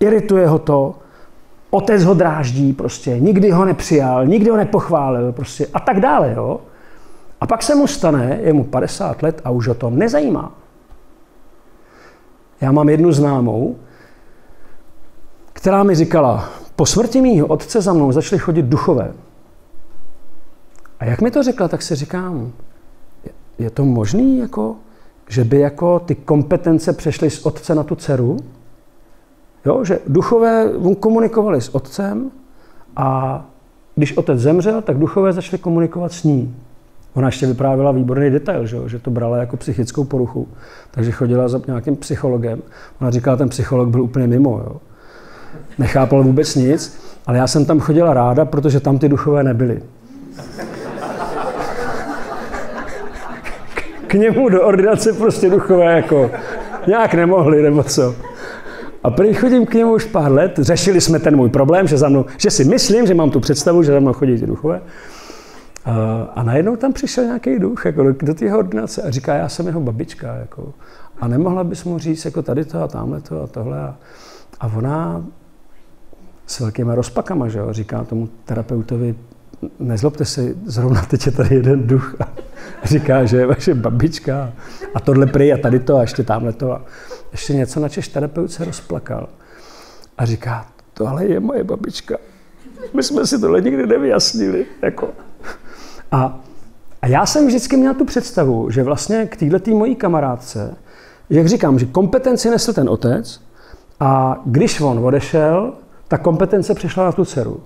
irituje ho to, otec ho dráždí prostě, nikdy ho nepřijal, nikdy ho nepochválil prostě a tak dále, jo. A pak se mu stane, je mu 50 let a už ho to nezajímá. Já mám jednu známou, která mi říkala, po smrti mýho otce za mnou začaly chodit duchové. A jak mi to řekla, tak si říkám, je to možný, jako, že by jako ty kompetence přešly z otce na tu dceru? Jo, že duchové komunikovali s otcem a když otec zemřel, tak duchové začali komunikovat s ní. Ona ještě vyprávěla výborný detail, že, že to brala jako psychickou poruchu, takže chodila za nějakým psychologem. Ona říkala, ten psycholog byl úplně mimo. Jo. Nechápal vůbec nic, ale já jsem tam chodila ráda, protože tam ty duchové nebyly. K němu do ordinace prostě duchové jako nějak nemohli, nebo co. A prý chodím k němu už pár let, řešili jsme ten můj problém, že, za mnou, že si myslím, že mám tu představu, že za mnou chodí ty duchové. A, a najednou tam přišel nějaký duch jako do, té ordinace a říká, já jsem jeho babička. Jako, a nemohla bys mu říct jako tady to a tamhle to a tohle. A, a ona s velkýma rozpakama, že jo, říká tomu terapeutovi, nezlobte se, zrovna teď je tady jeden duch a říká, že je vaše babička a tohle prý a tady to a ještě tamhle to. A ještě něco, na češ terapeut se rozplakal a říká, tohle je moje babička. My jsme si tohle nikdy nevyjasnili. Jako. A, a já jsem vždycky měl tu představu, že vlastně k této mojí kamarádce, jak říkám, že kompetenci nesl ten otec a když on odešel, ta kompetence přešla na tu dceru.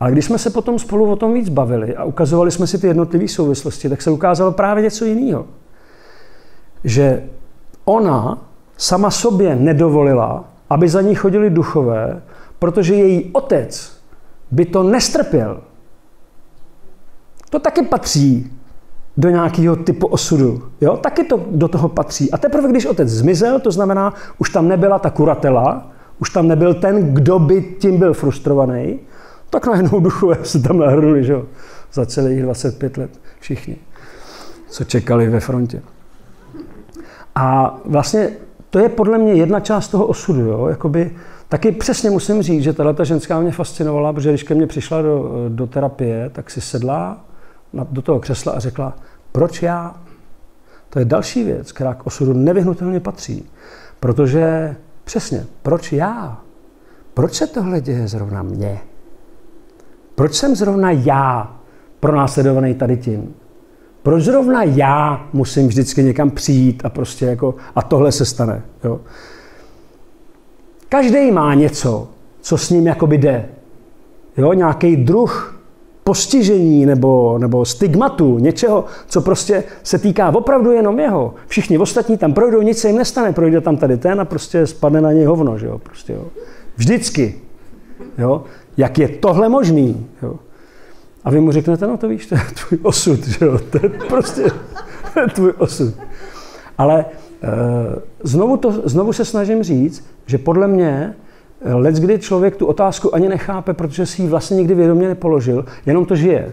Ale když jsme se potom spolu o tom víc bavili a ukazovali jsme si ty jednotlivé souvislosti, tak se ukázalo právě něco jiného. Že ona sama sobě nedovolila, aby za ní chodili duchové, protože její otec by to nestrpěl. To taky patří do nějakého typu osudu. Jo? Taky to do toho patří. A teprve, když otec zmizel, to znamená, už tam nebyla ta kuratela, už tam nebyl ten, kdo by tím byl frustrovaný, tak najednou duchové se tam nahrnuli, že jo? Za celých 25 let všichni, co čekali ve frontě. A vlastně to je podle mě jedna část toho osudu. Jo? Jakoby, taky přesně musím říct, že tato ženská mě fascinovala, protože když ke mně přišla do, do terapie, tak si sedla do toho křesla a řekla, proč já? To je další věc, která k osudu nevyhnutelně patří. Protože přesně, proč já? proč se tohle děje zrovna mně? Proč jsem zrovna já pronásledovaný tady tím? Proč zrovna já musím vždycky někam přijít a prostě jako, a tohle se stane, jo? Každý má něco, co s ním jakoby jde. Jo, nějaký druh postižení nebo, nebo stigmatu, něčeho, co prostě se týká opravdu jenom jeho. Všichni ostatní tam projdou, nic se jim nestane, projde tam tady ten a prostě spadne na něj hovno, že jo, prostě, jo. Vždycky. Jo. Jak je tohle možný? Jo. A vy mu řeknete, no to víš, to je tvůj osud, že jo, to je prostě to je tvůj osud. Ale e, znovu, to, znovu se snažím říct, že podle mě Lec, kdy člověk tu otázku ani nechápe, protože si ji vlastně nikdy vědomě nepoložil, jenom to žije.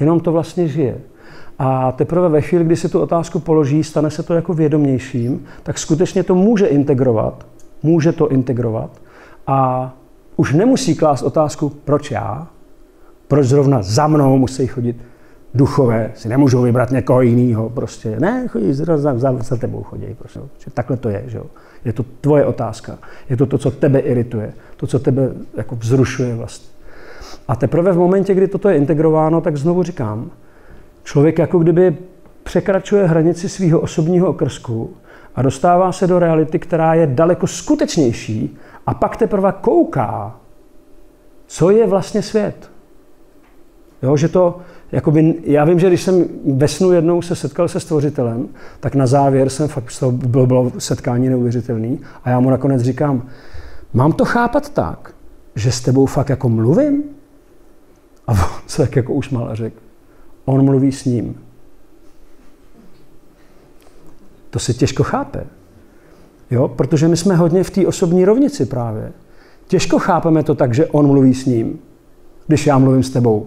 Jenom to vlastně žije. A teprve ve chvíli, kdy si tu otázku položí, stane se to jako vědomějším, tak skutečně to může integrovat. Může to integrovat. A už nemusí klást otázku, proč já, proč zrovna za mnou musí chodit duchové, si nemůžou vybrat někoho jiného. Prostě ne, chodí za, za, za tebou chodí. Prostě. Takhle to je. Že jo. Je to tvoje otázka. Je to to, co tebe irituje. To, co tebe jako vzrušuje vlastně. A teprve v momentě, kdy toto je integrováno, tak znovu říkám, člověk jako kdyby překračuje hranici svého osobního okrsku a dostává se do reality, která je daleko skutečnější a pak teprve kouká, co je vlastně svět. Jo, že to, jakoby, já vím, že když jsem ve snu jednou se setkal se stvořitelem, tak na závěr jsem fakt, to bylo, bylo setkání neuvěřitelný a já mu nakonec říkám, mám to chápat tak, že s tebou fakt jako mluvím? A on se tak jako usmál a řekl, on mluví s ním. To se těžko chápe. Jo? Protože my jsme hodně v té osobní rovnici právě. Těžko chápeme to tak, že on mluví s ním, když já mluvím s tebou.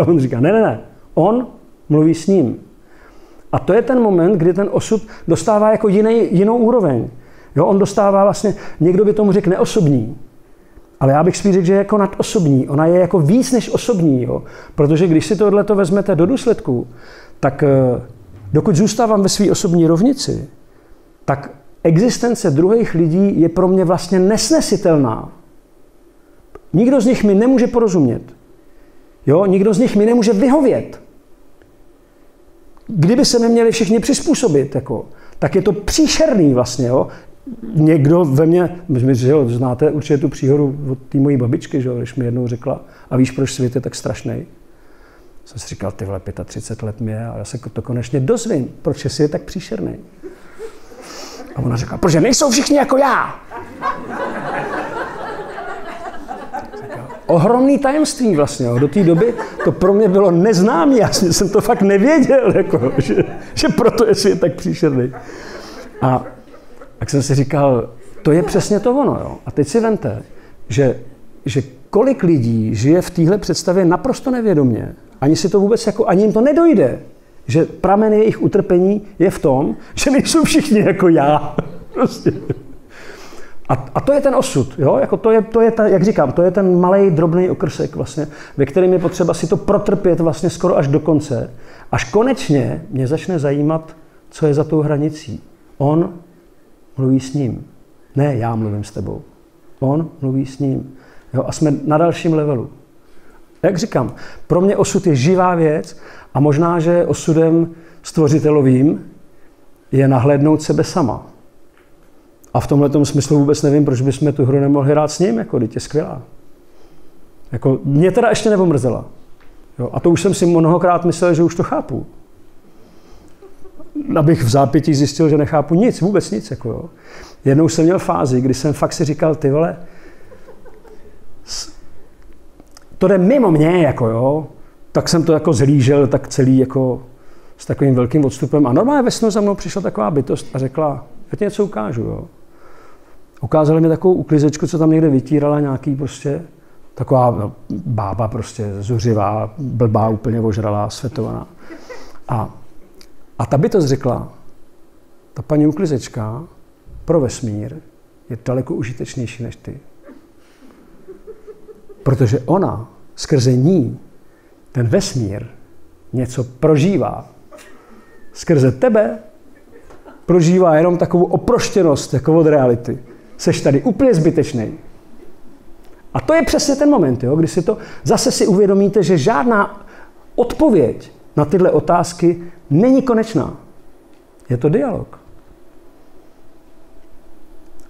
A on říká, ne, ne, ne, on mluví s ním. A to je ten moment, kdy ten osud dostává jako jiný, jinou úroveň. Jo, on dostává vlastně, někdo by tomu řekl neosobní, ale já bych spíš řekl, že je jako nadosobní. Ona je jako víc než osobní, jo? protože když si tohle to vezmete do důsledku, tak eh, dokud zůstávám ve své osobní rovnici, tak existence druhých lidí je pro mě vlastně nesnesitelná. Nikdo z nich mi nemůže porozumět. Jo, nikdo z nich mi nemůže vyhovět. Kdyby se neměli všichni přizpůsobit, jako, tak je to příšerný vlastně. Jo. Někdo ve mně, my, že jo, znáte určitě tu příhodu od té mojí babičky, že jo, když mi jednou řekla, a víš, proč svět je tak strašný? Jsem si říkal, ty vole, 35 let mě a já se to konečně dozvím, proč je svět tak příšerný. A ona řekla, protože nejsou všichni jako já ohromný tajemství vlastně. Jo. Do té doby to pro mě bylo neznámé, já jsem to fakt nevěděl, jako, že, že proto je svět tak příšerný. A tak jsem si říkal, to je přesně to ono. Jo. A teď si vente, že, že kolik lidí žije v téhle představě naprosto nevědomě, ani si to vůbec jako, ani jim to nedojde, že pramen jejich utrpení je v tom, že nejsou všichni jako já. Prostě. A, a to je ten osud, jo? Jako to je, to je ta, jak říkám, to je ten malý drobný okrsek, vlastně, ve kterém je potřeba si to protrpět vlastně skoro až do konce, až konečně mě začne zajímat, co je za tou hranicí. On mluví s ním. Ne, já mluvím s tebou. On mluví s ním. Jo? A jsme na dalším levelu. Jak říkám, pro mě osud je živá věc a možná, že osudem stvořitelovým je nahlédnout sebe sama. A v tomhle smyslu vůbec nevím, proč bychom tu hru nemohli hrát s ním, jako dítě je skvělá. Jako, mě teda ještě nepomrzela. Jo, a to už jsem si mnohokrát myslel, že už to chápu. Abych v zápětí zjistil, že nechápu nic, vůbec nic. Jako jo. Jednou jsem měl fázi, kdy jsem fakt si říkal, ty vole, to jde mimo mě, jako jo, tak jsem to jako zhlížel tak celý jako s takovým velkým odstupem. A normálně ve snu za mnou přišla taková bytost a řekla, já ti něco ukážu. Jo. Ukázali mi takovou uklizečku, co tam někde vytírala nějaký prostě taková no, bába prostě zuřivá, blbá, úplně ožralá, světovaná. A, a ta by to řekla, ta paní uklizečka pro vesmír je daleko užitečnější než ty. Protože ona, skrze ní, ten vesmír něco prožívá. Skrze tebe prožívá jenom takovou oproštěnost jako od reality. Seš tady úplně zbytečný. A to je přesně ten moment, jo, kdy si to zase si uvědomíte, že žádná odpověď na tyhle otázky není konečná. Je to dialog.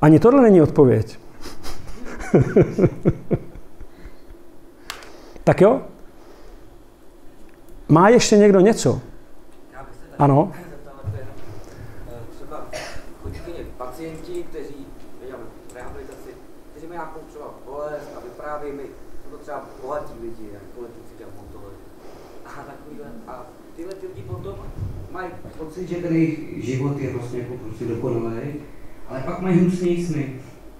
Ani tohle není odpověď. tak jo? Má ještě někdo něco? Ano? Třeba chodí pacienti, kteří dělají rehabilitaci, kteří mají nějakou třeba bolest a vyprávějí mi, jsou to třeba bohatí lidi, jak politici a tohle. A takovýhle, a tyhle ty lidi potom mají že ten jejich život je vlastně jako prostě dokonalý, ale pak mají hnusný sny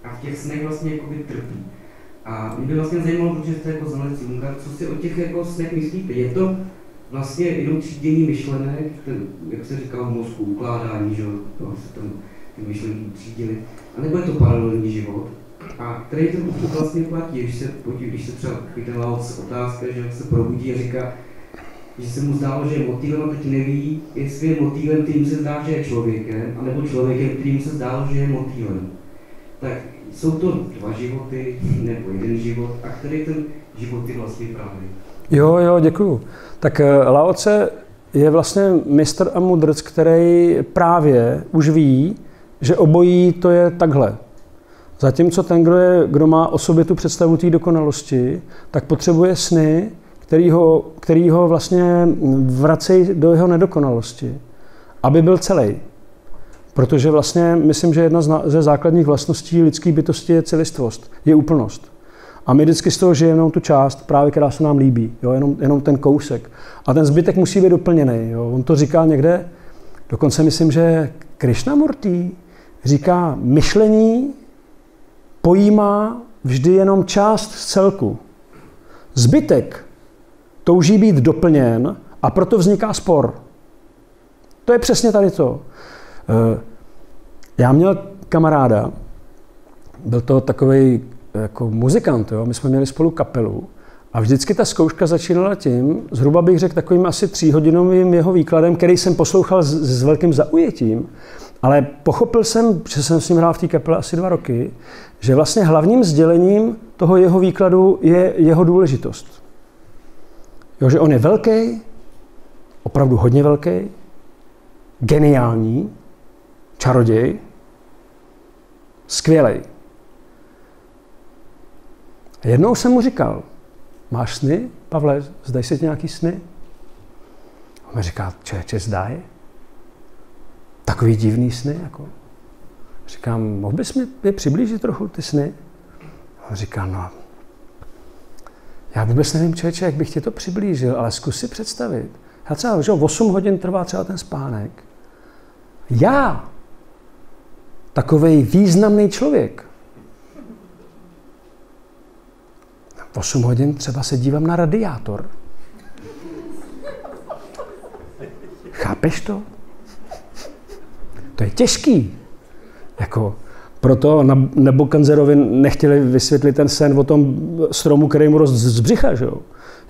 a v těch snech vlastně jako trpí. A mě by vlastně zajímalo, protože jste jako znalec Junga, co si o těch jako snech myslíte? Je to vlastně jenom třídění myšlenek, ten, jak se říká v mozku, ukládání, že jo, se tam ty myšlenky třídily, a nebo je to paralelní život, a který ústup vlastně platí, když se, když se třeba Laoc otázka, že se probudí a říká, že se mu zdálo, že je motýlem a teď neví, jestli je motýlem, kterým se zdá, že je člověkem, anebo člověkem, kterým se zdálo, že je motýlem. Tak jsou to dva životy nebo jeden život a který ten život je vlastně právě? Jo, jo, děkuju. Tak eh, Laoce je vlastně mistr a mudrc, který právě už ví, že obojí to je takhle. Zatímco ten, kdo, je, kdo má o sobě tu představu té dokonalosti, tak potřebuje sny, který ho, který ho vlastně vracejí do jeho nedokonalosti, aby byl celý. Protože vlastně myslím, že jedna ze základních vlastností lidské bytosti je celistvost, je úplnost. A my vždycky z toho žijeme jenom tu část, právě která se nám líbí, jo, jenom, jenom ten kousek. A ten zbytek musí být doplněný. Jo. On to říká někde, dokonce myslím, že Krishnamurti říká, myšlení pojímá vždy jenom část z celku. Zbytek touží být doplněn a proto vzniká spor. To je přesně tady to. Eh, já měl kamaráda, byl to takový jako muzikant, jo? my jsme měli spolu kapelu a vždycky ta zkouška začínala tím, zhruba bych řekl takovým asi tříhodinovým jeho výkladem, který jsem poslouchal s, s velkým zaujetím, ale pochopil jsem, že jsem s ním hrál v té kapele asi dva roky, že vlastně hlavním sdělením toho jeho výkladu je jeho důležitost. Jo, že on je velký, opravdu hodně velký, geniální, čaroděj, skvělej. Jednou jsem mu říkal, máš sny, Pavle, zdaj si nějaký sny? On mi říká, čeče, zdaj? Takový divný sny, jako. Říkám, mohl bys mi je přiblížit trochu ty sny? On říká, no, já vůbec nevím, člověče, jak bych ti to přiblížil, ale zkus si představit. Já třeba, že 8 hodin trvá třeba ten spánek. Já, takový významný člověk, 8 hodin třeba se dívám na radiátor. Chápeš to? To je těžký. Jako, proto nebo Kanzerovi nechtěli vysvětlit ten sen o tom stromu, který mu rost z břicha, že jo?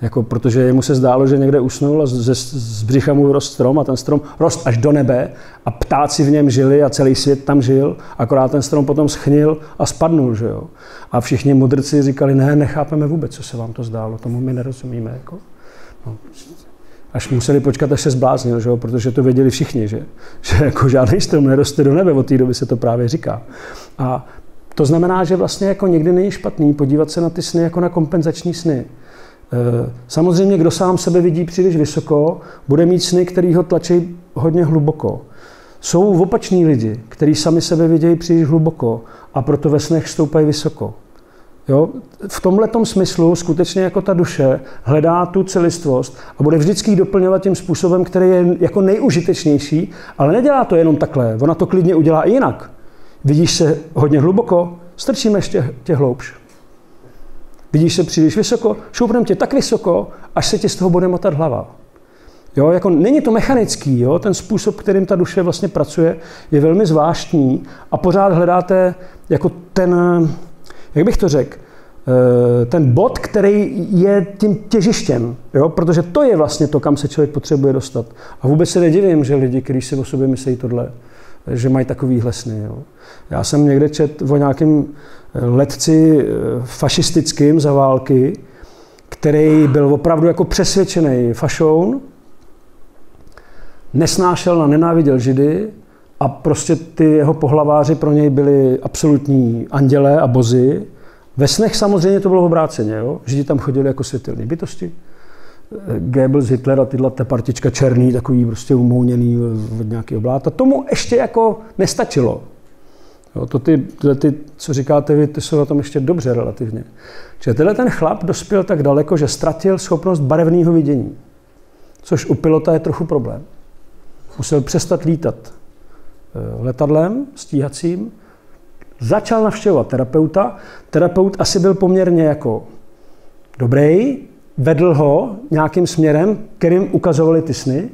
Jako, protože jemu se zdálo, že někde usnul a ze, z břicha mu rost strom a ten strom rost až do nebe a ptáci v něm žili a celý svět tam žil, akorát ten strom potom schnil a spadnul. Že jo? A všichni mudrci říkali, ne, nechápeme vůbec, co se vám to zdálo, tomu my nerozumíme. Jako. No, až museli počkat, až se zbláznil, že jo? protože to věděli všichni, že, že jako žádný strom neroste do nebe, od té doby se to právě říká. A to znamená, že vlastně jako někdy není špatný podívat se na ty sny jako na kompenzační sny. Eh, samozřejmě, kdo sám sebe vidí příliš vysoko, bude mít sny, který ho tlačí hodně hluboko. Jsou opační lidi, kteří sami sebe vidějí příliš hluboko a proto ve snech stoupají vysoko. Jo? V tomhle smyslu skutečně jako ta duše hledá tu celistvost a bude vždycky doplňovat tím způsobem, který je jako nejužitečnější, ale nedělá to jenom takhle. Ona to klidně udělá i jinak. Vidíš se hodně hluboko, strčíme ještě tě hloubš. Vidíš se příliš vysoko, šoupneme tě tak vysoko, až se ti z toho bude motat hlava. Jo, jako není to mechanický, jo? ten způsob, kterým ta duše vlastně pracuje, je velmi zvláštní a pořád hledáte jako ten, jak bych to řekl, eh, ten bod, který je tím těžištěm, jo? protože to je vlastně to, kam se člověk potřebuje dostat. A vůbec se nedivím, že lidi, kteří si o sobě myslí tohle, že mají takovýhle sny. Jo. Já jsem někde čet o nějakém letci eh, fašistickým za války, který byl opravdu jako přesvědčený fašoun, nesnášel na nenáviděl židy a prostě ty jeho pohlaváři pro něj byli absolutní andělé a bozy. Ve snech samozřejmě to bylo obráceně. Jo? Židi tam chodili jako světelné bytosti. Goebbels, Hitler a tyhle ta partička černý, takový prostě umouněný od nějakého obláta. Tomu ještě jako nestačilo. Jo, to ty, tyhle ty, co říkáte vy, ty jsou na tom ještě dobře relativně. Že tenhle ten chlap dospěl tak daleko, že ztratil schopnost barevného vidění. Což u pilota je trochu problém. Musel přestat lítat eh, letadlem stíhacím, začal navštěvovat terapeuta. Terapeut asi byl poměrně jako dobrý, vedl ho nějakým směrem, kterým ukazovali ty sny.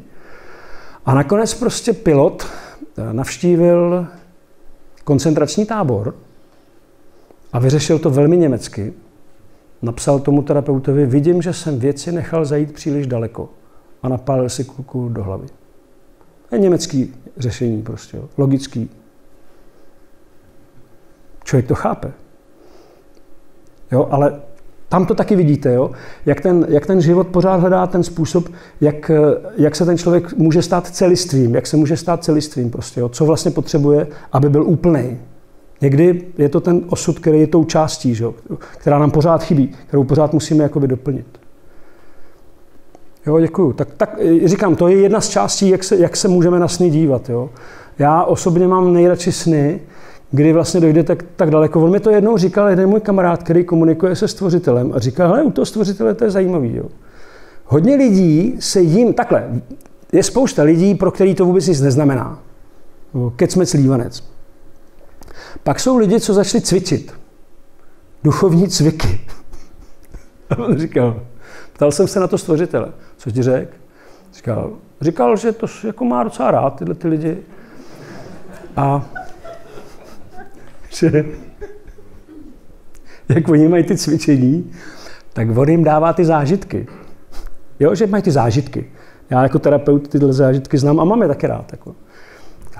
A nakonec prostě pilot eh, navštívil koncentrační tábor a vyřešil to velmi německy. Napsal tomu terapeutovi, vidím, že jsem věci nechal zajít příliš daleko a napálil si kuku do hlavy. Je německý řešení prostě, jo. logický. Člověk to chápe. Jo, ale tam to taky vidíte, jo? Jak, ten, jak ten život pořád hledá ten způsob, jak, jak se ten člověk může stát celistvím, jak se může stát celistvím prostě, jo? co vlastně potřebuje, aby byl úplný. Někdy je to ten osud, který je tou částí, že? která nám pořád chybí, kterou pořád musíme jakoby doplnit. Jo, děkuju. Tak, tak říkám, to je jedna z částí, jak se, jak se můžeme na sny dívat. Jo? Já osobně mám nejradši sny, kdy vlastně dojde tak, tak daleko. On mi to jednou říkal jeden můj kamarád, který komunikuje se stvořitelem a říkal, hele, u toho stvořitele to je zajímavý. Jo. Hodně lidí se jim, takhle, je spousta lidí, pro který to vůbec nic neznamená. Kecmec lívanec. Pak jsou lidi, co začali cvičit. Duchovní cviky. A on říkal, ptal jsem se na to stvořitele. Co ti řekl? Říkal, říkal, že to jako má docela rád tyhle ty lidi. A že jak oni mají ty cvičení, tak on jim dává ty zážitky. Jo, že mají ty zážitky. Já jako terapeut tyhle zážitky znám a mám je taky rád. Jako.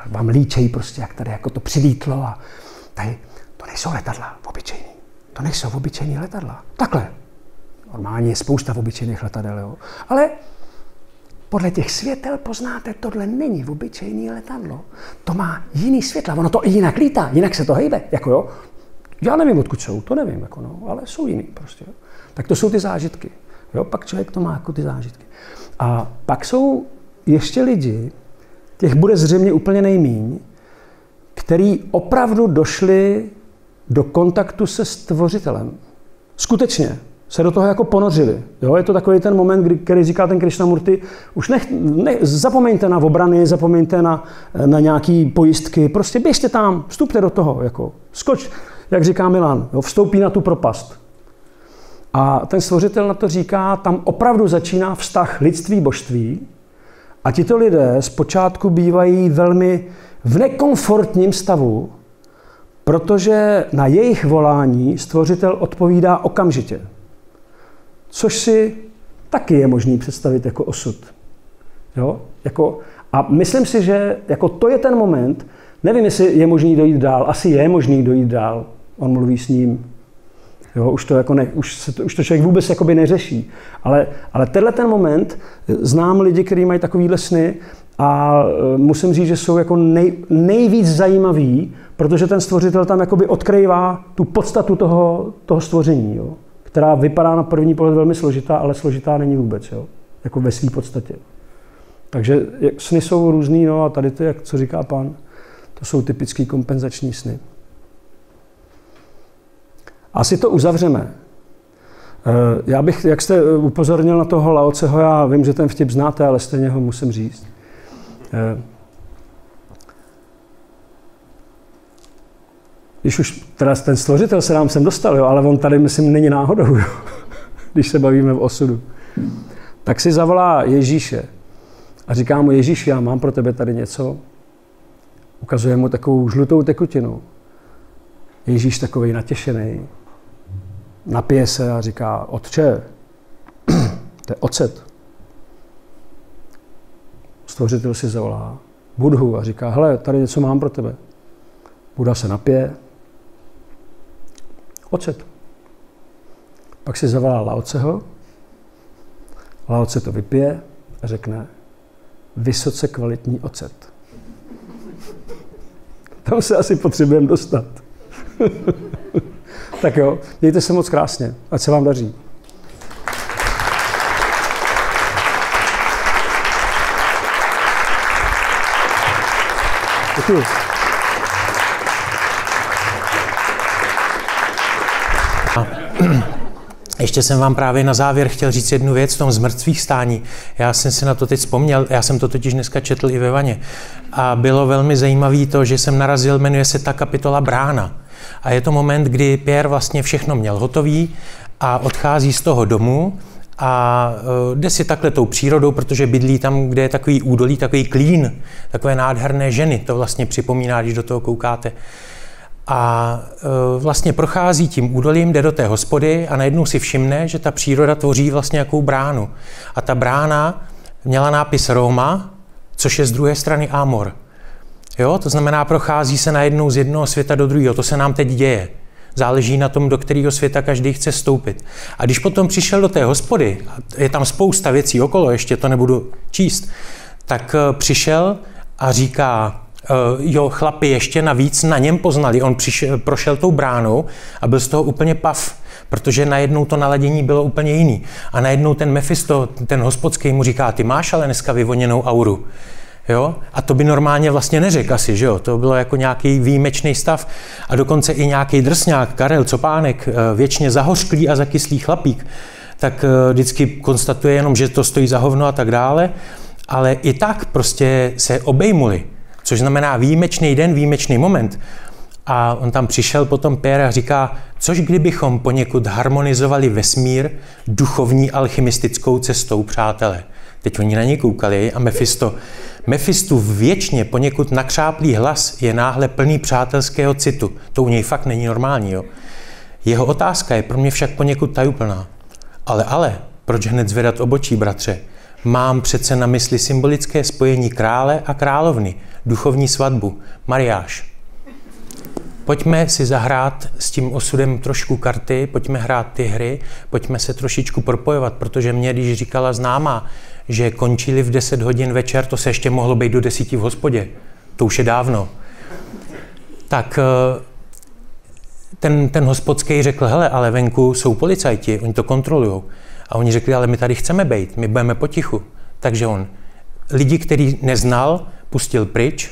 Vám líčejí prostě, jak tady jako to přilítlo a tady, to nejsou letadla obyčejný. To nejsou obyčejný letadla. Takhle. Normálně je spousta obyčejných letadel, jo. Ale podle těch světel poznáte, tohle není v obyčejný letadlo. To má jiný světla, ono to i jinak lítá, jinak se to hejbe. Jako jo. Já nevím, odkud jsou, to nevím, jako no, ale jsou jiný prostě. Jo. Tak to jsou ty zážitky. Jo, pak člověk to má jako ty zážitky. A pak jsou ještě lidi, těch bude zřejmě úplně nejmíň, který opravdu došli do kontaktu se stvořitelem. Skutečně se do toho jako ponořili. Jo? Je to takový ten moment, kdy, který říká ten Krishnamurti, už nech, ne, zapomeňte na obrany, zapomeňte na, na nějaký pojistky, prostě běžte tam, vstupte do toho, jako, skoč, jak říká Milan, jo? vstoupí na tu propast. A ten stvořitel na to říká, tam opravdu začíná vztah lidství, božství a tito lidé zpočátku bývají velmi v nekomfortním stavu, protože na jejich volání stvořitel odpovídá okamžitě což si taky je možný představit jako osud. Jo? Jako, a myslím si, že jako to je ten moment, nevím, jestli je možný dojít dál, asi je možný dojít dál, on mluví s ním, Jo, už, to jako ne, už, se to, už to člověk vůbec jakoby neřeší. Ale, ale tenhle ten moment, znám lidi, kteří mají takovýhle sny a e, musím říct, že jsou jako nej, nejvíc zajímaví, protože ten stvořitel tam jakoby odkrývá tu podstatu toho, toho stvoření. Jo která vypadá na první pohled velmi složitá, ale složitá není vůbec, jo? jako ve své podstatě. Takže sny jsou různý, no a tady to, jak co říká pán, to jsou typické kompenzační sny. Asi to uzavřeme. Eh, já bych, jak jste upozornil na toho Laoceho, já vím, že ten vtip znáte, ale stejně ho musím říct. Když už teda ten složitel se nám sem dostal, jo, ale on tady, myslím, není náhodou, jo, když se bavíme v osudu, tak si zavolá Ježíše a říká mu, Ježíš, já mám pro tebe tady něco. Ukazuje mu takovou žlutou tekutinu. Ježíš takový natěšený, napije se a říká, otče, to je ocet. Stvořitel si zavolá, Budhu a říká, hele, tady něco mám pro tebe. Buda se napije. Ocet. Pak si zavolá Laoceho. Laoce to vypije a řekne, vysoce kvalitní ocet. Tam se asi potřebujeme dostat. tak jo, mějte se moc krásně, ať se vám daří. Děkuji. Ještě jsem vám právě na závěr chtěl říct jednu věc v tom zmrtvých stání. Já jsem si na to teď vzpomněl, já jsem to totiž dneska četl i ve vaně. A bylo velmi zajímavé to, že jsem narazil, jmenuje se ta kapitola Brána. A je to moment, kdy Pierre vlastně všechno měl hotový a odchází z toho domu a e, jde si takhle tou přírodou, protože bydlí tam, kde je takový údolí, takový klín, takové nádherné ženy. To vlastně připomíná, když do toho koukáte. A e, vlastně prochází tím údolím, jde do té hospody a najednou si všimne, že ta příroda tvoří vlastně jakou bránu. A ta brána měla nápis Roma, což je z druhé strany Amor. Jo, to znamená, prochází se najednou z jednoho světa do druhého. To se nám teď děje. Záleží na tom, do kterého světa každý chce stoupit. A když potom přišel do té hospody, a je tam spousta věcí okolo, ještě to nebudu číst, tak e, přišel a říká, jo, chlapi ještě navíc na něm poznali. On přišel, prošel tou bránou a byl z toho úplně pav, protože najednou to naladění bylo úplně jiný. A najednou ten Mephisto, ten hospodský mu říká, ty máš ale dneska vyvoněnou auru. Jo? A to by normálně vlastně neřekl asi, že jo? To bylo jako nějaký výjimečný stav. A dokonce i nějaký drsňák, Karel Copánek, eh, věčně zahořklý a zakyslý chlapík, tak eh, vždycky konstatuje jenom, že to stojí za hovno a tak dále. Ale i tak prostě se obejmuli což znamená výjimečný den, výjimečný moment. A on tam přišel potom Pierre a říká, což kdybychom poněkud harmonizovali vesmír duchovní alchymistickou cestou, přátelé. Teď oni na ně koukali a Mephisto, Mephistu věčně poněkud nakřáplý hlas je náhle plný přátelského citu. To u něj fakt není normální. Jo? Jeho otázka je pro mě však poněkud tajuplná. Ale, ale, proč hned zvedat obočí, bratře? Mám přece na mysli symbolické spojení krále a královny, duchovní svatbu, mariáš. Pojďme si zahrát s tím osudem trošku karty, pojďme hrát ty hry, pojďme se trošičku propojovat, protože mě, když říkala známá, že končili v 10 hodin večer, to se ještě mohlo být do desíti v hospodě. To už je dávno. Tak eh, ten, ten hospodský řekl, hele, ale venku jsou policajti, oni to kontrolují. A oni řekli, ale my tady chceme být, my budeme potichu. Takže on lidi, který neznal, pustil pryč,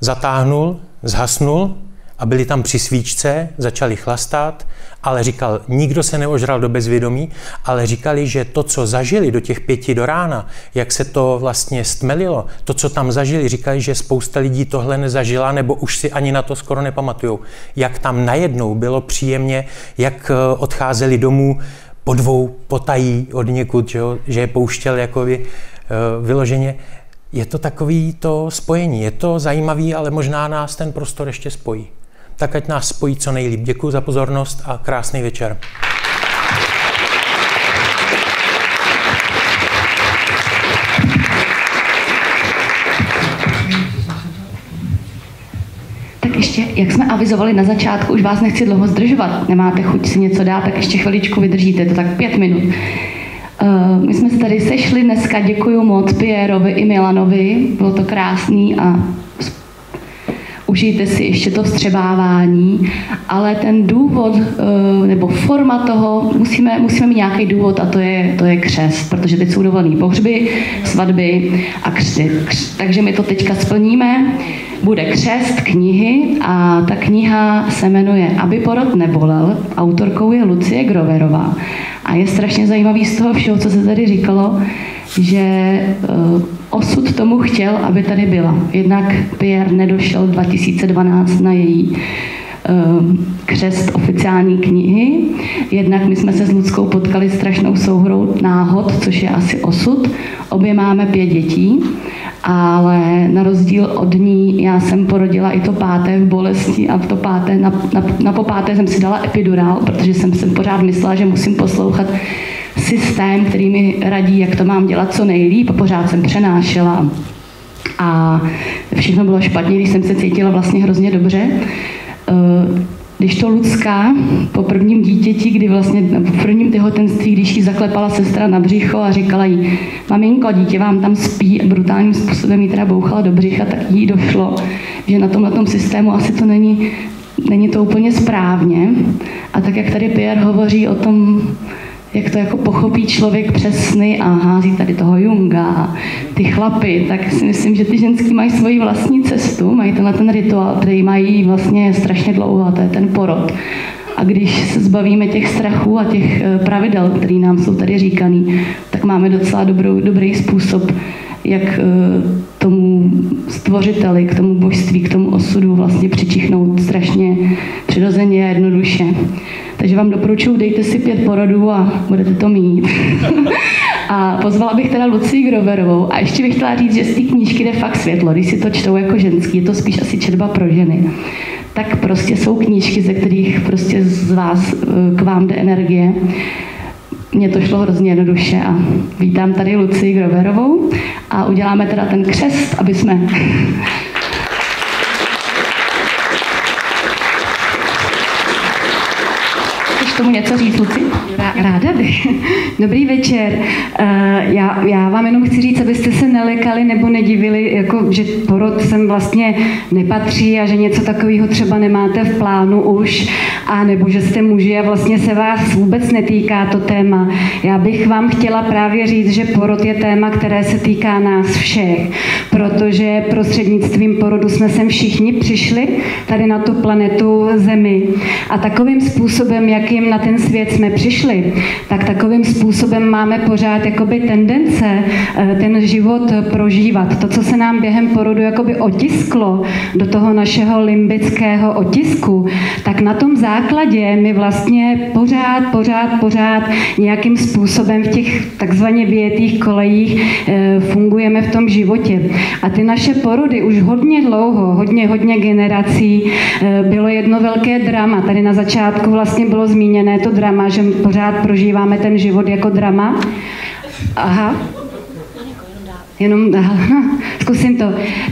zatáhnul, zhasnul a byli tam při svíčce, začali chlastat, ale říkal, nikdo se neožral do bezvědomí, ale říkali, že to, co zažili do těch pěti do rána, jak se to vlastně stmelilo, to, co tam zažili, říkali, že spousta lidí tohle nezažila, nebo už si ani na to skoro nepamatujou. Jak tam najednou bylo příjemně, jak eh, odcházeli domů po dvou potají od někud, že, že je pouštěl jako vy, eh, vyloženě je to takový to spojení. Je to zajímavý, ale možná nás ten prostor ještě spojí. Tak ať nás spojí co nejlíp. Děkuji za pozornost a krásný večer. Ještě, jak jsme avizovali na začátku, už vás nechci dlouho zdržovat. Nemáte chuť si něco dát, tak ještě chviličku vydržíte, to tak pět minut. Uh, my jsme se tady sešli dneska, děkuji moc Pierovi i Milanovi, bylo to krásný a užijte si ještě to vstřebávání, ale ten důvod uh, nebo forma toho, musíme, musíme mít nějaký důvod a to je, to je křest, protože teď jsou dovolený pohřby, svatby a křty. Takže my to teďka splníme. Bude křest knihy a ta kniha se jmenuje Aby porod nebolel. Autorkou je Lucie Groverová. A je strašně zajímavý z toho všeho, co se tady říkalo, že uh, osud tomu chtěl, aby tady byla. Jednak Pierre nedošel 2012 na její křest oficiální knihy. Jednak my jsme se s Ludskou potkali strašnou souhrou náhod, což je asi osud. Obě máme pět dětí ale na rozdíl od ní já jsem porodila i to páté v bolesti a v to páté, na, na, na popáté jsem si dala epidurál, protože jsem si pořád myslela, že musím poslouchat systém, který mi radí, jak to mám dělat co nejlíp a pořád jsem přenášela a všechno bylo špatně, když jsem se cítila vlastně hrozně dobře. Eh, když to Lucka po prvním dítěti, kdy vlastně po prvním těhotenství, když jí zaklepala sestra na břicho a říkala jí, maminko, dítě vám tam spí a brutálním způsobem jí teda bouchala do břicha, tak jí došlo, že na tomhle tom systému asi to není, není to úplně správně. A tak, jak tady Pierre hovoří o tom, jak to jako pochopí člověk přes sny a hází tady toho Junga a ty chlapy, tak si myslím, že ty ženský mají svoji vlastní cestu, mají tenhle ten rituál, který mají vlastně strašně dlouho a to je ten porod. A když se zbavíme těch strachů a těch eh, pravidel, které nám jsou tady říkaný, tak máme docela dobrou, dobrý způsob, jak eh, tomu stvořiteli, k tomu božství, k tomu osudu vlastně přičichnout strašně přirozeně a jednoduše. Takže vám doporučuji, dejte si pět porodů a budete to mít. a pozvala bych teda Lucii Groverovou a ještě bych chtěla říct, že z té knížky jde fakt světlo, když si to čtou jako ženský, je to spíš asi četba pro ženy. Tak prostě jsou knížky, ze kterých prostě z vás eh, k vám jde energie. Mně to šlo hrozně jednoduše a vítám tady Lucii Groverovou a uděláme teda ten křest, aby jsme tomu něco říct, Luci? Ráda bych. Dobrý večer. Eh, já, já vám jenom chci říct, abyste se nelekali nebo nedivili, jako, že porod sem vlastně nepatří a že něco takového třeba nemáte v plánu už, a nebo že jste muži a vlastně se vás vůbec netýká to téma. Já bych vám chtěla právě říct, že porod je téma, které se týká nás všech, protože prostřednictvím porodu jsme sem všichni přišli tady na tu planetu Zemi a takovým způsobem, jakým na ten svět jsme přišli, tak takovým způsobem máme pořád jakoby tendence eh, ten život prožívat. To, co se nám během porodu jakoby otisklo do toho našeho limbického otisku, tak na tom základě my vlastně pořád, pořád, pořád nějakým způsobem v těch takzvaně větých kolejích eh, fungujeme v tom životě. A ty naše porody už hodně dlouho, hodně, hodně generací eh, bylo jedno velké drama. Tady na začátku vlastně bylo zmíněné to drama, že pořád prožíváme ten život jako drama. Aha jenom zkusím to.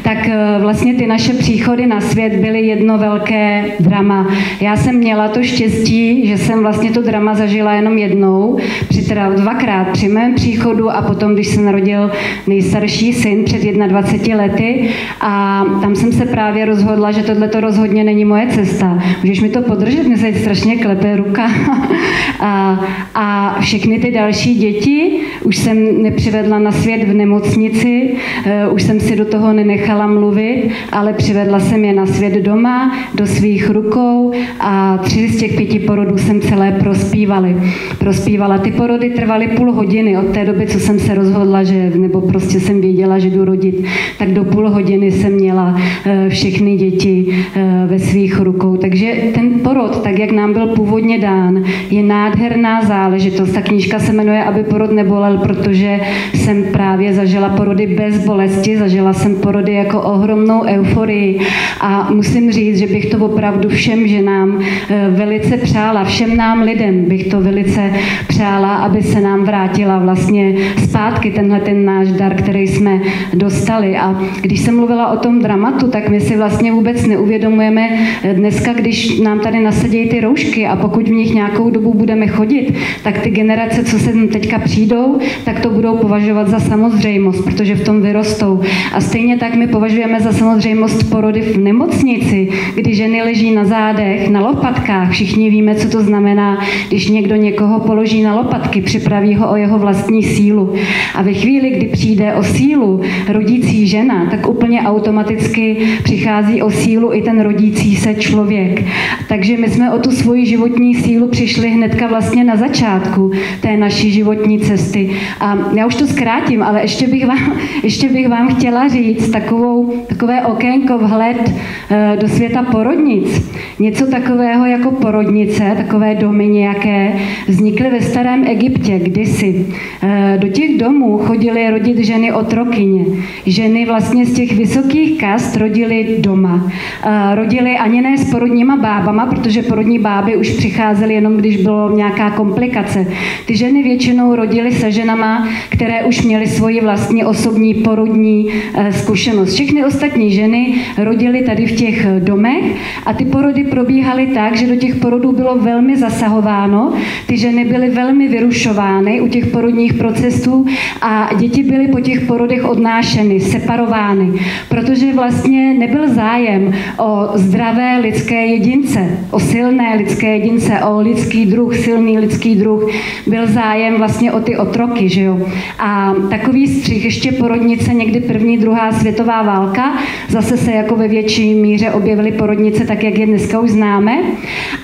Tak eh, vlastně ty naše příchody na svět byly jedno velké drama. Já jsem měla to štěstí, že jsem vlastně to drama zažila jenom jednou, při teda dvakrát při mém příchodu a potom, když se narodil nejstarší syn před 21 lety a tam jsem se právě rozhodla, že tohle to rozhodně není moje cesta. Můžeš mi to podržet, mě se strašně klepe ruka. a, a všechny ty další děti už jsem nepřivedla na svět v nemocnici, věci, eh, už jsem si do toho nenechala mluvit, ale přivedla jsem je na svět doma, do svých rukou a tři z těch pěti porodů jsem celé prospívali. prospívala. Ty porody trvaly půl hodiny od té doby, co jsem se rozhodla, že, nebo prostě jsem věděla, že jdu rodit, tak do půl hodiny jsem měla eh, všechny děti eh, ve svých rukou. Takže ten porod, tak jak nám byl původně dán, je nádherná záležitost. Ta knížka se jmenuje Aby porod nebolel, protože jsem právě zažila porody bez bolesti, zažila jsem porody jako ohromnou euforii a musím říct, že bych to opravdu všem ženám eh, velice přála, všem nám lidem bych to velice přála, aby se nám vrátila vlastně zpátky tenhle ten náš dar, který jsme dostali. A když jsem mluvila o tom dramatu, tak my si vlastně vůbec neuvědomujeme eh, dneska, když nám tady nasadějí ty roušky a pokud v nich nějakou dobu budeme chodit, tak ty generace, co se teďka přijdou, tak to budou považovat za samozřejmost, protože v tom vyrostou. A stejně tak my považujeme za samozřejmost porody v nemocnici, kdy ženy leží na zádech, na lopatkách. Všichni víme, co to znamená, když někdo někoho položí na lopatky, připraví ho o jeho vlastní sílu. A ve chvíli, kdy přijde o sílu rodící žena, tak úplně automaticky přichází o sílu i ten rodící se člověk. Takže my jsme o tu svoji životní sílu přišli hnedka vlastně na začátku té naší životní cesty. A já už to zkrátím, ale ještě bych vám ještě bych vám chtěla říct takovou, takové okénko vhled eh, do světa porodnic. Něco takového jako porodnice, takové domy nějaké, vznikly ve starém Egyptě kdysi. Eh, do těch domů chodily rodit ženy otrokyně. Ženy vlastně z těch vysokých kast rodily doma. Eh, rodily ani ne s porodníma bábama, protože porodní báby už přicházely jenom, když bylo nějaká komplikace. Ty ženy většinou rodily se ženama, které už měly svoji vlastní osobní porodní eh, zkušenost. Všechny ostatní ženy rodily tady v těch domech a ty porody probíhaly tak, že do těch porodů bylo velmi zasahováno, ty ženy byly velmi vyrušovány u těch porodních procesů a děti byly po těch porodech odnášeny, separovány, protože vlastně nebyl zájem o zdravé lidské jedince, o silné lidské jedince, o lidský druh, silný lidský druh. Byl zájem vlastně o ty otroky, že jo. A takový střih ještě porodnice někdy první, druhá světová válka, zase se jako ve větší míře objevily porodnice, tak jak je dneska už známe.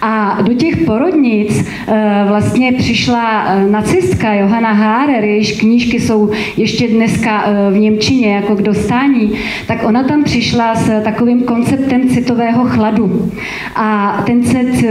A do těch porodnic eh, vlastně přišla eh, nacistka Johanna Hárer, jejíž knížky jsou ještě dneska eh, v Němčině jako k dostání, tak ona tam přišla s takovým konceptem citového chladu. A ten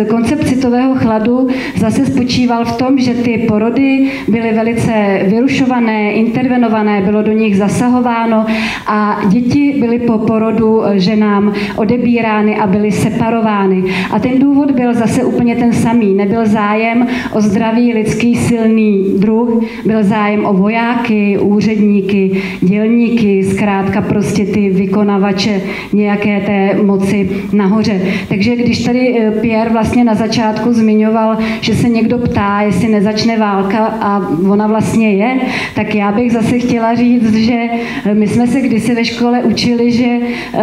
koncept citového chladu zase spočíval v tom, že ty porody byly velice vyrušované, intervenované, bylo do nich zasahováno a děti byly po porodu ženám odebírány a byly separovány. A ten důvod byl zase úplně ten samý. Nebyl zájem o zdravý lidský silný druh, byl zájem o vojáky, úředníky, dělníky, zkrátka prostě ty vykonavače nějaké té moci nahoře. Takže když tady eh, Pierre vlastně na začátku zmiňoval, že se někdo ptá, jestli nezačne válka a ona vlastně je, tak já bych zase chtěla říct, že eh, my jsme se kdysi ve škole učili, že uh,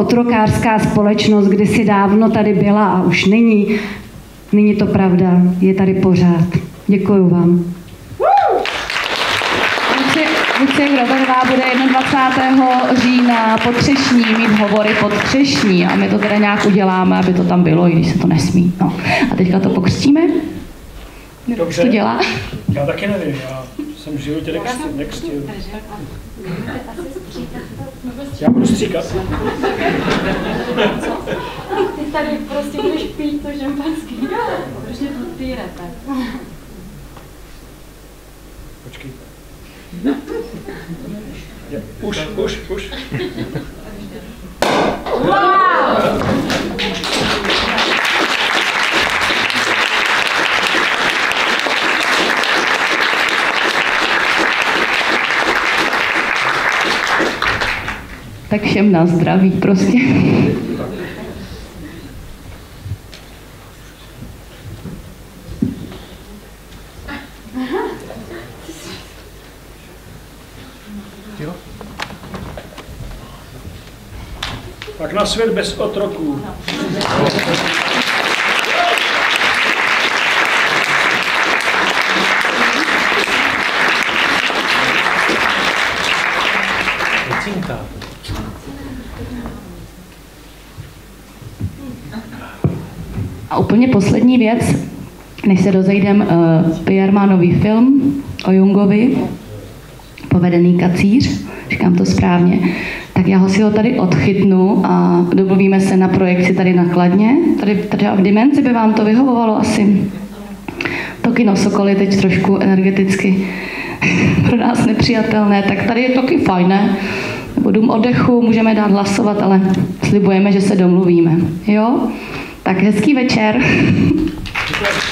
otrokářská společnost kdysi dávno tady byla a už není. Není to pravda, je tady pořád. Děkuji vám. Lucek Roberová bude 21. října pod Třešní mít hovory pod Třešní a my to teda nějak uděláme, aby to tam bylo, i když se to nesmí. No. A teďka to pokřtíme? Dobře. To dělá? Já taky nevím, já jsem v životě nextil. Já budu stříkat. Ty tady prostě budeš pít to šampanský. Proč nepodpírete? Počkej. Už, už, už. Wow! Tak všem na zdraví prostě. Tak na svět bez otroků. Úplně poslední věc, než se dozejdem, uh, má nový film o Jungovi, povedený kacíř, říkám to správně, tak já ho si ho tady odchytnu a domluvíme se na projekci tady na Kladně. Tady, tady v Dimenzi by vám to vyhovovalo asi. To kino Sokol je teď trošku energeticky pro nás nepřijatelné, tak tady je to taky fajné. Nebo dům oddechu, můžeme dát hlasovat, ale slibujeme, že se domluvíme. Jo? Tak hezký večer.